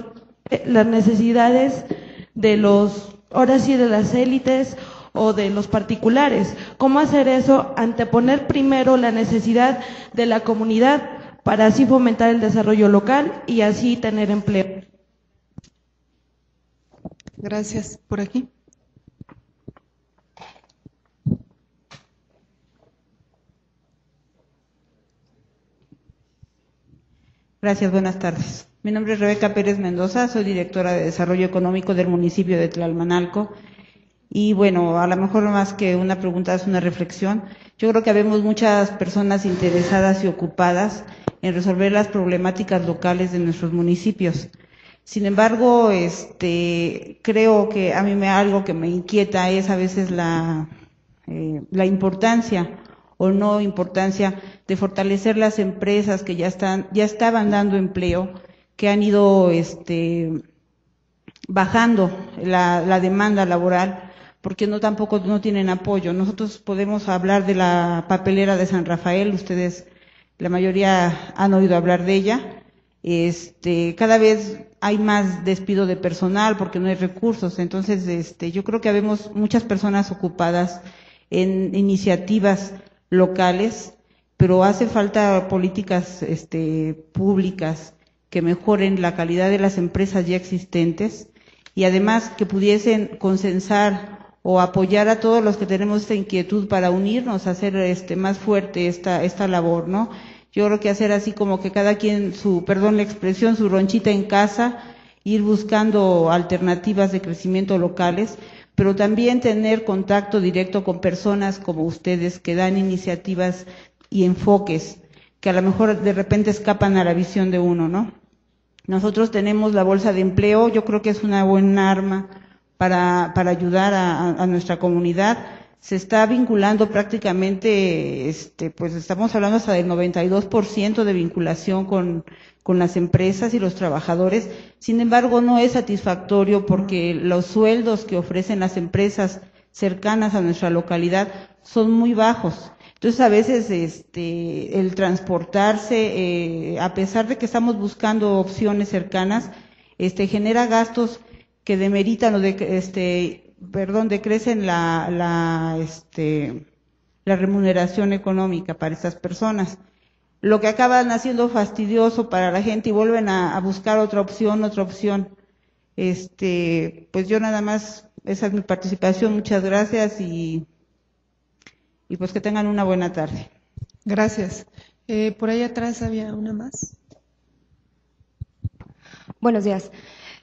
las necesidades de los, ahora sí, de las élites o de los particulares. ¿Cómo hacer eso? Anteponer primero la necesidad de la comunidad para así fomentar el desarrollo local y así tener empleo. Gracias. Por aquí. Gracias, buenas tardes. Mi nombre es Rebeca Pérez Mendoza, soy directora de Desarrollo Económico del municipio de Tlalmanalco y bueno, a lo mejor más que una pregunta es una reflexión. Yo creo que habemos muchas personas interesadas y ocupadas en resolver las problemáticas locales de nuestros municipios. Sin embargo, este, creo que a mí me, algo que me inquieta es a veces la, eh, la importancia o no importancia de fortalecer las empresas que ya están, ya estaban dando empleo, que han ido, este, bajando la, la demanda laboral porque no tampoco no tienen apoyo. Nosotros podemos hablar de la papelera de San Rafael, ustedes la mayoría han oído hablar de ella. este, cada vez hay más despido de personal porque no hay recursos. Entonces, este, yo creo que habemos muchas personas ocupadas en iniciativas locales, pero hace falta políticas este, públicas que mejoren la calidad de las empresas ya existentes y además que pudiesen consensar o apoyar a todos los que tenemos esta inquietud para unirnos, hacer este, más fuerte esta, esta labor, ¿no? Yo creo que hacer así como que cada quien su, perdón la expresión, su ronchita en casa, ir buscando alternativas de crecimiento locales, pero también tener contacto directo con personas como ustedes que dan iniciativas y enfoques que a lo mejor de repente escapan a la visión de uno, ¿no? Nosotros tenemos la bolsa de empleo, yo creo que es una buena arma para, para ayudar a, a nuestra comunidad se está vinculando prácticamente, este, pues estamos hablando hasta del 92% de vinculación con, con las empresas y los trabajadores. Sin embargo, no es satisfactorio porque los sueldos que ofrecen las empresas cercanas a nuestra localidad son muy bajos. Entonces, a veces, este, el transportarse, eh, a pesar de que estamos buscando opciones cercanas, este, genera gastos que demeritan o de, este, perdón, decrecen la, la, este, la remuneración económica para estas personas. Lo que acaban haciendo fastidioso para la gente y vuelven a, buscar otra opción, otra opción. Este, pues yo nada más, esa es mi participación, muchas gracias y, y pues que tengan una buena tarde. Gracias. Eh, por ahí atrás había una más. Buenos días.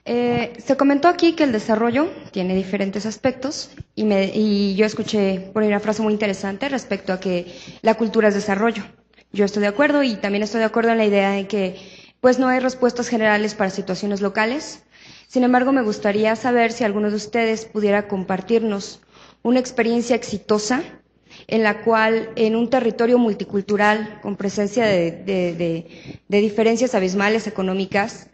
Eh, se comentó aquí que el desarrollo tiene diferentes aspectos y, me, y yo escuché por ahí una frase muy interesante respecto a que la cultura es desarrollo. Yo estoy de acuerdo y también estoy de acuerdo en la idea de que pues no hay respuestas generales para situaciones locales. Sin embargo, me gustaría saber si alguno de ustedes pudiera compartirnos una experiencia exitosa en la cual en un territorio multicultural con presencia de, de, diferencias abismales económicas,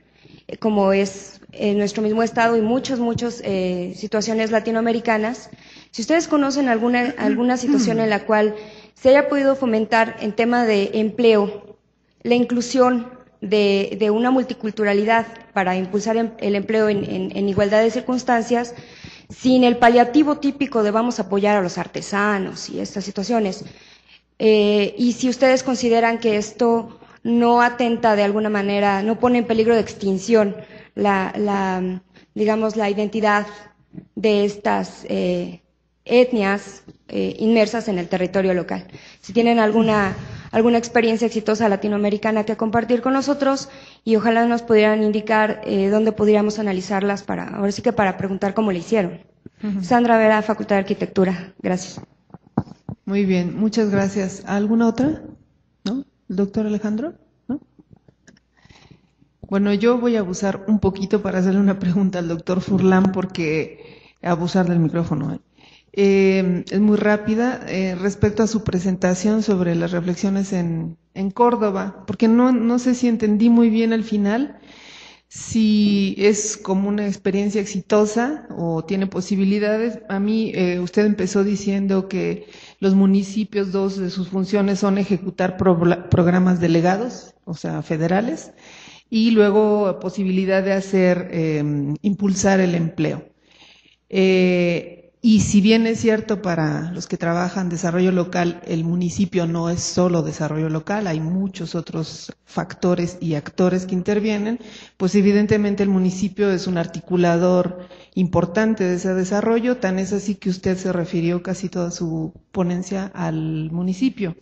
eh, como es en nuestro mismo estado y muchas, muchas eh, situaciones latinoamericanas. Si ustedes conocen alguna, alguna situación en la cual se haya podido fomentar en tema de empleo la inclusión de, de una multiculturalidad para impulsar em, el empleo en, igualdad de circunstancias, sin el paliativo típico de vamos a apoyar a los artesanos y estas situaciones. Eh, y si ustedes consideran que esto no atenta de alguna manera, no pone en peligro de extinción la, la digamos, la identidad de estas eh, etnias eh, inmersas en el territorio local. Si tienen alguna, alguna experiencia exitosa latinoamericana que compartir con nosotros y ojalá nos pudieran indicar eh, dónde pudiéramos analizarlas para, ahora sí que para preguntar cómo le hicieron. Sandra Vera, Facultad de Arquitectura. Gracias. Muy bien, muchas gracias. ¿Alguna otra? ¿No? ¿El doctor Alejandro? Bueno, yo voy a abusar un poquito para hacerle una pregunta al doctor Furlan porque abusar del micrófono. ¿eh? Eh, es muy rápida eh, respecto a su presentación sobre las reflexiones en, en Córdoba, porque no, no sé si entendí muy bien al final si es como una experiencia exitosa o tiene posibilidades. A mí, eh, usted empezó diciendo que los municipios, dos de sus funciones son ejecutar pro programas delegados, o sea, federales, y luego posibilidad de hacer, eh, impulsar el empleo. Eh, y si bien es cierto para los que trabajan desarrollo local, el municipio no es solo desarrollo local, hay muchos otros factores y actores que intervienen, pues evidentemente el municipio es un articulador importante de ese desarrollo, tan es así que usted se refirió casi toda su ponencia al municipio.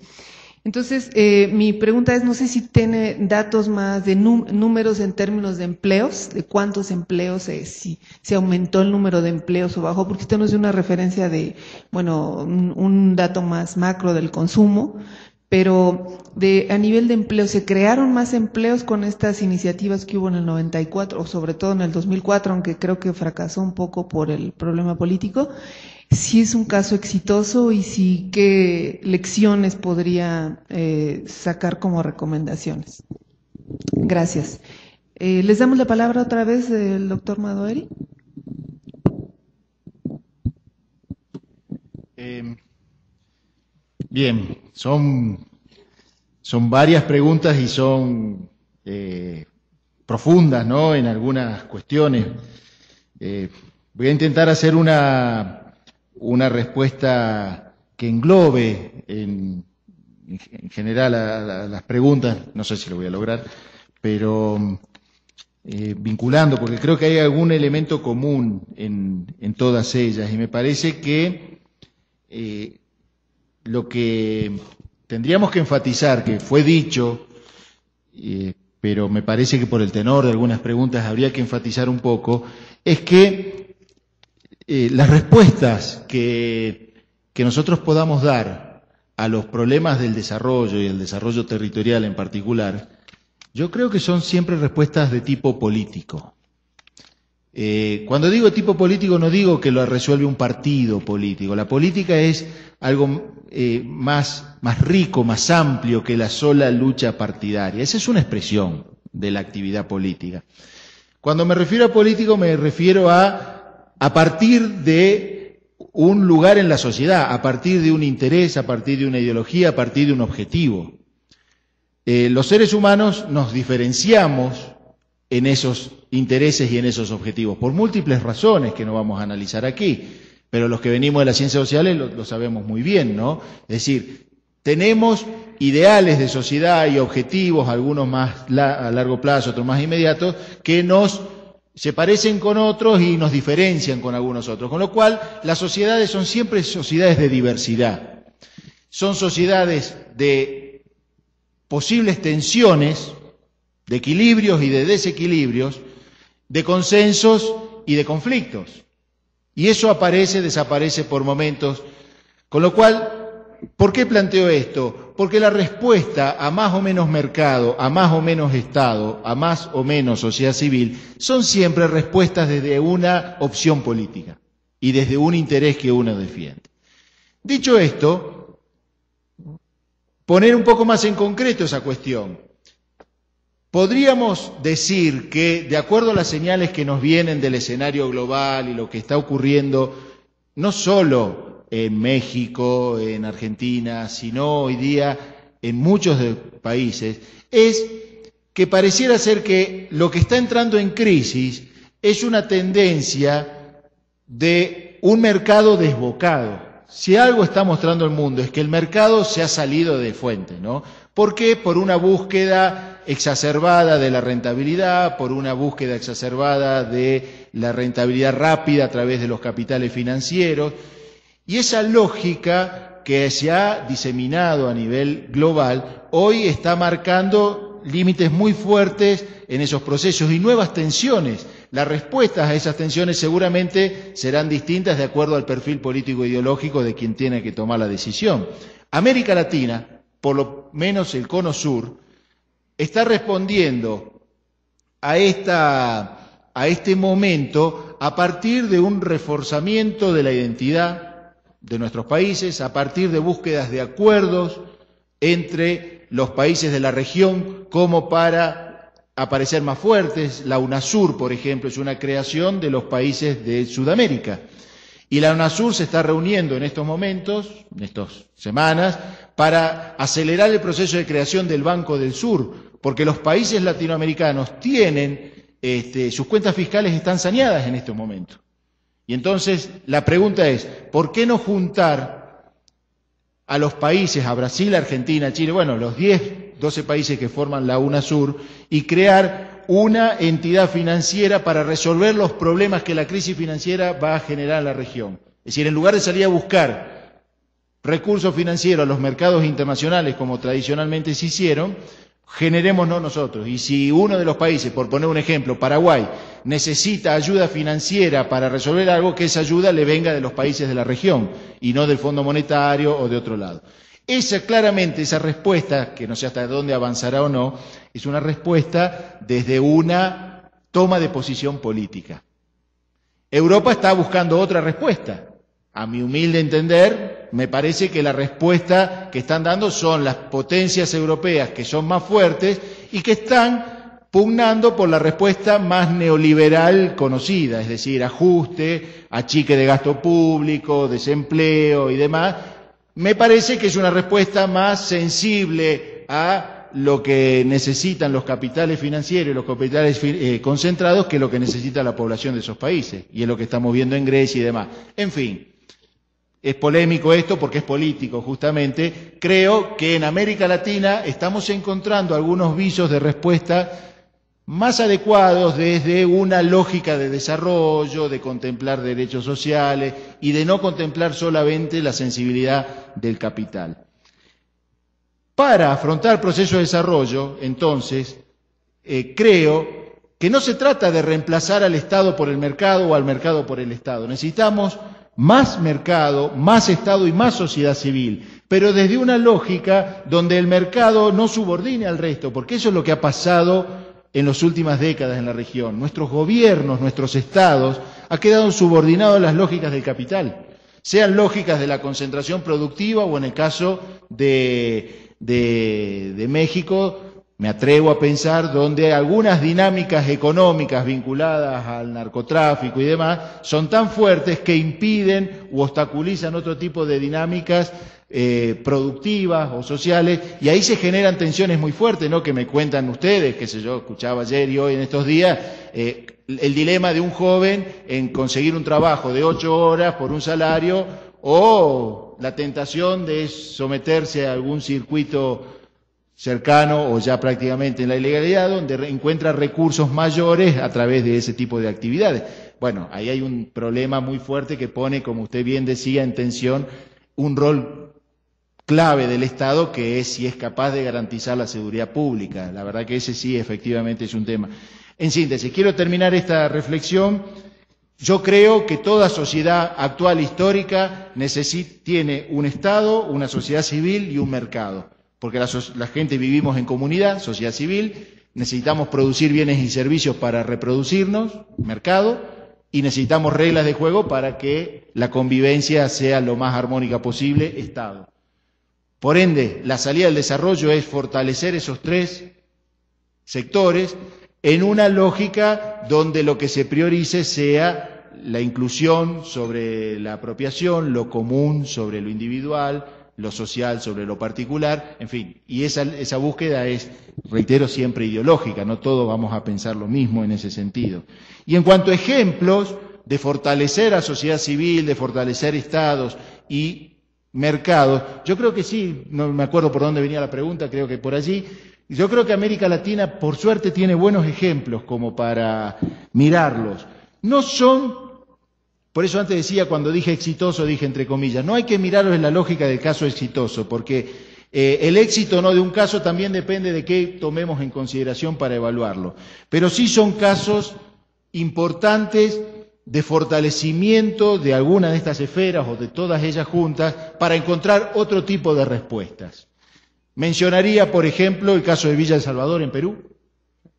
Entonces, eh, mi pregunta es, no sé si tiene datos más de números en términos de empleos, de cuántos empleos, eh, si se aumentó el número de empleos o bajó, porque usted nos dio una referencia de, bueno, un, un, dato más macro del consumo, pero de, a nivel de empleo, ¿se crearon más empleos con estas iniciativas que hubo en el 94 o sobre todo en el 2004, aunque creo que fracasó un poco por el problema político? Si es un caso exitoso y si qué lecciones podría eh, sacar como recomendaciones. Gracias. Eh, Les damos la palabra otra vez del doctor Madoeri. Eh, bien, son, son varias preguntas y son eh, profundas, ¿no? En algunas cuestiones. Voy a intentar hacer una, una respuesta que englobe en, en general a las preguntas, no sé si lo voy a lograr, pero eh, vinculando, porque creo que hay algún elemento común en, en todas ellas y me parece que eh, lo que tendríamos que enfatizar, que fue dicho, eh, pero me parece que por el tenor de algunas preguntas habría que enfatizar un poco, es que eh, las respuestas que, que nosotros podamos dar a los problemas del desarrollo y el desarrollo territorial en particular, yo creo que son siempre respuestas de tipo político. Eh, cuando digo tipo político no digo que lo resuelve un partido político. La política es algo eh, más, más rico, más amplio que la sola lucha partidaria. Esa es una expresión de la actividad política. Cuando me refiero a político me refiero a a partir de un lugar en la sociedad, a partir de un interés, a partir de una ideología, a partir de un objetivo. Eh, los seres humanos nos diferenciamos en esos intereses y en esos objetivos, por múltiples razones que no vamos a analizar aquí, pero los que venimos de las ciencias sociales lo, sabemos muy bien, ¿no? Es decir, tenemos ideales de sociedad y objetivos, algunos más a largo plazo, otros más inmediatos, que nos se parecen con otros y nos diferencian con algunos otros. Con lo cual, las sociedades son siempre sociedades de diversidad. Son sociedades de posibles tensiones, de equilibrios y de desequilibrios, de consensos y de conflictos. Y eso aparece, desaparece por momentos. Con lo cual, ¿por qué planteo esto? Porque la respuesta a más o menos mercado, a más o menos Estado, a más o menos sociedad civil, son siempre respuestas desde una opción política y desde un interés que uno defiende. Dicho esto, poner un poco más en concreto esa cuestión. Podríamos decir que, de acuerdo a las señales que nos vienen del escenario global y lo que está ocurriendo, no solo en México, en Argentina, sino hoy día en muchos de países, es que pareciera ser que lo que está entrando en crisis es una tendencia de un mercado desbocado. Si algo está mostrando el mundo es que el mercado se ha salido de fuente, ¿no? ¿Por qué? Por una búsqueda exacerbada de la rentabilidad, por una búsqueda exacerbada de la rentabilidad rápida a través de los capitales financieros. Y esa lógica que se ha diseminado a nivel global hoy está marcando límites muy fuertes en esos procesos y nuevas tensiones. Las respuestas a esas tensiones seguramente serán distintas de acuerdo al perfil político ideológico de quien tiene que tomar la decisión. América Latina, por lo menos el cono sur, está respondiendo a, esta, a este momento a partir de un reforzamiento de la identidad de nuestros países, a partir de búsquedas de acuerdos entre los países de la región como para aparecer más fuertes. La UNASUR, por ejemplo, es una creación de los países de Sudamérica. Y la UNASUR se está reuniendo en estos momentos, en estas semanas, para acelerar el proceso de creación del Banco del Sur, porque los países latinoamericanos tienen, este, sus cuentas fiscales están saneadas en estos momentos. Y entonces la pregunta es, ¿por qué no juntar a los países, a Brasil, Argentina, Chile, bueno, los 10, 12 países que forman la UNASUR, y crear una entidad financiera para resolver los problemas que la crisis financiera va a generar en la región? Es decir, en lugar de salir a buscar recursos financieros a los mercados internacionales como tradicionalmente se hicieron, generémonos nosotros. Y si uno de los países, por poner un ejemplo, Paraguay, necesita ayuda financiera para resolver algo, que esa ayuda le venga de los países de la región y no del Fondo Monetario o de otro lado. Esa claramente, esa respuesta, que no sé hasta dónde avanzará o no, es una respuesta desde una toma de posición política. Europa está buscando otra respuesta. A mi humilde entender, me parece que la respuesta que están dando son las potencias europeas que son más fuertes y que están pugnando por la respuesta más neoliberal conocida, es decir, ajuste, achique de gasto público, desempleo y demás. Me parece que es una respuesta más sensible a lo que necesitan los capitales financieros y los capitales eh, concentrados que lo que necesita la población de esos países. Y es lo que estamos viendo en Grecia y demás. En fin, es polémico esto porque es político, justamente. Creo que en América Latina estamos encontrando algunos visos de respuesta más adecuados desde una lógica de desarrollo, de contemplar derechos sociales y de no contemplar solamente la sensibilidad del capital. Para afrontar el proceso de desarrollo, entonces, eh, creo que no se trata de reemplazar al Estado por el mercado o al mercado por el Estado. Necesitamos más mercado, más Estado y más sociedad civil, pero desde una lógica donde el mercado no subordine al resto, porque eso es lo que ha pasado en las últimas décadas en la región. Nuestros gobiernos, nuestros estados, han quedado subordinados a las lógicas del capital, sean lógicas de la concentración productiva o en el caso de de, de México, me atrevo a pensar, donde algunas dinámicas económicas vinculadas al narcotráfico y demás son tan fuertes que impiden u obstaculizan otro tipo de dinámicas eh, productivas o sociales, y ahí se generan tensiones muy fuertes, ¿no? Que me cuentan ustedes, que sé yo, escuchaba ayer y hoy en estos días, eh, el dilema de un joven en conseguir un trabajo de ocho horas por un salario o la tentación de someterse a algún circuito cercano o ya prácticamente en la ilegalidad, donde encuentra recursos mayores a través de ese tipo de actividades. Bueno, ahí hay un problema muy fuerte que pone, como usted bien decía, en tensión un rol clave del Estado, que es si es capaz de garantizar la seguridad pública. La verdad que ese sí efectivamente es un tema. En síntesis, quiero terminar esta reflexión yo creo que toda sociedad actual histórica tiene un Estado, una sociedad civil y un mercado, porque la, gente vivimos en comunidad, sociedad civil, necesitamos producir bienes y servicios para reproducirnos, mercado, y necesitamos reglas de juego para que la convivencia sea lo más armónica posible, Estado. Por ende, la salida del desarrollo es fortalecer esos tres sectores en una lógica donde lo que se priorice sea la inclusión sobre la apropiación, lo común sobre lo individual, lo social sobre lo particular, en fin, y esa, búsqueda es, reitero, siempre ideológica, no todos vamos a pensar lo mismo en ese sentido. Y en cuanto a ejemplos de fortalecer a sociedad civil, de fortalecer estados y mercados, yo creo que sí, no me acuerdo por dónde venía la pregunta, creo que por allí, yo creo que América Latina, por suerte, tiene buenos ejemplos como para mirarlos. No son, por eso antes decía, cuando dije exitoso, dije entre comillas, no hay que mirarlos en la lógica del caso exitoso, porque eh, el éxito no de un caso también depende de qué tomemos en consideración para evaluarlo. Pero sí son casos importantes de fortalecimiento de alguna de estas esferas o de todas ellas juntas para encontrar otro tipo de respuestas. Mencionaría, por ejemplo, el caso de Villa El Salvador en Perú.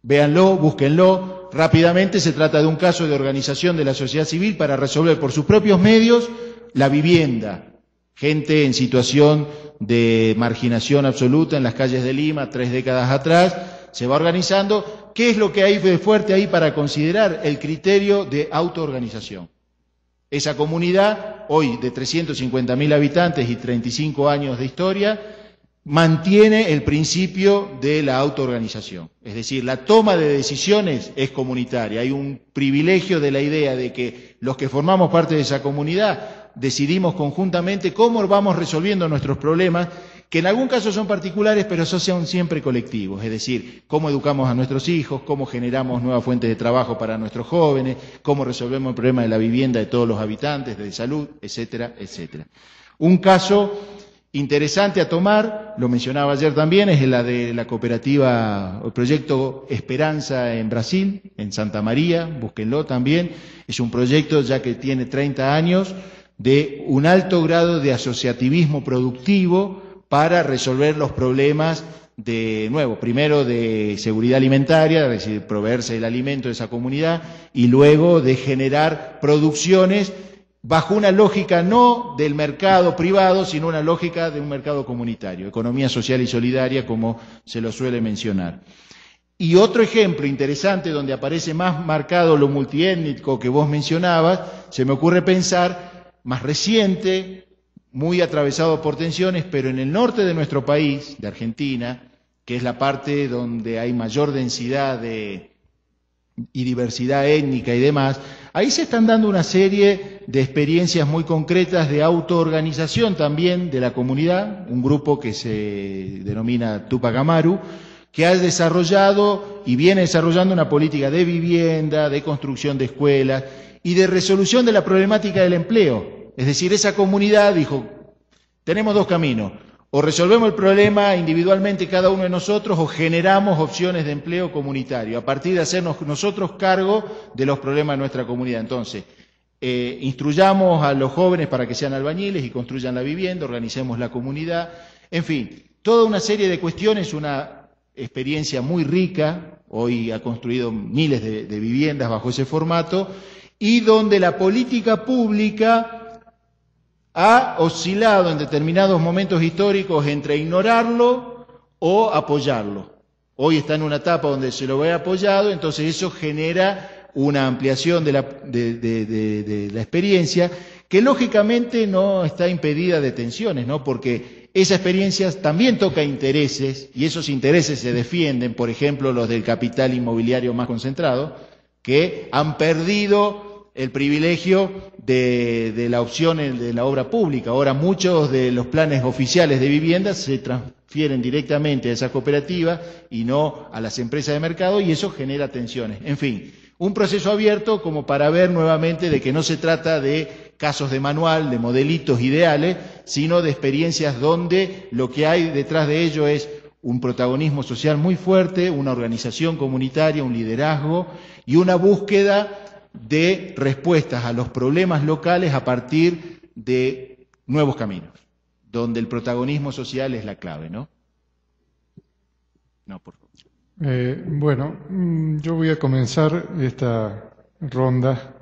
Véanlo, búsquenlo. Rápidamente se trata de un caso de organización de la sociedad civil para resolver por sus propios medios la vivienda. Gente en situación de marginación absoluta en las calles de Lima, tres décadas atrás, se va organizando. ¿Qué es lo que hay de fuerte ahí para considerar? El criterio de autoorganización. Esa comunidad, hoy de 350.000 habitantes y 35 años de historia, mantiene el principio de la autoorganización. Es decir, la toma de decisiones es comunitaria. Hay un privilegio de la idea de que los que formamos parte de esa comunidad decidimos conjuntamente cómo vamos resolviendo nuestros problemas, que en algún caso son particulares, pero son siempre colectivos. Es decir, cómo educamos a nuestros hijos, cómo generamos nuevas fuentes de trabajo para nuestros jóvenes, cómo resolvemos el problema de la vivienda de todos los habitantes, de salud, etcétera, etcétera. Un caso Interesante a tomar, lo mencionaba ayer también, es la de la cooperativa, el proyecto Esperanza en Brasil, en Santa María, búsquenlo también. Es un proyecto ya que tiene 30 años de un alto grado de asociativismo productivo para resolver los problemas de nuevo, primero de seguridad alimentaria, es decir, proveerse el alimento de esa comunidad, y luego de generar producciones bajo una lógica no del mercado privado, sino una lógica de un mercado comunitario, economía social y solidaria, como se lo suele mencionar. Y otro ejemplo interesante donde aparece más marcado lo multiétnico que vos mencionabas, se me ocurre pensar, más reciente, muy atravesado por tensiones, pero en el norte de nuestro país, de Argentina, que es la parte donde hay mayor densidad de, y diversidad étnica y demás, ahí se están dando una serie de experiencias muy concretas de autoorganización también de la comunidad, un grupo que se denomina Tupac Amaru, que ha desarrollado y viene desarrollando una política de vivienda, de construcción de escuelas y de resolución de la problemática del empleo. Es decir, esa comunidad dijo, tenemos dos caminos, o resolvemos el problema individualmente cada uno de nosotros o generamos opciones de empleo comunitario, a partir de hacernos nosotros cargo de los problemas de nuestra comunidad. Entonces, eh, instruyamos a los jóvenes para que sean albañiles y construyan la vivienda, organicemos la comunidad, en fin, toda una serie de cuestiones, una experiencia muy rica, hoy ha construido miles de, de viviendas bajo ese formato, y donde la política pública ha oscilado en determinados momentos históricos entre ignorarlo o apoyarlo. Hoy está en una etapa donde se lo ve apoyado, entonces eso genera una ampliación de la, experiencia que lógicamente no está impedida de tensiones, ¿no? Porque esa experiencia también toca intereses y esos intereses se defienden, por ejemplo, los del capital inmobiliario más concentrado, que han perdido el privilegio de, de, la opción de la obra pública. Ahora muchos de los planes oficiales de vivienda se transfieren directamente a esa cooperativa y no a las empresas de mercado y eso genera tensiones. En fin, un proceso abierto como para ver nuevamente de que no se trata de casos de manual, de modelitos ideales, sino de experiencias donde lo que hay detrás de ello es un protagonismo social muy fuerte, una organización comunitaria, un liderazgo y una búsqueda de respuestas a los problemas locales a partir de nuevos caminos, donde el protagonismo social es la clave, ¿no? No, por favor. Eh, bueno, mm, yo voy a comenzar esta ronda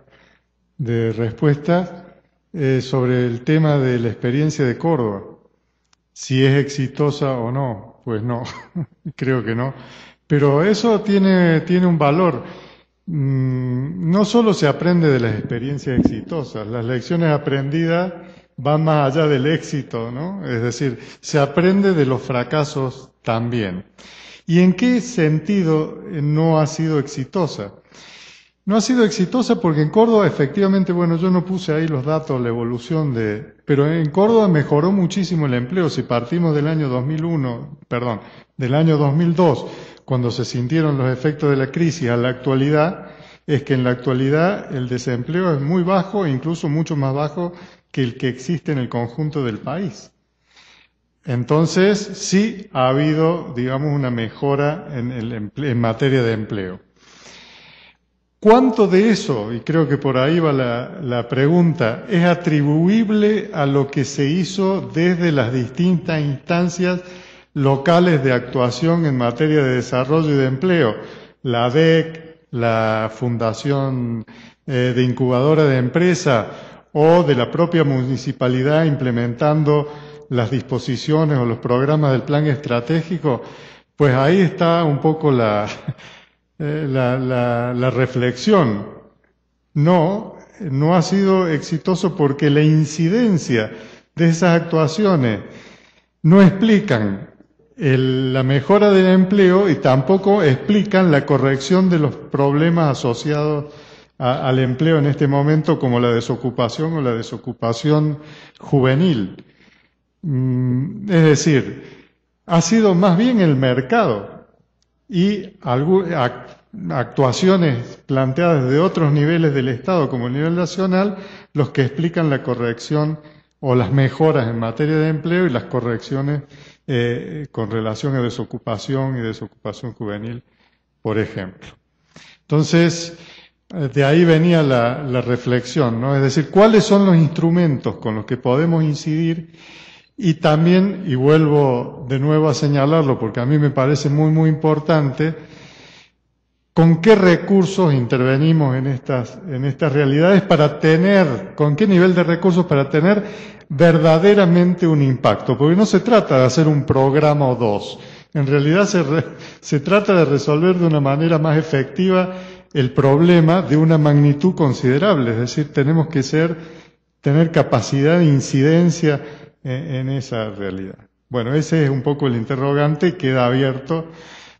de respuestas eh, sobre el tema de la experiencia de Córdoba. Si es exitosa o no, pues no, creo que no. Pero eso tiene, tiene un valor. Mm, no solo se aprende de las experiencias exitosas, las lecciones aprendidas van más allá del éxito, ¿no? Es decir, se aprende de los fracasos también. ¿Y en qué sentido no ha sido exitosa? No ha sido exitosa porque en Córdoba efectivamente, bueno, yo no puse ahí los datos, la evolución de, pero en Córdoba mejoró muchísimo el empleo. Si partimos del año 2001, perdón, del año 2002, cuando se sintieron los efectos de la crisis a la actualidad, es que en la actualidad el desempleo es muy bajo, incluso mucho más bajo que el que existe en el conjunto del país. Entonces, sí ha habido, digamos, una mejora en, materia de empleo. ¿Cuánto de eso, y creo que por ahí va la, pregunta, es atribuible a lo que se hizo desde las distintas instancias locales de actuación en materia de desarrollo y de empleo? La DEC, la Fundación eh, de Incubadora de Empresa o de la propia municipalidad implementando las disposiciones o los programas del plan estratégico, pues ahí está un poco la, eh, la, la, la reflexión. No, no ha sido exitoso porque la incidencia de esas actuaciones no explican el, la mejora del empleo y tampoco explican la corrección de los problemas asociados al empleo en este momento, como la desocupación o la desocupación juvenil. Mm, es decir, ha sido más bien el mercado y actuaciones planteadas de otros niveles del Estado como el nivel nacional los que explican la corrección o las mejoras en materia de empleo y las correcciones eh, con relación a desocupación y desocupación juvenil, por ejemplo. Entonces, eh, de ahí venía la, la reflexión, ¿no? Es decir, ¿cuáles son los instrumentos con los que podemos incidir y también, y vuelvo de nuevo a señalarlo porque a mí me parece muy, muy importante, con qué recursos intervenimos en estas, en estas realidades para tener, con qué nivel de recursos para tener verdaderamente un impacto. Porque no se trata de hacer un programa o dos. En realidad se, re, se trata de resolver de una manera más efectiva el problema de una magnitud considerable. Es decir, tenemos que ser, tener capacidad de incidencia en, esa realidad. Bueno, ese es un poco el interrogante queda abierto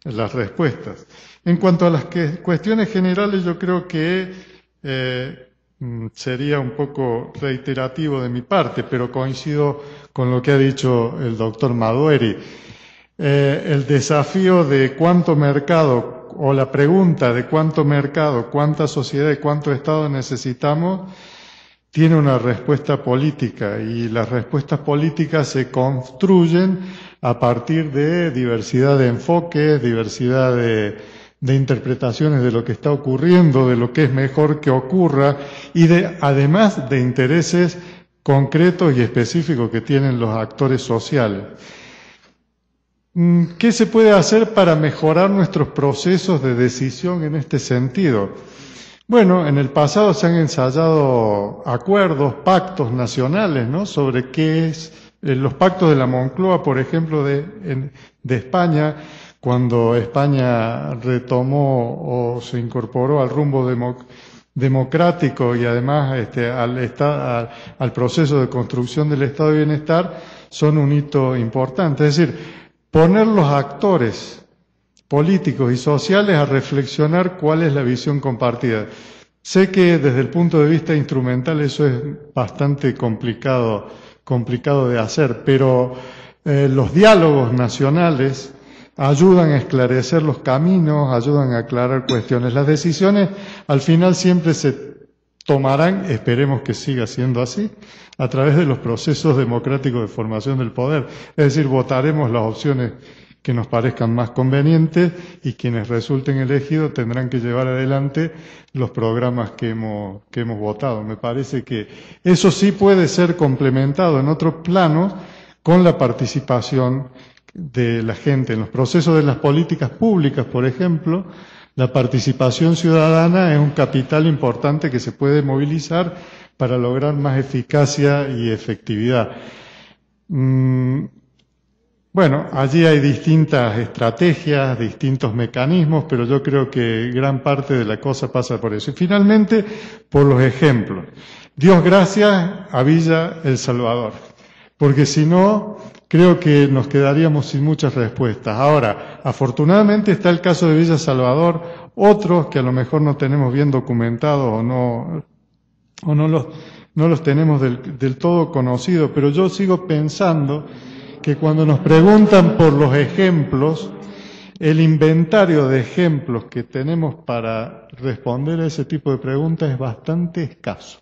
las respuestas. En cuanto a las cuestiones generales, yo creo que eh, mm, sería un poco reiterativo de mi parte, pero coincido con lo que ha dicho el doctor Madueri. Eh, el desafío de cuánto mercado o la pregunta de cuánto mercado, cuánta sociedad y cuánto Estado necesitamos tiene una respuesta política y las respuestas políticas se construyen a partir de diversidad de enfoques, diversidad de, interpretaciones de lo que está ocurriendo, de lo que es mejor que ocurra y de, además de intereses concretos y específicos que tienen los actores sociales. Mm, ¿Qué se puede hacer para mejorar nuestros procesos de decisión en este sentido? Bueno, en el pasado se han ensayado acuerdos, pactos nacionales, ¿no? Sobre qué es eh, los pactos de la Moncloa, por ejemplo, de, España, cuando España retomó o se incorporó al rumbo democ- democrático y además este, al, esta- al proceso de construcción del Estado de Bienestar, son un hito importante. Es decir, poner los actores políticos y sociales a reflexionar cuál es la visión compartida. Sé que desde el punto de vista instrumental eso es bastante complicado, complicado de hacer, pero eh, los diálogos nacionales ayudan a esclarecer los caminos, ayudan a aclarar cuestiones. Las decisiones al final siempre se tomarán, esperemos que siga siendo así, a través de los procesos democráticos de formación del poder. Es decir, votaremos las opciones que nos parezcan más convenientes y quienes resulten elegidos tendrán que llevar adelante los programas que hemos, que hemos votado. Me parece que eso sí puede ser complementado en otros planos con la participación de la gente en los procesos de las políticas públicas, por ejemplo, la participación ciudadana es un capital importante que se puede movilizar para lograr más eficacia y efectividad. Mm, bueno, allí hay distintas estrategias, distintos mecanismos, pero yo creo que gran parte de la cosa pasa por eso. Y finalmente, por los ejemplos. Dios gracias a Villa El Salvador, porque si no, creo que nos quedaríamos sin muchas respuestas. Ahora, afortunadamente está el caso de Villa Salvador, otros que a lo mejor no tenemos bien documentados o no, o no los, no los tenemos del, del todo conocidos, pero yo sigo pensando que cuando nos preguntan por los ejemplos, el inventario de ejemplos que tenemos para responder a ese tipo de preguntas es bastante escaso.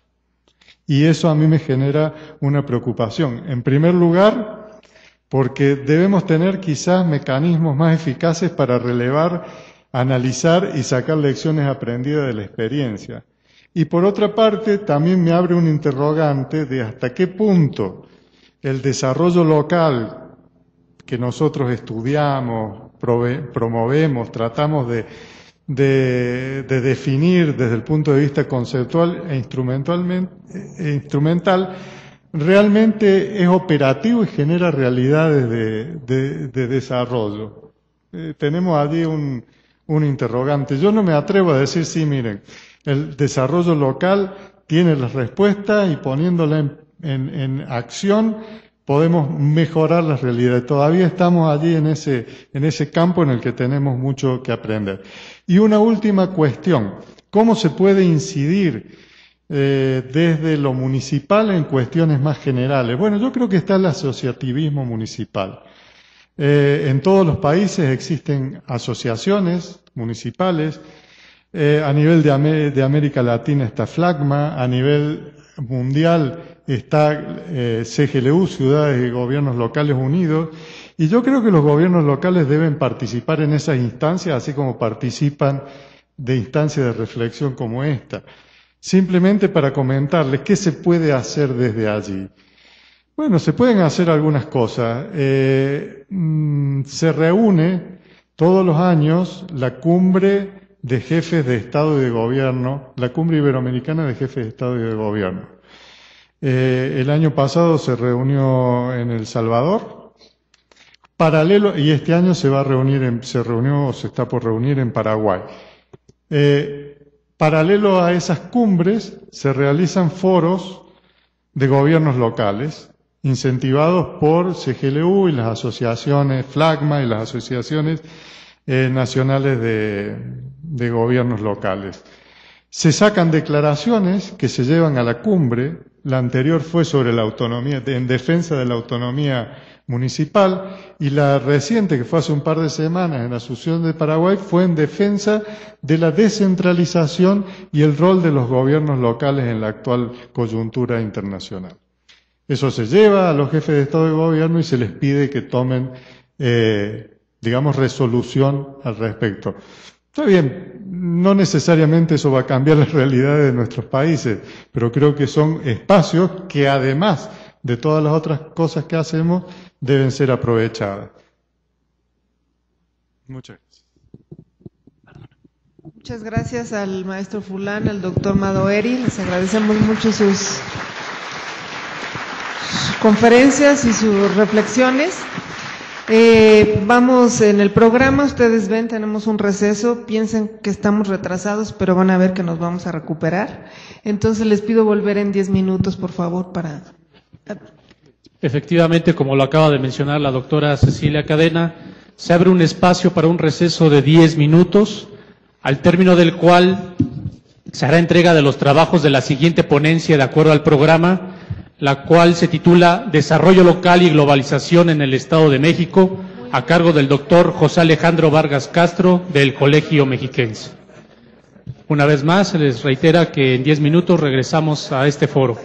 Y eso a mí me genera una preocupación. En primer lugar, porque debemos tener quizás mecanismos más eficaces para relevar, analizar y sacar lecciones aprendidas de la experiencia. Y por otra parte, también me abre un interrogante de hasta qué punto el desarrollo local que nosotros estudiamos, promovemos, tratamos de, de- de definir desde el punto de vista conceptual e instrumentalmente, e instrumental, realmente es operativo y genera realidades de, de- de desarrollo. Eh, tenemos allí un, interrogante. Yo no me atrevo a decir, sí, miren, el desarrollo local tiene la respuesta y poniéndola en, en- en acción podemos mejorar la realidad. Todavía estamos allí en ese, en ese campo en el que tenemos mucho que aprender. Y una última cuestión, ¿cómo se puede incidir eh, desde lo municipal en cuestiones más generales? Bueno, yo creo que está el asociativismo municipal. Eh, en todos los países existen asociaciones municipales. Eh, a nivel de América Latina está FLAGMA, a nivel mundial está eh, CGLU, Ciudades y Gobiernos Locales Unidos, y yo creo que los gobiernos locales deben participar en esas instancias, así como participan de instancias de reflexión como esta. Simplemente para comentarles qué se puede hacer desde allí. Bueno, se pueden hacer algunas cosas. Eh, mm, se reúne todos los años la cumbre de jefes de Estado y de Gobierno, la cumbre iberoamericana de jefes de Estado y de Gobierno. Eh, el año pasado se reunió en El Salvador, paralelo, y este año se va a reunir, en- se reunió o se está por reunir en Paraguay. Eh, paralelo a esas cumbres se realizan foros de gobiernos locales incentivados por CGLU y las asociaciones FLAGMA y las asociaciones eh, nacionales de, de gobiernos locales. Se sacan declaraciones que se llevan a la cumbre. La anterior fue sobre la autonomía, en defensa de la autonomía municipal, y la reciente, que fue hace un par de semanas en la Asunción de Paraguay, fue en defensa de la descentralización y el rol de los gobiernos locales en la actual coyuntura internacional. Eso se lleva a los jefes de Estado y Gobierno y se les pide que tomen, eh, digamos, resolución al respecto. Está bien, no necesariamente eso va a cambiar la realidad de nuestros países, pero creo que son espacios que además de todas las otras cosas que hacemos, deben ser aprovechadas. Muchas gracias. Muchas gracias al maestro Fulán, al doctor Madoeri. Les agradecemos mucho sus, sus conferencias y sus reflexiones. Eh, vamos en el programa, ustedes ven, tenemos un receso, piensen que estamos retrasados, pero van a ver que nos vamos a recuperar. Entonces les pido volver en 10 minutos, por favor, para... Efectivamente, como lo acaba de mencionar la doctora Cecilia Cadena, se abre un espacio para un receso de 10 minutos, al término del cual se hará entrega de los trabajos de la siguiente ponencia de acuerdo al programa, la cual se titula Desarrollo local y globalización en el Estado de México, a cargo del doctor José Alejandro Vargas Castro del Colegio Mexiquense. Una vez más, les reitera que en 10 minutos regresamos a este foro.